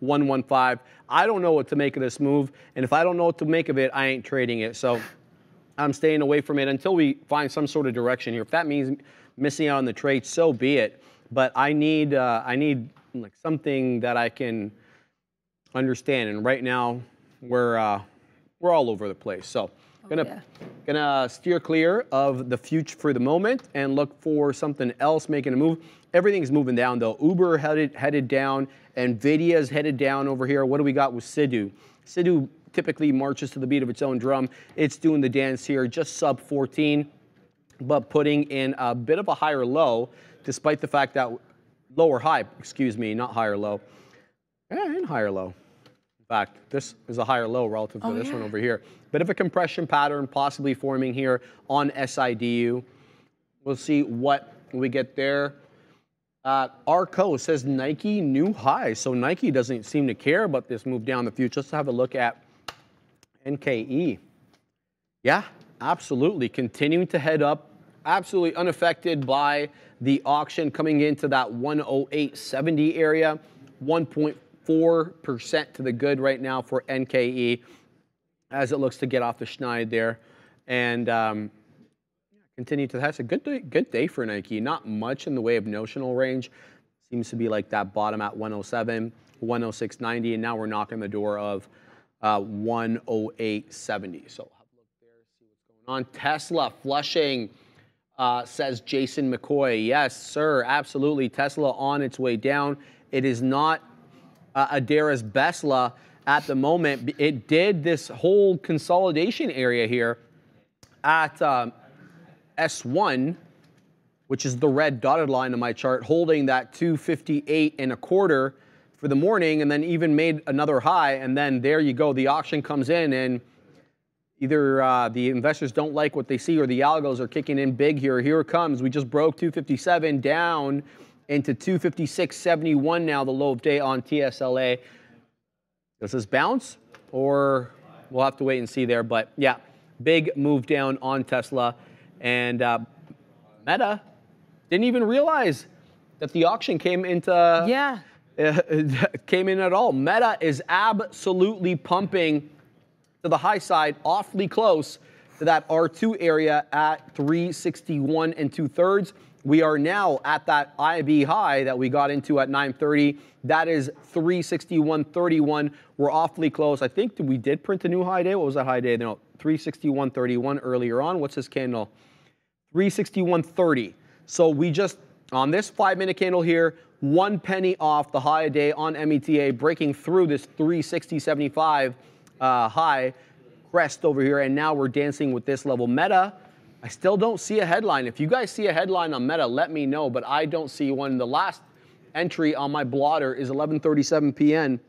17,115. I don't know what to make of this move, and if I don't know what to make of it, I ain't trading it. So I'm staying away from it until we find some sort of direction here. If that means missing out on the trade, so be it. But I need uh, I need like something that I can understand. And right now, we're uh, we're all over the place. So gonna yeah. gonna steer clear of the future for the moment and look for something else making a move. Everything's moving down though. Uber headed headed down. Nvidia's headed down over here. What do we got with Sidu? Sidu typically marches to the beat of its own drum. It's doing the dance here, just sub 14, but putting in a bit of a higher low, despite the fact that lower high, excuse me, not higher low, yeah, and higher low In fact, this is a higher low relative to oh, this yeah. one over here. Bit of a compression pattern possibly forming here on SIDU. We'll see what we get there. Uh, Arco says Nike new high. So Nike doesn't seem to care about this move down the future. Let's have a look at NKE. Yeah, absolutely. Continuing to head up. Absolutely unaffected by the auction coming into that 108.70 area. 1.4 4% to the good right now for NKE as it looks to get off the schneid there. And um, continue to, that's a good day, good day for Nike. Not much in the way of notional range. Seems to be like that bottom at 107, 106.90, and now we're knocking the door of uh, 108.70. So have a look there, see what's going on. Tesla flushing. Uh, says Jason McCoy. Yes, sir, absolutely. Tesla on its way down. It is not uh, Adaris Besla at the moment. It did this whole consolidation area here at um, S1, which is the red dotted line on my chart, holding that 258 and a quarter for the morning, and then even made another high. And then there you go. The auction comes in, and either uh, the investors don't like what they see, or the algos are kicking in big here. Here it comes. We just broke 257 down into 256.71 now, the low of day on TSLA. Does this bounce or we'll have to wait and see there. But yeah, big move down on Tesla. And uh, Meta didn't even realize that the auction came into. Yeah. came in at all. Meta is absolutely pumping to the high side, awfully close to that R2 area at 361 and two thirds. We are now at that IB high that we got into at 930. That is 361.31. We're awfully close. I think we did print a new high day. What was that high day? No, 361.31 earlier on. What's this candle? 361.30. So we just, on this five minute candle here, one penny off the high a day on META, breaking through this 360.75 uh, high crest over here. And now we're dancing with this level. Meta I still don't see a headline. If you guys see a headline on Meta, let me know, but I don't see one. The last entry on my blotter is 11:37 p.m.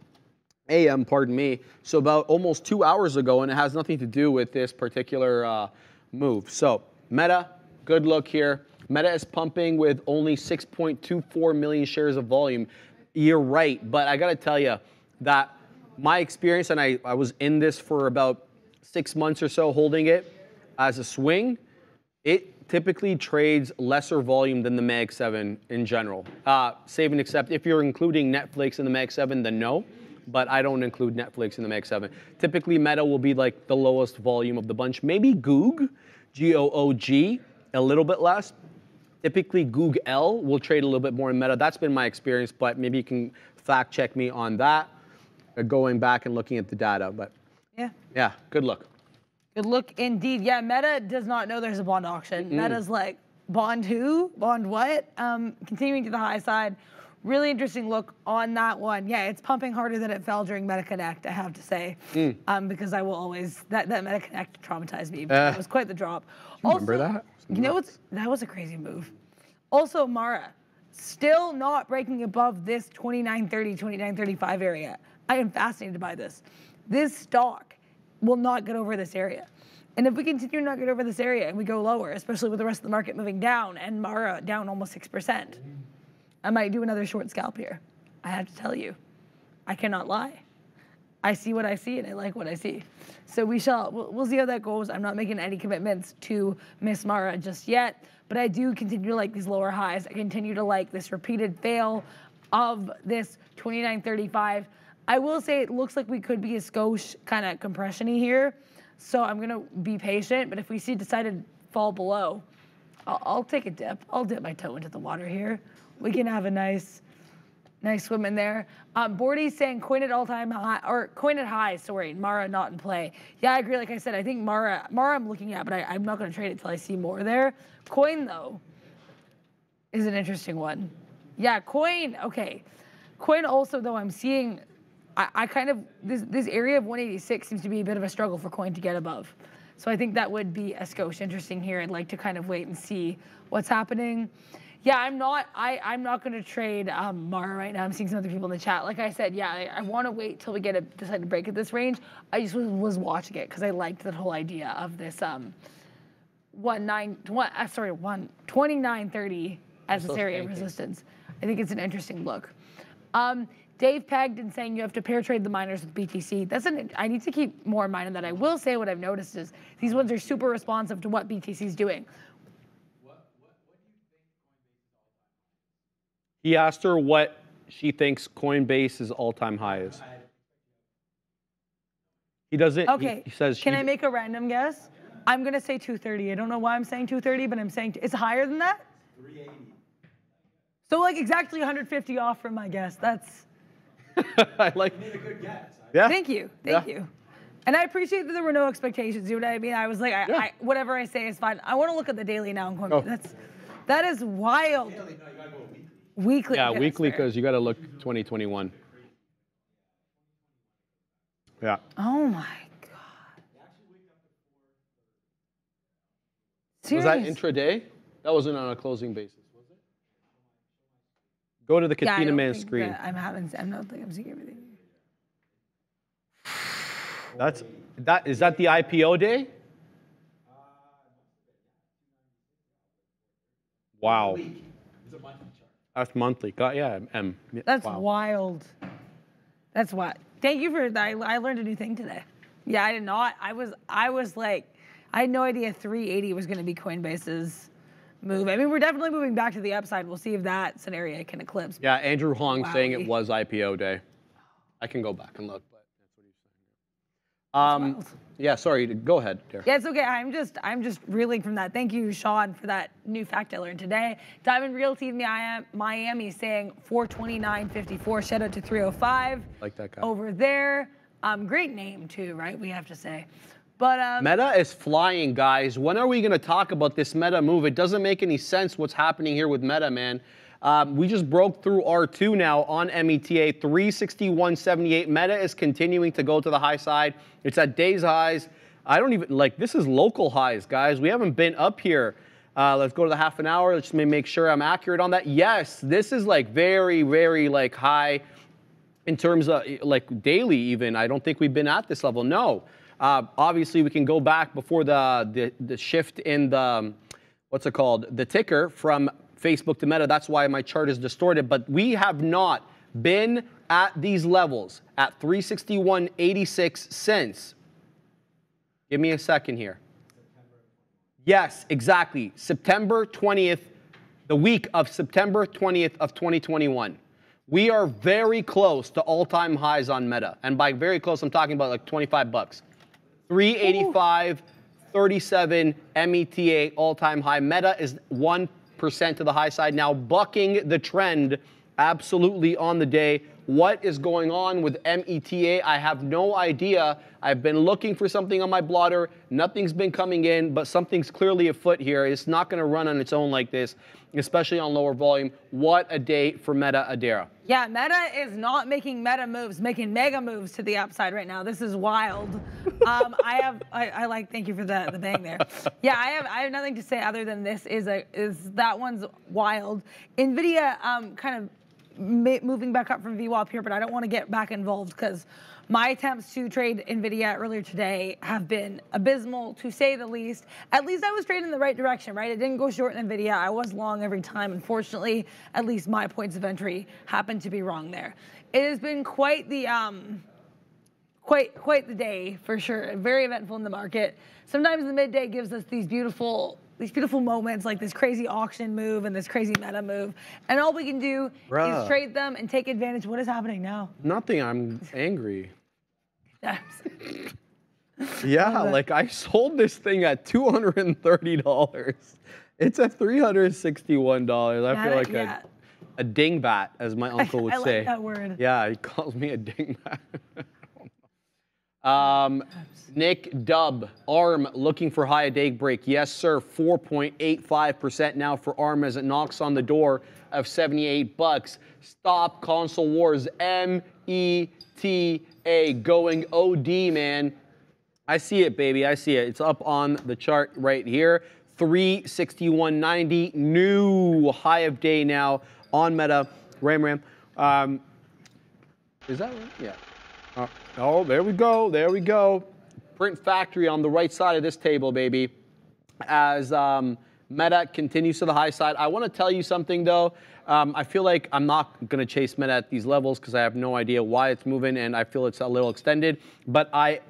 a.m. Pardon me. So about almost two hours ago, and it has nothing to do with this particular uh, move. So Meta, good look here. Meta is pumping with only 6.24 million shares of volume. You're right, but I gotta tell you that my experience, and I, I was in this for about six months or so holding it as a swing, it typically trades lesser volume than the Mag 7 in general. Uh, save and except if you're including Netflix in the Mag 7, then no. But I don't include Netflix in the Mag 7. Typically, Meta will be like the lowest volume of the bunch. Maybe Goog, G O O G, a little bit less. Typically, Goog L will trade a little bit more in Meta. That's been my experience, but maybe you can fact check me on that, uh, going back and looking at the data. But Yeah. yeah, good look. Good look indeed. Yeah, Meta does not know there's a bond auction. Meta's like, bond who? Bond what? Um, continuing to the high side. Really interesting look on that one. Yeah, it's pumping harder than it fell during MetaConnect, I have to say. Um, because I will always, that, that MetaConnect traumatized me. Uh, it was quite the drop. remember that? You know what's, that was a crazy move. Also, Mara, still not breaking above this 2930, 2935 area. I am fascinated by this. This stock will not get over this area. And if we continue to not get over this area and we go lower, especially with the rest of the market moving down and Mara down almost 6%, I might do another short scalp here. I have to tell you, I cannot lie. I see what I see and I like what I see. So we shall, we'll, we'll see how that goes. I'm not making any commitments to Miss Mara just yet, but I do continue to like these lower highs. I continue to like this repeated fail of this 2935. I will say it looks like we could be a skosh kind of compression-y here. So I'm gonna be patient, but if we see decided fall below, I'll, I'll take a dip. I'll dip my toe into the water here. We can have a nice, Nice swim in there. Um, Bordy's saying coin at all time high, or coin at high, sorry, Mara not in play. Yeah, I agree. Like I said, I think Mara, Mara I'm looking at, but I, I'm not going to trade it till I see more there. Coin, though, is an interesting one. Yeah, coin, okay. Coin also, though, I'm seeing, I, I kind of, this, this area of 186 seems to be a bit of a struggle for coin to get above. So I think that would be a skosh interesting here. I'd like to kind of wait and see what's happening. Yeah, I'm not. I I'm not going to trade um, Mara right now. I'm seeing some other people in the chat. Like I said, yeah, I, I want to wait till we get a decide to break at this range. I just was, was watching it because I liked that whole idea of this um, one nine one uh, sorry one twenty nine thirty as this area of resistance. I think it's an interesting look. Um, Dave Pagden saying you have to pair trade the miners with BTC. That's an I need to keep more in mind of that. I will say what I've noticed is these ones are super responsive to what BTC is doing. He asked her what she thinks Coinbase's all-time high is. He doesn't. Okay. He, says. Can she, I make a random guess? I'm gonna say 230. I don't know why I'm saying 230, but I'm saying it's higher than that. 380. So like exactly 150 off from my guess. That's. I like. You made a good guess. Yeah. Thank you. Thank Yeah. you. And I appreciate that there were no expectations. You know what I mean? I was like, I, Yeah. I, whatever I say is fine. I want to look at the daily now. And go, Oh. That's, that is wild. Weekly. Yeah, okay, weekly because you got to look 2021. Yeah. Oh my god. Was that intraday? That wasn't on a closing basis, was it? Go to the Yeah, Katina don't Man screen. that I'm having. I'm not think I'm seeing everything. That's that. Is that the IPO day? Wow. That's monthly. Got yeah. M. That's wow. wild. That's what. Thank you for that. I, I learned a new thing today. Yeah, I did not. I was I was like, I had no idea 380 was going to be Coinbase's move. I mean, we're definitely moving back to the upside. We'll see if that scenario can eclipse. Yeah, Andrew Hong saying it was IPO day. I can go back and look, but that's what he's saying. Um. Yeah, sorry. Go ahead, Derek. Yeah, it's okay. I'm just I'm just reeling from that. Thank you, Sean, for that new fact I learned today. Diamond Realty Miami, Miami saying 429.54. Shout out to 305 Like that guy. over there. Um, great name too, right? We have to say. But um, Meta is flying, guys. When are we going to talk about this Meta move? It doesn't make any sense what's happening here with Meta, man. Um, we just broke through R2 now on META, 361.78. Meta is continuing to go to the high side. It's at day's highs. I don't even like this is local highs, guys. We haven't been up here. Uh, let's go to the half an hour. Let's make sure I'm accurate on that. Yes, this is like very, very like high in terms of like daily even i don't think we've been at this level no Uh, obviously, we can go back before the, the, the shift in the, um, what's it called, the ticker from Facebook to Meta. That's why my chart is distorted. But we have not been at these levels at 361.86 cents. Give me a second here. Yes, exactly. September 20th, the week of September 20th of 2021. We are very close to all-time highs on Meta. And by very close, I'm talking about like 25 bucks. 385, 37 META all-time high. Meta is 1% to the high side now, bucking the trend absolutely on the day. What is going on with META? I have no idea. I've been looking for something on my blotter. Nothing's been coming in, but something's clearly afoot here. It's not going to run on its own like this, especially on lower volume. What a day for Meta Adara. Yeah, Meta is not making meta moves, making mega moves to the upside right now. This is wild. um, I have, I, I, like, thank you for the, the bang there. Yeah, I have, I have nothing to say other than this is a, is that one's wild. Nvidia, um, kind of moving back up from VWAP here, but I don't want to get back involved because my attempts to trade NVIDIA earlier today have been abysmal, to say the least. At least I was trading in the right direction, right? It didn't go short in NVIDIA. I was long every time. Unfortunately, at least my points of entry happened to be wrong there. It has been quite the... Um, quite quite the day for sure. Very eventful in the market. Sometimes the midday gives us these beautiful these beautiful moments like this crazy auction move and this crazy meta move. And all we can do Bruh. is trade them and take advantage. What is happening now? Nothing. I'm angry. yeah, like I sold this thing at $230. It's at $361. I feel like yeah. a, a dingbat, as my uncle would I, I say. Like that word. Yeah, he calls me a dingbat. Um, Nick Dub, ARM looking for high of day break. Yes, sir. 4.85% now for ARM as it knocks on the door of 78 bucks. Stop console wars. M E T A going OD, man. I see it, baby. I see it. It's up on the chart right here. 361.90, new high of day now on Meta. Ram Ram. Um, is that right? Yeah. Uh, oh, there we go. There we go. Print Factory on the right side of this table, baby. As um, Meta continues to the high side. I want to tell you something, though. Um, I feel like I'm not going to chase Meta at these levels because I have no idea why it's moving, and I feel it's a little extended. But I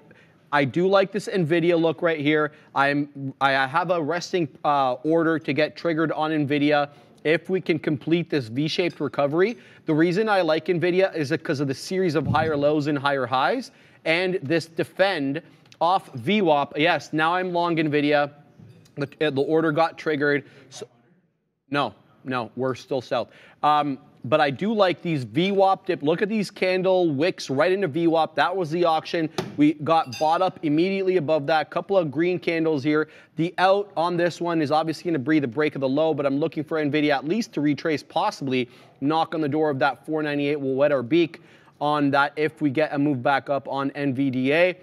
I do like this NVIDIA look right here. I'm, I have a resting uh, order to get triggered on NVIDIA if we can complete this V-shaped recovery. The reason I like NVIDIA is because of the series of higher lows and higher highs and this defend off VWAP. Yes, now I'm long NVIDIA. The, the order got triggered. So, no, no, we're still south. Um, but I do like these VWAP dip. Look at these candle wicks right into VWAP. That was the auction. We got bought up immediately above that. Couple of green candles here. The out on this one is obviously going to breathe a break of the low, but I'm looking for NVIDIA at least to retrace, possibly knock on the door of that 498. We'll wet our beak on that if we get a move back up on NVDA.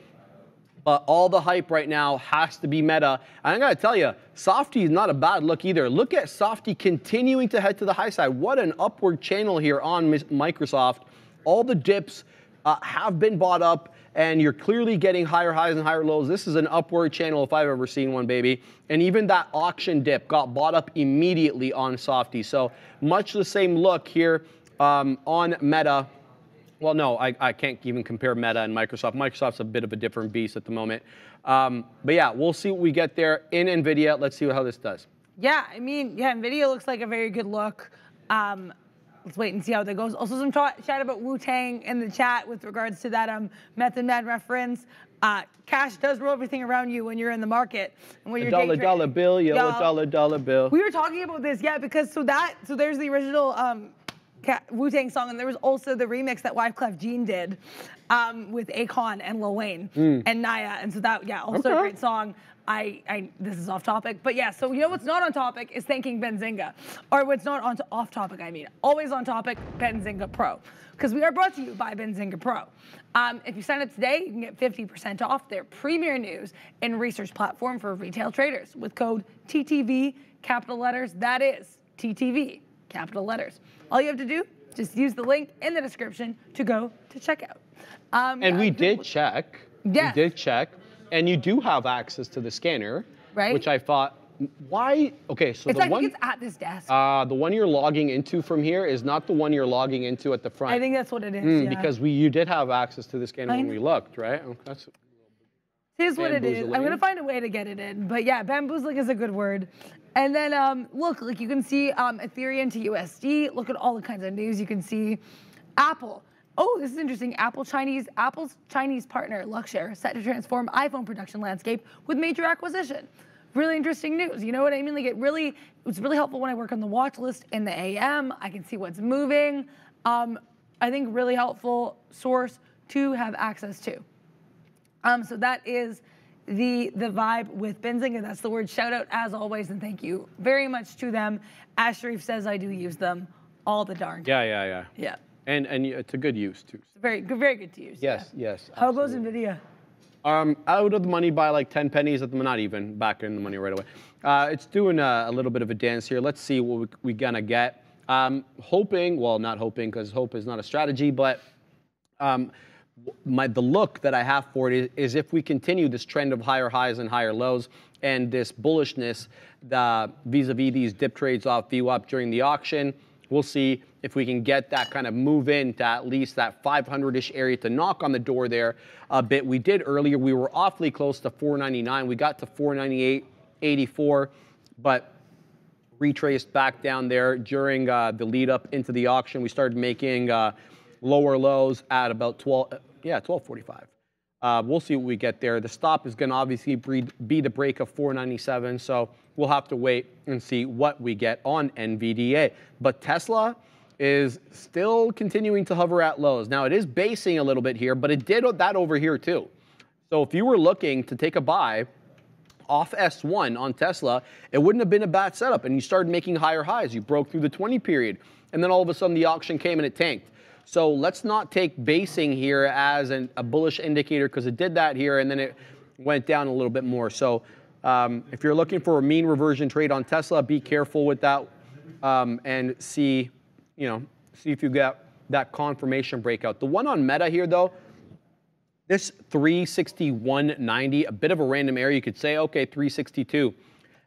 But all the hype right now has to be meta. And I gotta tell you, Softy is not a bad look either. Look at Softy continuing to head to the high side. What an upward channel here on Microsoft. All the dips uh, have been bought up and you're clearly getting higher highs and higher lows. This is an upward channel if I've ever seen one, baby. And even that auction dip got bought up immediately on Softy. So much the same look here um, on Meta. Well, no, I, I can't even compare Meta and Microsoft. Microsoft's a bit of a different beast at the moment. Um, but yeah, we'll see what we get there in NVIDIA. Let's see how this does. Yeah, I mean, yeah, NVIDIA looks like a very good look. Um, let's wait and see how that goes. Also, some chat about Wu Tang in the chat with regards to that um, Method Man reference. Uh, cash does roll everything around you when you're in the market and when you're dollar dollar bill, yellow dollar dollar bill. We were talking about this, yeah, because so that so there's the original um, Wu Tang song, and there was also the remix that Wyclef Jean did um, with Akon and Lil Wayne mm. and Niia, and so that yeah, also okay. a great song. I, I, this is off topic, but yeah. So you know what's not on topic is thanking Benzinga, or what's not on to, off topic. I mean, always on topic, Benzinga Pro, because we are brought to you by Benzinga Pro. Um, if you sign up today, you can get 50% off their premier news and research platform for retail traders with code TTV, capital letters. That is TTV, capital letters. All you have to do, just use the link in the description to go to checkout. Um, and we did check. Yeah. We did check. and you do have access to the scanner, Right. Which I thought, why? Okay, so It's the one, it's at this desk. uh, the one you're logging into from here is not the one you're logging into at the front. I think that's what it is. Mm, yeah. Because we, you did have access to the scanner I when know. we looked, right? Oh, That's Here's what it is. I'm gonna find a way to get it in, but yeah, bamboozling is a good word. And then um, look, like you can see um, Ethereum to USD. Look at all the kinds of news you can see. Apple. Oh, this is interesting. Apple Chinese Apple's Chinese partner Luxshare set to transform iPhone production landscape with major acquisition. Really interesting news. You know what I mean? Like it really, it's really helpful when I work on the watch list in the AM. I can see what's moving. Um, I think really helpful source to have access to. Um, so that is the the vibe with Benzing, and that's the word shout out as always, and thank you very much to them. Ash Sharif says I do use them all the darn time. yeah, yeah, yeah. Yeah. And and it's a good use too. Very good, very good to use. Yes, yeah. yes. How goes. Nvidia? Um, out of the money by like 10 pennies at the not even back in the money right away. Uh, it's doing a, a little bit of a dance here. Let's see what we, we gonna get. Um, hoping, well, not hoping because hope is not a strategy, but um, my the look that I have for it is, is if we continue this trend of higher highs and higher lows and this bullishness vis-a-vis these dip trades off VWAP during the auction, we'll see if we can get that kind of move in to at least that 500-ish area to knock on the door there a bit. We did earlier. We were awfully close to 499. We got to 498.84, but retraced back down there during uh, the lead up into the auction. We started making uh, lower lows at about 12, uh, yeah, 1245. Uh, we'll see what we get there. The stop is going to obviously be be the break of 497, so we'll have to wait and see what we get on NVDA. But Tesla is still continuing to hover at lows. Now it is basing a little bit here, but it did that over here too. So if you were looking to take a buy, off S1 on Tesla, it wouldn't have been a bad setup. And you started making higher highs. You broke through the 20 period. And then all of a sudden the auction came and it tanked. So let's not take basing here as an, a bullish indicator because it did that here and then it went down a little bit more. So um, if you're looking for a mean reversion trade on Tesla, be careful with that um, and see, you know, see if you get that confirmation breakout. The one on Meta here though, this 361.90, a bit of a random area. You could say, okay, 362,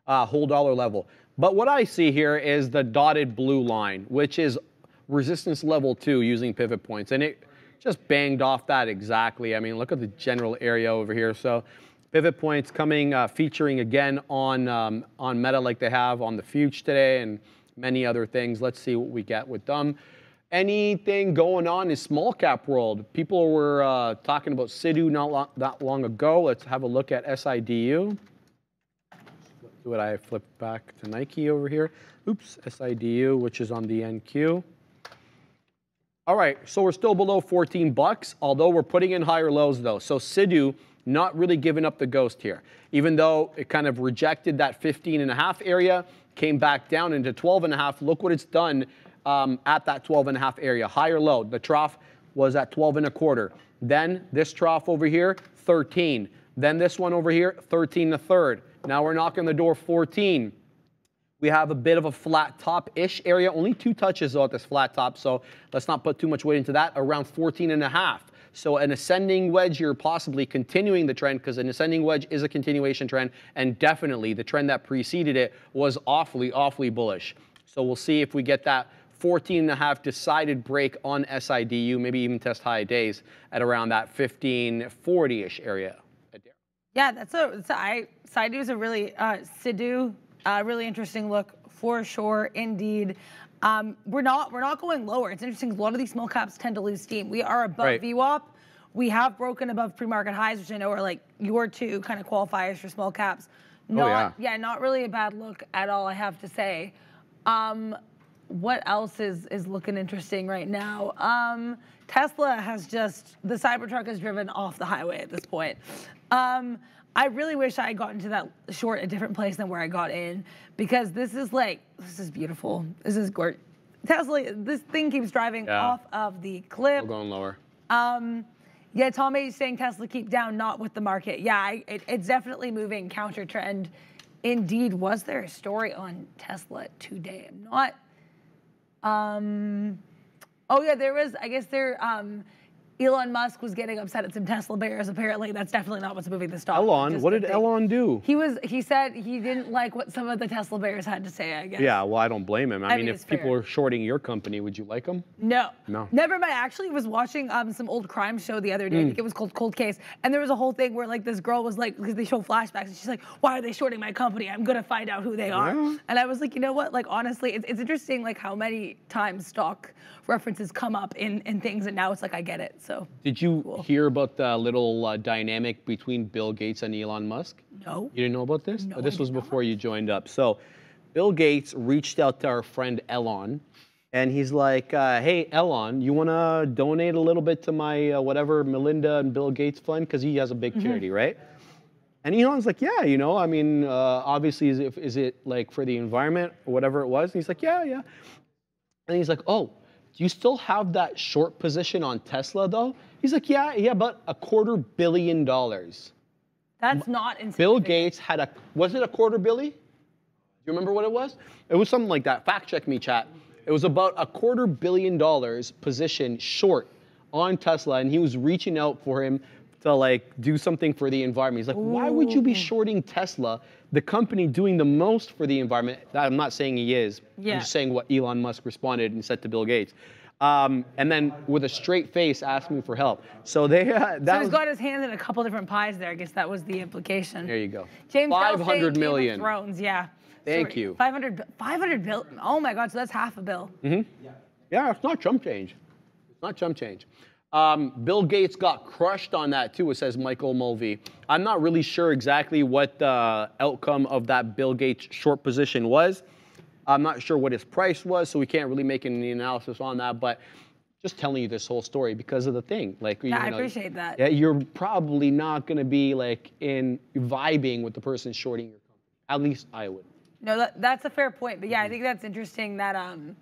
uh, whole dollar level. But what I see here is the dotted blue line, which is resistance level two using pivot points. And it just banged off that exactly. I mean, look at the general area over here. So pivot points coming, uh, featuring again on, um, on Meta like they have on the Fuge today and many other things. Let's see what we get with them anything going on in small cap world. People were uh, talking about Sidu not long, that long ago. Let's have a look at SIDU. What. I flipped back to Nike over here. Oops, SIDU, which is on the NQ. All right, so we're still below 14 bucks, although we're putting in higher lows though. So Sidu not really giving up the ghost here, even though it kind of rejected that 15 and a half area, came back down into 12 and a half. Look what it's done um, at that 12 and a half area, higher low. The trough was at 12 and a quarter. Then this trough over here, 13. Then this one over here, 13 and a third. Now we're knocking the door 14. We have a bit of a flat top-ish area, only two touches though at this flat top, so let's not put too much weight into that, around 14 and a half. So an ascending wedge, you're possibly continuing the trend because an ascending wedge is a continuation trend, and definitely the trend that preceded it was awfully, awfully bullish. So we'll see if we get that 14 and a half decided break on SIDU, maybe even test high days at around that 1540-ish area. Yeah, that's a, a I, Sidu is a really, uh, Sidu, uh, really interesting look for sure, indeed. Um, we're not we're not going lower. It's interesting. A lot of these small caps tend to lose steam. We are above Right. VWAP. We have broken above pre-market highs, which I know are like your two kind of qualifiers for small caps. Not, yeah. not really a bad look at all. I have to say. Um, what else is is looking interesting right now? Um, Tesla has just the Cybertruck has driven off the highway at this point. Um, I really wish I had gotten to that short a different place than where I got in because this is like this is beautiful. This is gorgeous. Tesla, this thing keeps driving Yeah. off of the cliff. We're going lower. Um, yeah, Tom is saying Tesla keep down, not with the market. Yeah, I, it, it's definitely moving counter trend. Indeed, was there a story on Tesla today? I'm not. Um, oh yeah, there was. I guess there. Um, Elon Musk was getting upset at some Tesla bears. Apparently, that's definitely not what's moving the stock. Elon, what did. Elon do? He was. He said he didn't like what some of the Tesla bears had to say. I guess. Yeah, well, I don't blame him. I, I mean, mean, if people fair. are shorting your company, would you like them? No. No. Never mind. I actually was watching um, some old crime show the other day. I Hmm. think it was called Cold Case. And there was a whole thing where like this girl was like, because they show flashbacks, and she's like, why are they shorting my company? I'm gonna find out who they are. Yeah. And I was like, you know what? Like honestly, it's, it's interesting like how many times stock references come up in, in things and now it's like I get it. So Did you hear about the little uh, dynamic between Bill Gates and Elon Musk? no. You didn't know about this? No, Oh, this was before you joined up. So, Bill Gates reached out to our friend Elon, and he's like, uh, "Hey, Elon, you want to donate a little bit to my uh, whatever Melinda and Bill Gates fund because he has a big charity, right?" And Elon's like, "Yeah, you know, I mean, uh, obviously, is it, is it like for the environment or whatever it was?" And he's like, "Yeah, yeah." And he's like, "Oh, do you still have that short position on Tesla though?" He's like, "Yeah, yeah, but a quarter billion dollars." That's not insignificant. Bill Gates had a was it a quarter billy? Do you remember what it was? It was something like that. Fact check me, chat. It was about a quarter billion dollars position short on Tesla, and he was reaching out for him to like do something for the environment. He's like, why would you be shorting Tesla, the company doing the most for the environment? I'm not saying he is. Yeah. I'm just saying what Elon Musk responded and said to Bill Gates. Um, and then with a straight face asked me for help. So they uh, that So was, he's got his hand in a couple different pies there. I guess that was the implication. there you go. James Bell saying 500 Game of Thrones, yeah. Thank Sorry, you. 500, 500 bill. Oh my God, so that's half a bill. Yeah, it's not chump change. It's not chump change. Um, Bill Gates got crushed on that too, it says Michael Mulvey. I'm not really sure exactly what the outcome of that Bill Gates short position was. I'm not sure what his price was, so we can't really make any analysis on that. But just telling you this whole story because of the thing. Like, you Yeah, I know, appreciate that. Yeah, you're probably not going to be like in vibing with the person shorting your company. At least I would. No, that, that's a fair point. But yeah, I think that's interesting that, um,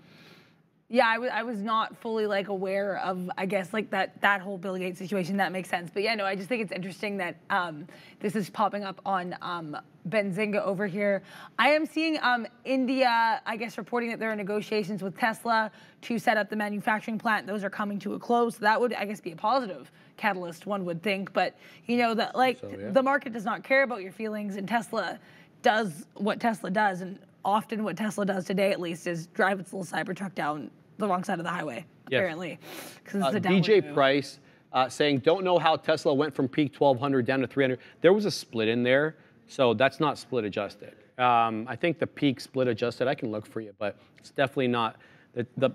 yeah, I was I was not fully like aware of I guess like that that whole Bill Gates situation. That makes sense. But yeah, no, I just think it's interesting that um, this is popping up on um, Benzinga over here. I am seeing um, India, I guess, reporting that there are negotiations with Tesla to set up the manufacturing plant. Those are coming to a close. So that would, I guess, be a positive catalyst. One would think, but you know that like yeah. the market does not care about your feelings, and Tesla does what Tesla does, and often what Tesla does today, at least, is drive its little Cybertruck down the wrong side of the highway. Yes. Apparently, because Uh, it's a downward DJ move. Price uh, saying, don't know how Tesla went from peak 1200 down to 300. There was a split in there, so that's not split adjusted. Um, I think the peak split adjusted, I can look for you, but it's definitely not. The, the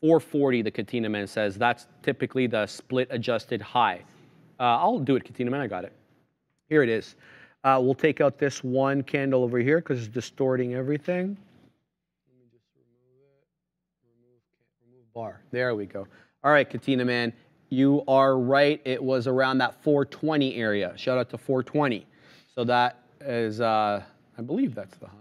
440, the Katina Man says, that's typically the split adjusted high. Uh, I'll do it, Katina Man, I got it. Here it is. Uh, we'll take out this one candle over here because it's distorting everything. Bar. There we go. All right, Katina man, you are right. It was around that 420 area. Shout out to 420. So that is, uh, I believe that's the high.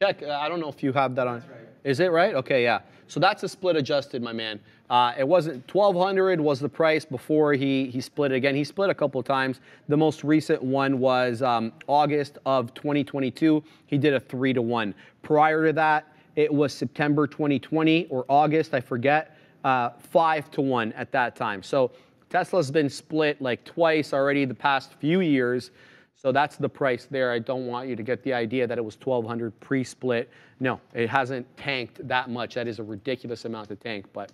Check. Uh, I don't know if you have that on. Is it right? Okay, yeah. So that's a split adjusted, my man. Uh, it wasn't 1200 was the price before he he split it again. He split a couple of times. The most recent one was um, August of 2022. He did a three to one. Prior to that, it was September 2020 or August, I forget, uh, five to one at that time. So Tesla's been split like twice already the past few years. So that's the price there. I don't want you to get the idea that it was 1200 pre-split. No, it hasn't tanked that much. That is a ridiculous amount to tank, but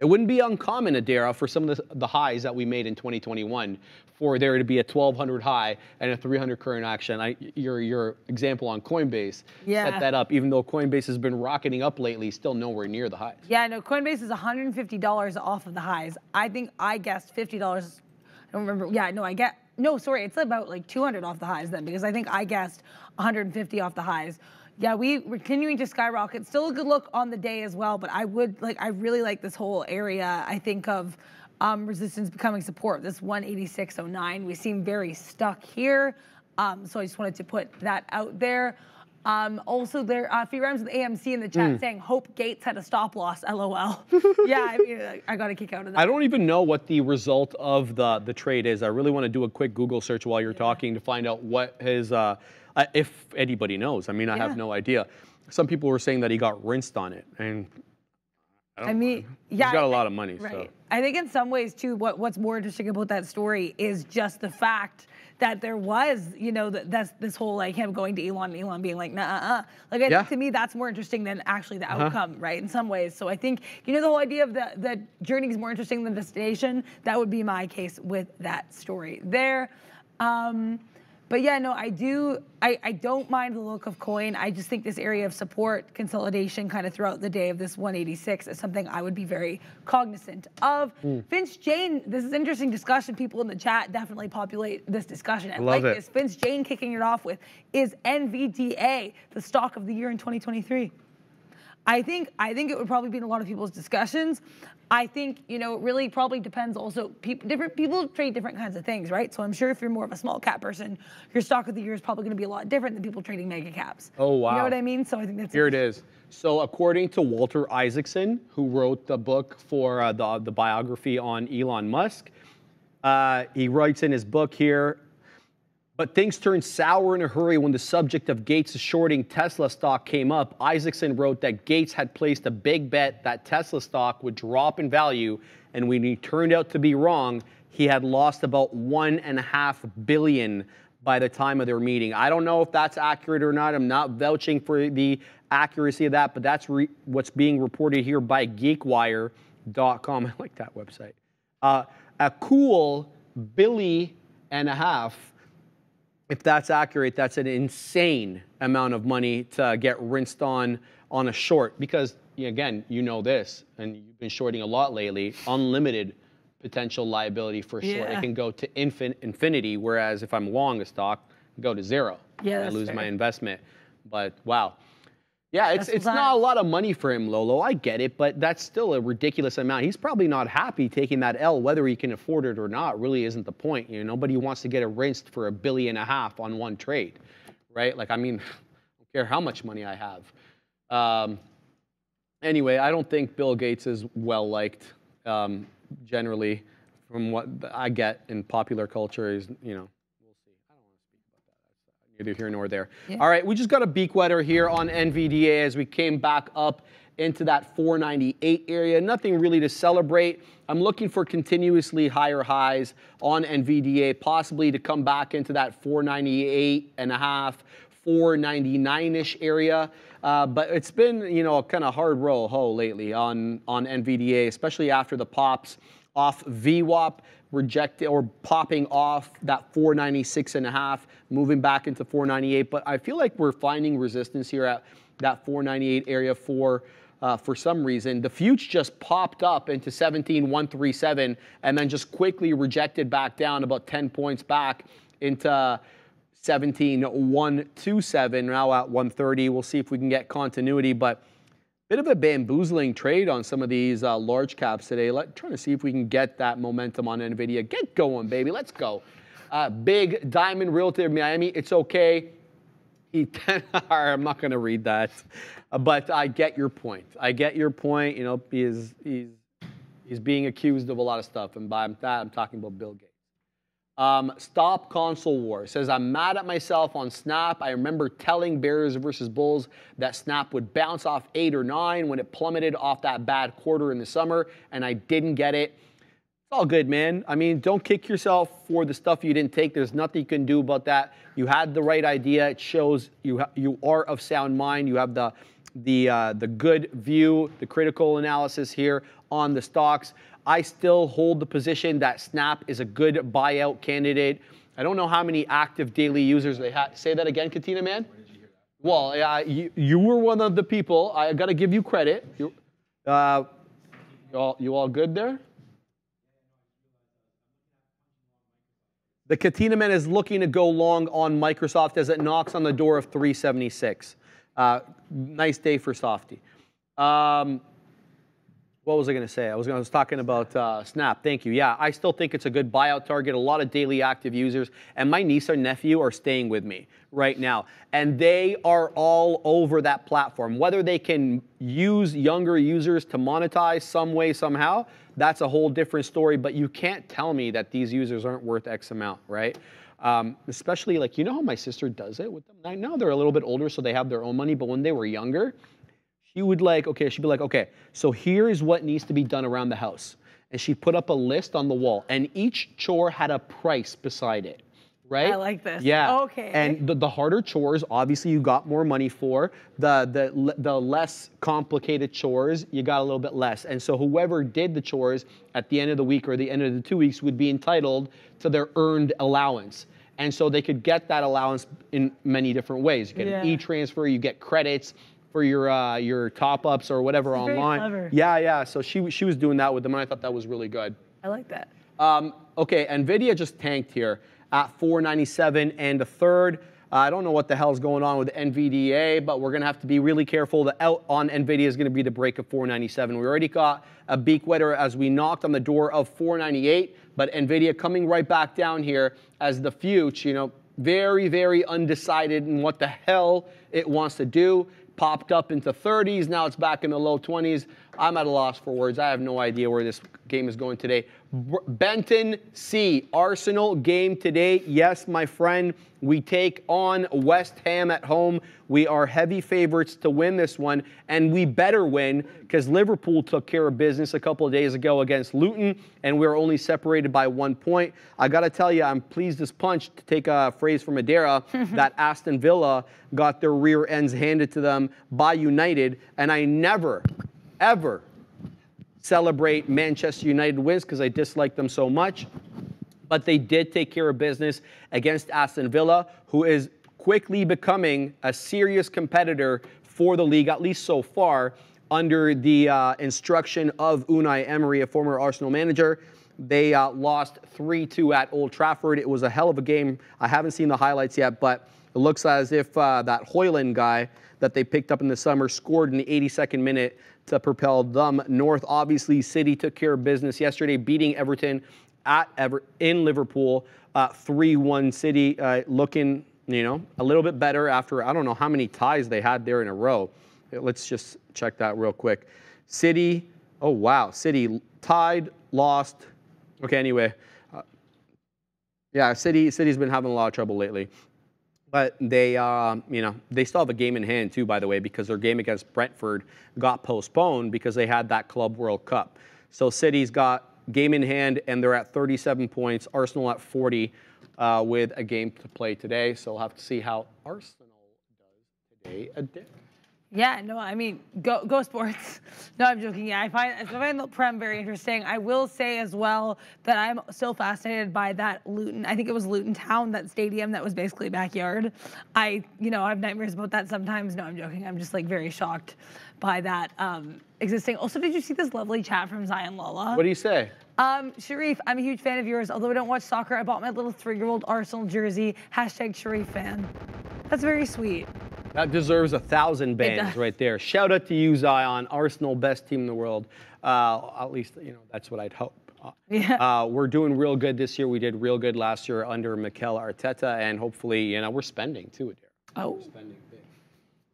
it wouldn't be uncommon, Adara, for some of the, the highs that we made in 2021 for there to be a 1200 high and a 300 current action. I, your, your example on Coinbase Yeah. set that up, even though Coinbase has been rocketing up lately, still nowhere near the highs. Yeah, no, Coinbase is $150 off of the highs. I think I guessed $50. I don't remember. Yeah, no, I get. No, sorry, it's about like 200 off the highs then because I think I guessed 150 off the highs. Yeah, we we're continuing to skyrocket. Still a good look on the day as well, but I would like I really like this whole area. I think of um, resistance becoming support. This 186.09. We seem very stuck here, um, so I just wanted to put that out there. Um, also, there uh, a few rounds with AMC in the chat Hmm. saying Hope Gates had a stop loss. LOL. yeah, I mean, I- got a kick out of that. I don't even know what the result of the, the trade is. I really want to do a quick Google search while you're talking to find out what his, uh, uh, if anybody knows. I mean, I Yeah. have no idea. Some people were saying that he got rinsed on it, and I, I mean, he's yeah, got a lot of money. Right. So. I think in some ways too, what what's more interesting about that story is just the fact that there was, you know, that that's this whole like him going to Elon and Elon being like, nah, uh, uh. Like I Yeah. think to me that's more interesting than actually the Uh-huh. outcome, right? In some ways. So I think you know the whole idea of the the journey is more interesting than the destination. That would be my case with that story there. Um, but yeah, no, I do. I, I don't mind the look of coin. I just think this area of support consolidation kind of throughout the day of this 186 is something I would be very cognizant of. Hmm. Vince Jane, this is interesting discussion. People in the chat definitely populate this discussion. I love like it. this. Vince Jane kicking it off with is NVDA the stock of the year in 2023? I think I think it would probably be in a lot of people's discussions. I think you know it really probably depends. Also, peop different people trade different kinds of things, right? So I'm sure if you're more of a small cap person, your stock of the year is probably going to be a lot different than people trading mega caps. Oh, wow! You know what I mean? So I think that's Here it is. So, according to Walter Isaacson, who wrote the book for uh, the, the biography on Elon Musk, uh, he writes in his book here. But things turned sour in a hurry when the subject of Gates' shorting Tesla stock came up. Isaacson wrote that Gates had placed a big bet that Tesla stock would drop in value, and when he turned out to be wrong, he had lost about one and a half billion by the time of their meeting. I don't know if that's accurate or not. I'm not vouching for the accuracy of that, but that's what's being reported here by GeekWire.com. I like that website. Uh, a cool billy and a half if that's accurate, that's an insane amount of money to get rinsed on on a short because again, you know this, and you've been shorting a lot lately. Unlimited potential liability for short. Yeah. It can go to infin- infinity, whereas if I'm long a stock, go to zero. Yeah, I lose my investment. But wow. Yeah, it's That's it's not a lot of money for him, Lolo. I get it, but that's still a ridiculous amount. He's probably not happy taking that L, whether he can afford it or not. Really, isn't the point. You know, nobody wants to get a rinsed for a billion and a half on one trade, right? Like, I mean, I don't care how much money I have. Um, anyway, I don't think Bill Gates is well liked um, generally, from what I get in popular culture. Is you know, we'll see. I don't want to speak about that. That's uh, neither here nor there. Yeah. All right, we just got a beak wetter here on NVDA as we came back up into that 498 area. Nothing really to celebrate. I'm looking for continuously higher highs on NVDA, possibly to come back into that 498 and a half, 499-ish area. Uh, but it's been, you know, a kind of hard row ho lately on on NVDA, especially after the pops off VWAP rejected or popping off that 496 and a half, moving back into 498. But I feel like we're finding resistance here at that 498 area for uh, for some reason. The Fuge just popped up into 17137 and then just quickly rejected back down about 10 points back into 17127 now at 130. We'll see if we can get continuity, but bit of a bamboozling trade on some of these uh, large caps today. Let, trying to see if we can get that momentum on Nvidia. Get going, baby. Let's go. Uh, big Diamond Realty of Miami. It's okay. He, I'm not going to read that, Uh, but I get your point. I get your point. You know, he's he's he's being accused of a lot of stuff, and by that I'm talking about Bill Gates. Um, stop console war says I'm mad at myself on Snap. I remember telling Bears versus Bulls that Snap would bounce off eight or nine when it plummeted off that bad quarter in the summer, and I didn't get it. All good, man. I mean, don't kick yourself for the stuff you didn't take. There's nothing you can do about that. You had the right idea. It shows you you are of sound mind. You have the the uh, the good view, the critical analysis here on the stocks. I still hold the position that Snap is a good buyout candidate. I don't know how many active daily users they have. Say that again, Katina, man. Well, yeah, you, you were one of the people. I got to give you credit. You, uh, you all, you all good there? The Katina Man is looking to go long on Microsoft as it knocks on the door of 376. Uh, nice day for Softy. Um, what was I going to say? I was, I was talking about uh, Snap. Thank you. Yeah, I still think it's a good buyout target. A lot of daily active users, and my niece and nephew are staying with me right now, and they are all over that platform. Whether they can use younger users to monetize some way somehow, that's a whole different story. But you can't tell me that these users aren't worth X amount, right? Um, especially like you know how my sister does it with them. I know they're a little bit older, so they have their own money. But when they were younger, she would like, okay, she'd be like, okay, so here is what needs to be done around the house. And she put up a list on the wall, and each chore had a price beside it. Right? I like this. Yeah. Okay. And the, the harder chores, obviously, you got more money for. The, the the less complicated chores, you got a little bit less. And so whoever did the chores at the end of the week or the end of the two weeks would be entitled to their earned allowance. And so they could get that allowance in many different ways. You get an e-transfer, you get credits for your uh, your top ups or whatever is online. clever. Yeah, yeah. So she she was doing that with them, and I thought that was really good. I like that. Um, okay, Nvidia just tanked here at 497 and a third. Uh, I don't know what the hell's going on with NVDA, but we're gonna have to be really careful. The out on Nvidia is gonna be the break of 497. We already got a beak wetter as we knocked on the door of 498, but Nvidia coming right back down here as the future, you know, very, very undecided in what the hell it wants to do. Popped up into 30s, now it's back in the low 20s. I'm at a loss for words. I have no idea where this game is going today. Benton C, Arsenal game today. Yes, my friend, we take on West Ham at home. We are heavy favorites to win this one, and we better win because Liverpool took care of business a couple of days ago against Luton, and we're only separated by one point. I got to tell you, I'm pleased as punch to take a phrase from Madeira that Aston Villa got their rear ends handed to them by United, and I never, ever celebrate Manchester United wins because I dislike them so much. But they did take care of business against Aston Villa, who is quickly becoming a serious competitor for the league, at least so far, under the uh, instruction of Unai Emery, a former Arsenal manager. They uh, lost 3 2 at Old Trafford. It was a hell of a game. I haven't seen the highlights yet, but it looks as if uh, that Højlund guy that they picked up in the summer scored in the 82nd minute to propel them north. Obviously, City took care of business yesterday, beating Everton at Ever- in Liverpool, uh, 3-1 City, uh, looking you know a little bit better after I don't know how many ties they had there in a row. Let's just check that real quick. City, oh wow, City tied, lost. Okay, anyway, uh, yeah, City City's been having a lot of trouble lately. But they, uh, you know, they still have a game in hand too, by the way, because their game against Brentford got postponed because they had that Club World Cup. So City's got game in hand, and they're at 37 points. Arsenal at 40, uh, with a game to play today. So we'll have to see how Arsenal does today. Yeah, no, I mean, go go sports. No, I'm joking. Yeah, I find I find the Prem very interesting. I will say as well that I'm so fascinated by that Luton. I think it was Luton Town, that stadium that was basically backyard. I, you know, I have nightmares about that sometimes. No, I'm joking. I'm just like very shocked by that um, existing. Also, did you see this lovely chat from Zion Lala? What do you say? Um, Sharif, I'm a huge fan of yours. Although I don't watch soccer, I bought my little three-year-old Arsenal jersey. Hashtag Sharif fan. That's very sweet. That deserves a thousand bands right there. Shout out to you, Zion, Arsenal, best team in the world. Uh, at least, you know, that's what I'd hope. Uh, Yeah. Uh, we're doing real good this year. We did real good last year under Mikel Arteta, and hopefully, you know, we're spending too, Adara. Oh. Spending big.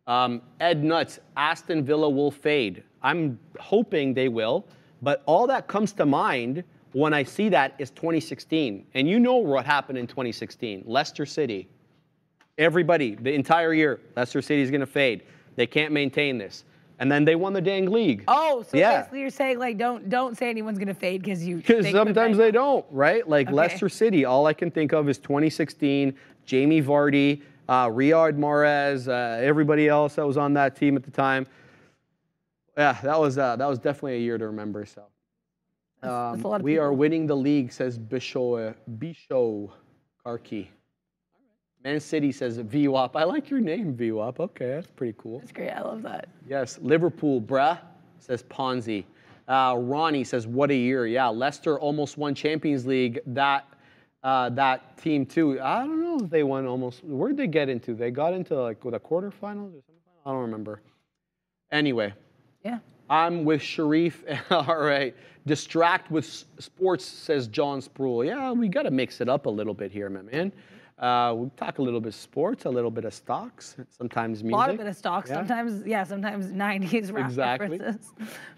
Um, Ed Nuts, Aston Villa will fade. I'm hoping they will, but all that comes to mind when I see that is 2016. And you know what happened in 2016 Leicester City. Everybody, the entire year, Leicester City is going to fade. They can't maintain this. And then they won the dang league. Oh, so Yeah. basically you're saying like don't don't say anyone's gonna fade because you Because sometimes they don't, right? Like Okay. Leicester City, all I can think of is 2016, Jamie Vardy, uh, Riyad Mahrez, uh, everybody else that was on that team at the time. Yeah, that was uh, that was definitely a year to remember. So That's- that's a um, we are winning the league, says Bisho Bisho Karki. Man City says VWAP. I like your name, VWAP. Okay, that's pretty cool. That's great. I love that. Yes, Liverpool, bruh, says Ponzi. Uh, Ronnie says, "What a year!" Yeah, Leicester almost won Champions League. That uh, that team too. I don't know if they won almost. Where'd they get into? They got into like with a quarterfinals or something. I don't remember. Anyway, Yeah. I'm with Sharif. All right. Distract with sports, says John Sproul. Yeah, we got to mix it up a little bit here, my man. Uh, we talk a little bit of sports, a little bit of stocks, sometimes music. A lot of bit of stocks, Yeah. Sometimes, yeah, sometimes 90s rap Exactly. references.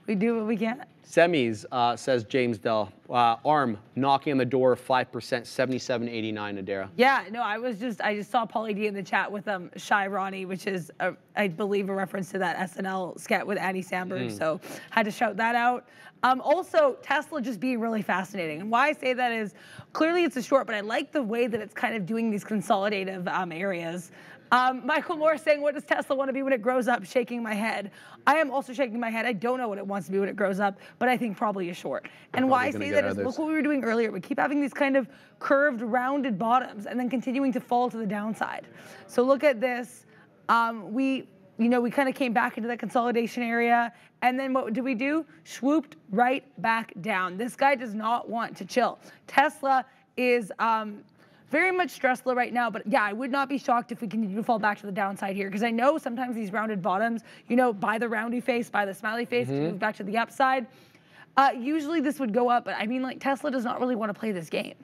We do what we can. Semis, uh, says James Dell. Uh, ARM knocking on the door, 5%, 77.89 Adara. Yeah, no, I was just, I just saw Paulie D in the chat with um, Shy Ronnie, which is, a, I believe, a reference to that SNL sketch with Andy Samberg. Mm. So had to shout that out. Um, also, Tesla just being really fascinating. And why I say that is clearly it's a short, but I like the way that it's kind of doing these consolidative um, areas. Um, Michael Moore saying, what does Tesla want to be when it grows up? Shaking my head. I am also shaking my head. I don't know what it wants to be when it grows up, but I think probably a short. And why I say that is look what we were doing earlier. We keep having these kind of curved, rounded bottoms and then continuing to fall to the downside. So look at this. Um, we, you know, we kind of came back into that consolidation area. And then what did we do? Swooped right back down. This guy does not want to chill. Tesla is um, very much stressful right now, but yeah, I would not be shocked if we continue to fall back to the downside here because I know sometimes these rounded bottoms, you know, by the roundy face, by the smiley face mm-hmm. to move back to the upside. Uh, usually this would go up, but I mean, like Tesla does not really want to play this game,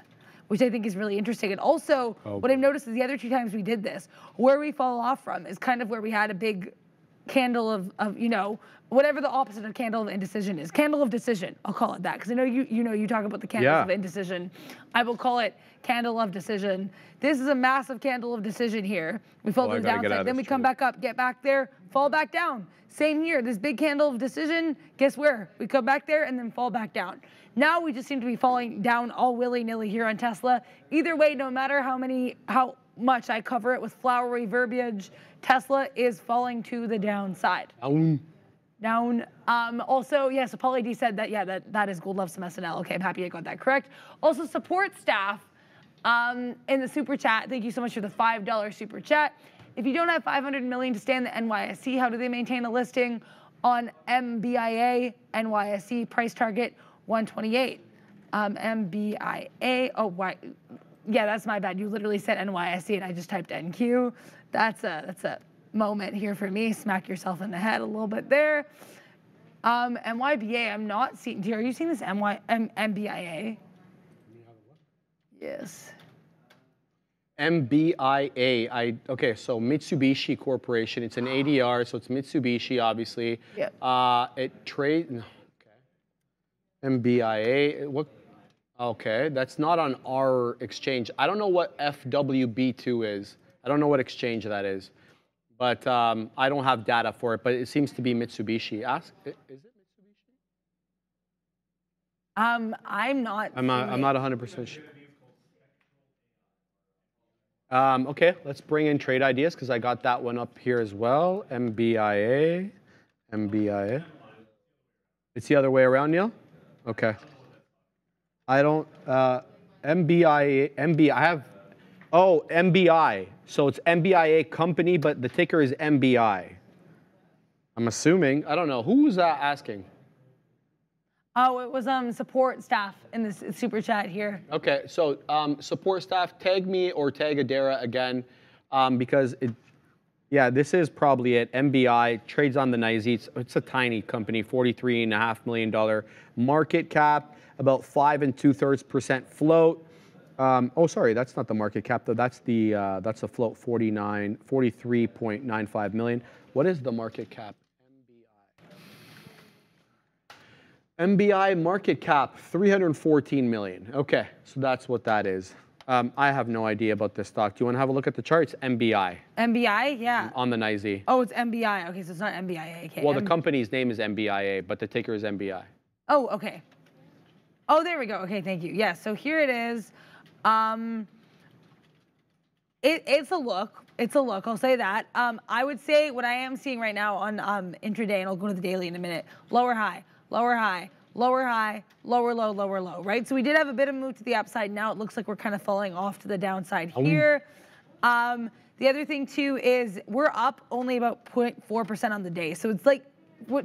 which I think is really interesting. And also, oh. what I've noticed is the other two times we did this, where we fall off from is kind of where we had a big candle of, of you know, whatever the opposite of candle of indecision is. Candle of decision, I'll call it that. Because I know you you know you talk about the candles yeah. of indecision. I will call it candle of decision. This is a massive candle of decision here. We fall oh, to the downside, then we come back up, get back there, fall back down. Same here, this big candle of decision, guess where? We come back there and then fall back down. Now we just seem to be falling down all willy-nilly here on Tesla. Either way, no matter how many, how much I cover it with flowery verbiage, Tesla is falling to the downside. Um down. Um, also, yes, yeah, so D said that, yeah, that, that is Gold Love some SNL. Okay, I'm happy I got that correct. Also, support staff um, in the super chat. Thank you so much for the $5 super chat. If you don't have 500 million to stay in the NYSE, how do they maintain a listing on MBIA NYSE price target 128? Um, MBIA, oh, why? Yeah, that's my bad. You literally said NYSE and I just typed NQ. That's a, that's a moment here for me. Smack yourself in the head a little bit there. Um, MYBA, I'm not seeing. Are you seeing this MY, M, MBIA? Yes. MBIA. I okay. So Mitsubishi Corporation. It's an ADR, so it's Mitsubishi, obviously. Yep. Uh, it trades. No, okay. MBIA. What? Okay, that's not on our exchange. I don't know what FWB2 is. I don't know what exchange that is but um, I don't have data for it. But it seems to be Mitsubishi. Ask, is it Mitsubishi? Um, I'm not. I'm not. I'm not 100 percent sure. Um, okay, let's bring in trade ideas because I got that one up here as well. MBIA, MBIA. It's the other way around, Neil. Okay. I don't. Uh, MBI, MB. I have Oh, MBI. So it's MBIA company, but the ticker is MBI. I'm assuming. I don't know. Who was that asking? Oh, it was um, support staff in the super chat here. Okay, so um, support staff, tag me or tag Adara again, um, because it, yeah, this is probably it. MBI trades on the NYSE. It's, it's a tiny company, forty-three and a half million dollar market cap, about five and two thirds percent float. Um, oh, sorry, that's not the market cap though. That's the uh, that's a float 49, 43.95 million. What is the market cap? MBI. MBI market cap 314 million. Okay, so that's what that is. Um, I have no idea about this stock. Do you want to have a look at the charts? MBI. MBI, yeah. On the NYSE. Oh, it's MBI. Okay, so it's not MBIA. Okay. Well, the company's name is MBIA, but the ticker is MBI. Oh, okay. Oh, there we go. Okay, thank you. Yes, yeah, so here it is. Um, it, it's a look. It's a look. I'll say that. Um, I would say what I am seeing right now on um, intraday, and I'll go to the daily in a minute. Lower high, lower high, lower high, lower low, lower low. Right. So we did have a bit of move to the upside. Now it looks like we're kind of falling off to the downside here. Um, the other thing too is we're up only about 0.4 percent on the day. So it's like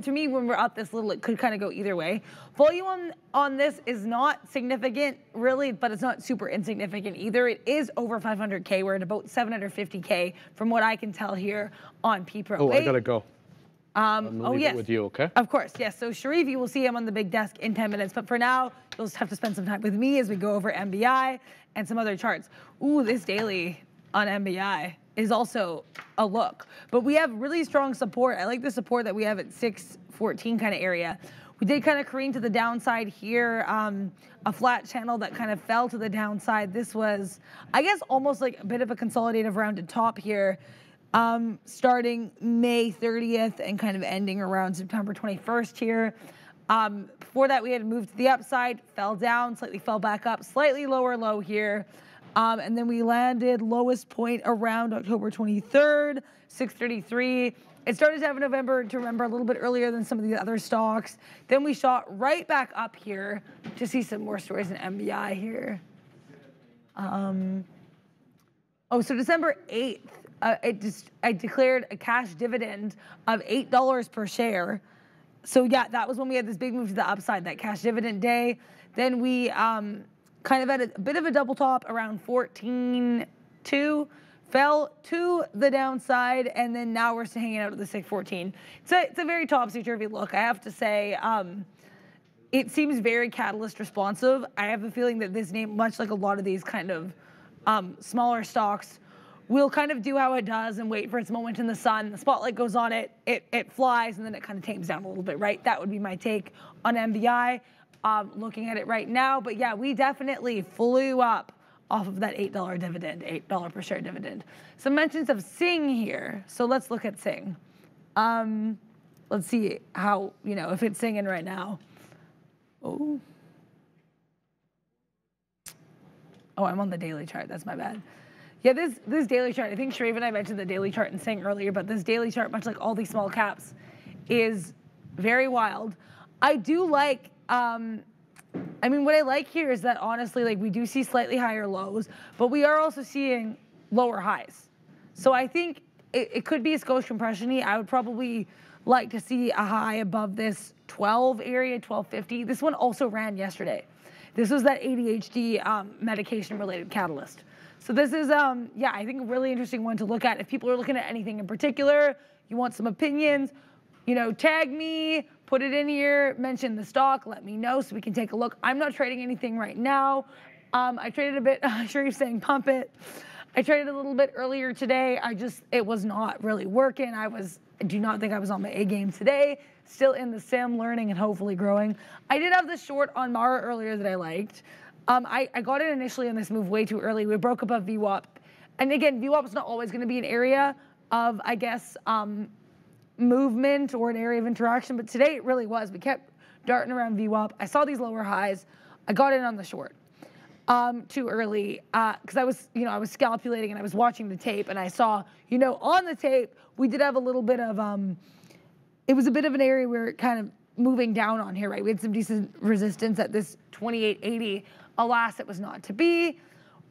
to me, when we're up this little, it could kind of go either way. Volume on, on this is not significant, really, but it's not super insignificant either. It is over 500K. We're at about 750K from what I can tell here on P Pro. Oh, I gotta go. Um, oh, yes. with you, okay? Of course, yes. So Sharif, you will see him on the big desk in 10 minutes. But for now, you'll just have to spend some time with me as we go over MBI and some other charts. Ooh, this daily on MBI is also a look. But we have really strong support. I like the support that we have at 614 kind of area. We did kind of careen to the downside here, um, a flat channel that kind of fell to the downside. This was, I guess, almost like a bit of a consolidative rounded top here, um, starting May 30th and kind of ending around September 21st here. Um, before that, we had moved to the upside, fell down, slightly fell back up, slightly lower low here. Um, and then we landed lowest point around October 23rd, 633. It started to have November to remember a little bit earlier than some of the other stocks. Then we shot right back up here to see some more stories in MBI here. Um, oh, so December 8th, uh, it just, I declared a cash dividend of $8 per share. So yeah, that was when we had this big move to the upside, that cash dividend day. Then we um, kind of had a, bit of a double top around 14.2 fell to the downside, and then now we're hanging out at the 614. It's a, it's a very topsy-turvy look, I have to say. Um, it seems very catalyst responsive. I have a feeling that this name, much like a lot of these kind of um, smaller stocks, will kind of do how it does and wait for its moment in the sun. The spotlight goes on it, it, it flies, and then it kind of tames down a little bit, right? That would be my take on MBI. Um, looking at it right now, but yeah, we definitely flew up off of that $8 dividend, $8 per share dividend. Some mentions of Sing here. So let's look at Sing. Um, let's see how, you know, if it's singing right now. Oh. Oh, I'm on the daily chart. That's my bad. Yeah, this this daily chart. I think Sharif and I mentioned the daily chart and Sing earlier, but this daily chart, much like all these small caps, is very wild. I do like um, I mean, what I like here is that honestly, like we do see slightly higher lows, but we are also seeing lower highs. So I think it, it could be a skosh compression I would probably like to see a high above this 12 area, 1250. This one also ran yesterday. This was that ADHD um, medication related catalyst. So this is, um, yeah, I think a really interesting one to look at. If people are looking at anything in particular, you want some opinions, you know, tag me, put it in here, mention the stock, let me know so we can take a look. I'm not trading anything right now. Um, I traded a bit, I'm sure you're saying pump it. I traded a little bit earlier today. I just, it was not really working. I was, I do not think I was on my A game today. Still in the sim, learning and hopefully growing. I did have the short on Mara earlier that I liked. Um, I, I got it initially on this move way too early. We broke above VWAP. And again, VWAP is not always going to be an area of, I guess, um, movement or an area of interaction, but today it really was. We kept darting around VWAP. I saw these lower highs. I got in on the short um, too early because uh, I was, you know, I was scalpulating and I was watching the tape and I saw, you know, on the tape we did have a little bit of, um, it was a bit of an area where it kind of moving down on here, right? We had some decent resistance at this 2880. Alas, it was not to be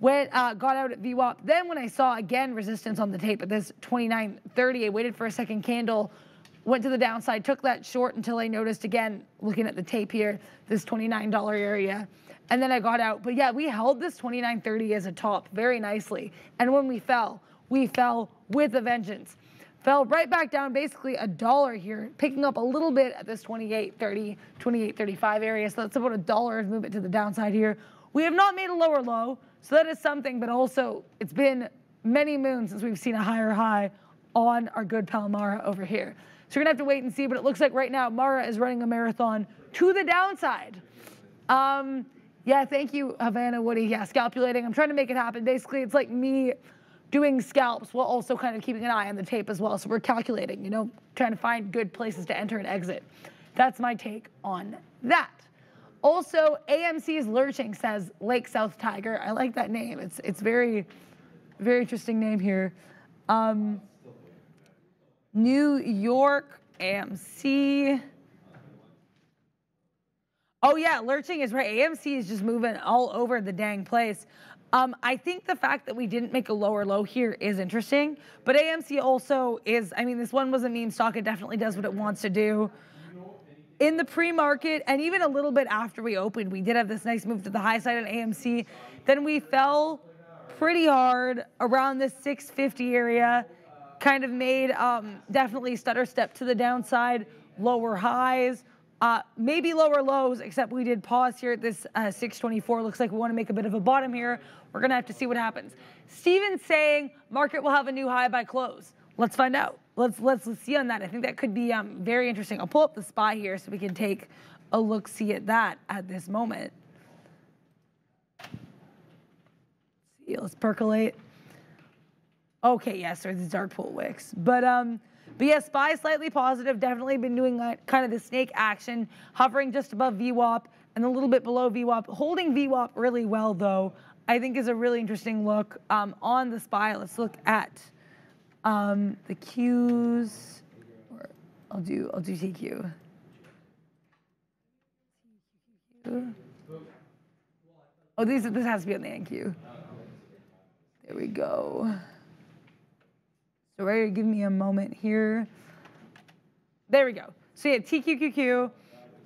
went uh, got out at VWAP. Then when I saw again resistance on the tape at this 29.30, I waited for a second candle, went to the downside, took that short until I noticed again, looking at the tape here, this $29 area. And then I got out. But yeah, we held this 29.30 as a top very nicely. And when we fell, we fell with a vengeance. Fell right back down basically a dollar here, picking up a little bit at this 28.30, 28.35 area. So that's about a dollar of movement to the downside here. We have not made a lower low. So that is something, but also it's been many moons since we've seen a higher high on our good pal Mara over here. So we're gonna have to wait and see, but it looks like right now Mara is running a marathon to the downside. Um, yeah, thank you, Havana Woody. Yeah, scalpulating. I'm trying to make it happen. Basically, it's like me doing scalps while also kind of keeping an eye on the tape as well. So we're calculating, you know, trying to find good places to enter and exit. That's my take on that. Also, AMC's Lurching says Lake South Tiger. I like that name. It's it's very, very interesting name here. Um, New York AMC. Oh yeah, Lurching is right. AMC is just moving all over the dang place. Um, I think the fact that we didn't make a lower low here is interesting, but AMC also is. I mean, this one was a meme stock. It definitely does what it wants to do in the pre-market and even a little bit after we opened, we did have this nice move to the high side on AMC. Then we fell pretty hard around the 650 area, kind of made um, definitely stutter step to the downside, lower highs, uh, maybe lower lows, except we did pause here at this uh, 624. Looks like we want to make a bit of a bottom here. We're going to have to see what happens. Steven's saying market will have a new high by close. Let's find out let's let's let's see on that. I think that could be um, very interesting. I'll pull up the spy here so we can take a look see at that at this moment. See, let's percolate. Okay, yes, there's these dark pool wicks. But um, but yeah, SPY slightly positive, definitely been doing kind of the snake action, hovering just above VWAP and a little bit below VWAP. Holding VWAP really well though, I think is a really interesting look um, on the SPY. Let's look at um, the Qs. Or I'll do I'll do TQ. Oh, these this has to be on the NQ. There we go. So ready to give me a moment here. There we go. So yeah, TQQQ.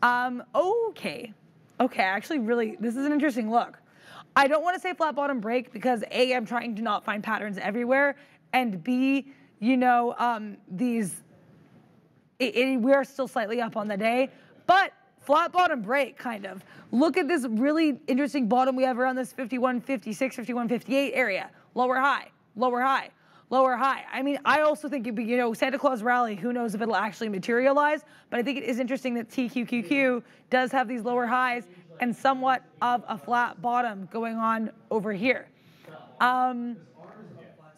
Um, okay. Okay, actually really, this is an interesting look. I don't want to say flat bottom break because A, I'm trying to not find patterns everywhere, and B, you know, um, these, it, it, we are still slightly up on the day, but flat bottom break, kind of. Look at this really interesting bottom we have around this 51, 56, 51, 58 area. Lower high, lower high, lower high. I mean, I also think, be, you know, Santa Claus rally, who knows if it'll actually materialize, but I think it is interesting that TQQQ does have these lower highs and somewhat of a flat bottom going on over here. Um,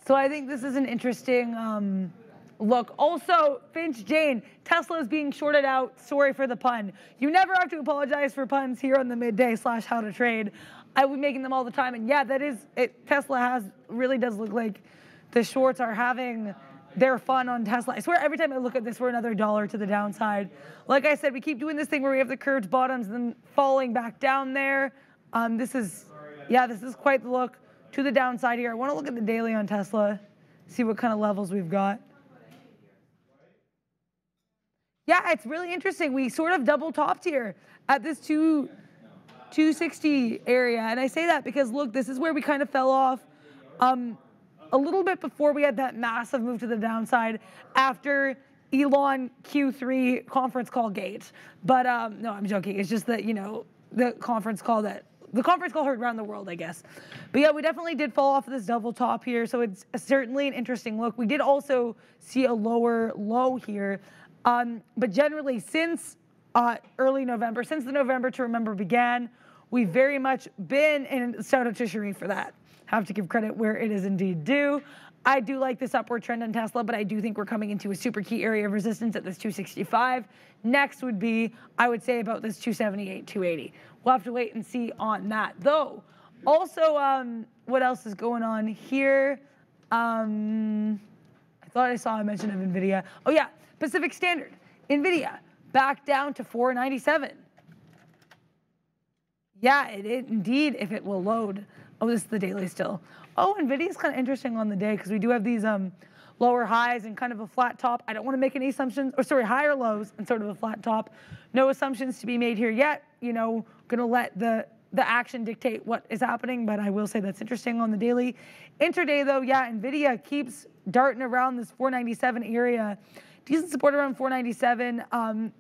so I think this is an interesting um, look. Also, Finch Jane, Tesla is being shorted out. Sorry for the pun. You never have to apologize for puns here on the midday slash how to trade. I will be making them all the time. And yeah, that is, it, Tesla has, really does look like the shorts are having their fun on Tesla. I swear every time I look at this, we're another dollar to the downside. Like I said, we keep doing this thing where we have the curved bottoms and then falling back down there. Um, this is, yeah, this is quite the look to the downside here. I want to look at the daily on Tesla, see what kind of levels we've got. Yeah, it's really interesting. We sort of double topped here at this two, 260 area. And I say that because look, this is where we kind of fell off um, a little bit before we had that massive move to the downside after Elon Q3 conference call gate. But um, no, I'm joking. It's just that, you know, the conference call that the conference call heard around the world, I guess. But yeah, we definitely did fall off of this double top here, so it's certainly an interesting look. We did also see a lower low here, um, but generally since uh, early November, since the November to Remember began, we've very much been, in shout out to Sharif for that. Have to give credit where it is indeed due. I do like this upward trend on Tesla, but I do think we're coming into a super key area of resistance at this 265. Next would be, I would say, about this 278, 280. We'll have to wait and see on that. Though, also, um, what else is going on here? Um, I thought I saw a mention of NVIDIA. Oh yeah, Pacific Standard. NVIDIA back down to 497. Yeah, it, it indeed, if it will load. Oh, this is the daily still. Oh, NVIDIA is kind of interesting on the day because we do have these um, lower highs and kind of a flat top. I don't want to make any assumptions, or sorry, higher lows and sort of a flat top. No assumptions to be made here yet. You know, going to let the the action dictate what is happening, but I will say that's interesting on the daily. Intraday though, yeah, NVIDIA keeps darting around this 497 area. Decent support around 497. Um,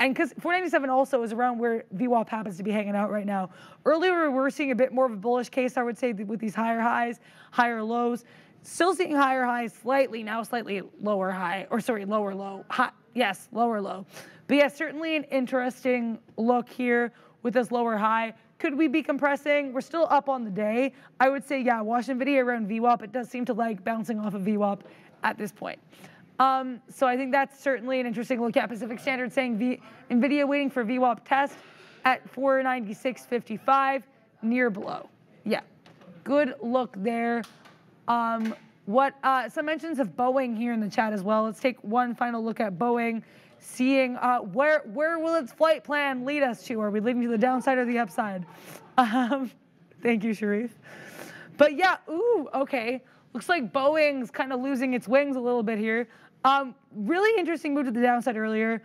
and because 497 also is around where VWAP happens to be hanging out right now. Earlier, we were seeing a bit more of a bullish case, I would say, with these higher highs, higher lows. Still seeing higher highs slightly, now slightly lower high, or sorry, lower low. High, yes, lower low. But yeah, certainly an interesting look here with this lower high. Could we be compressing? We're still up on the day. I would say, yeah, watch NVIDIA around VWAP. It does seem to like bouncing off of VWAP at this point. Um, so I think that's certainly an interesting look at Pacific Standard saying v, NVIDIA waiting for VWAP test at 496.55, near below. Yeah, good look there. Um, what uh, some mentions of Boeing here in the chat as well. Let's take one final look at Boeing, seeing uh, where where will its flight plan lead us to? Are we leading to the downside or the upside? Um, thank you, Sharif. But yeah, ooh, okay. Looks like Boeing's kind of losing its wings a little bit here. Um, really interesting move to the downside earlier.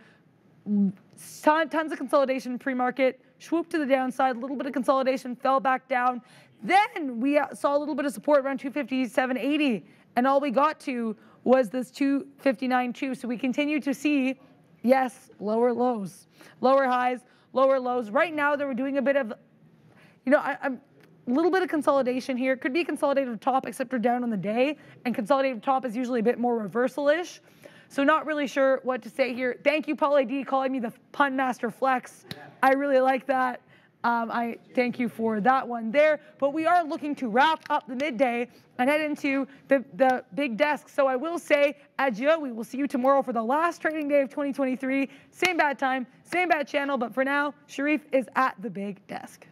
Tons of consolidation pre-market, swoop to the downside, a little bit of consolidation, fell back down. Then we uh, saw a little bit of support around 250, 780, and all we got to was this 259.2. So we continue to see, yes, lower lows, lower highs, lower lows. Right now, they were doing a bit of, you know, I, I'm a little bit of consolidation here. Could be consolidated top, except we're down on the day. And consolidated top is usually a bit more reversal-ish. So not really sure what to say here. Thank you, Paulie D, calling me the pun master flex. I really like that. Um, I thank you for that one there. But we are looking to wrap up the midday and head into the, the big desk. So I will say adieu. We will see you tomorrow for the last trading day of 2023. Same bad time, same bad channel. But for now, Sharif is at the big desk.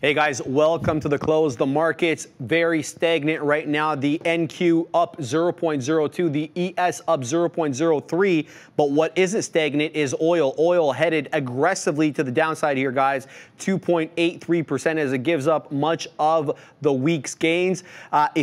Hey guys, welcome to the close. The market's very stagnant right now. The NQ up 0.02, the ES up 0.03. But what isn't stagnant is oil. Oil headed aggressively to the downside here, guys. 2.83% as it gives up much of the week's gains. Uh,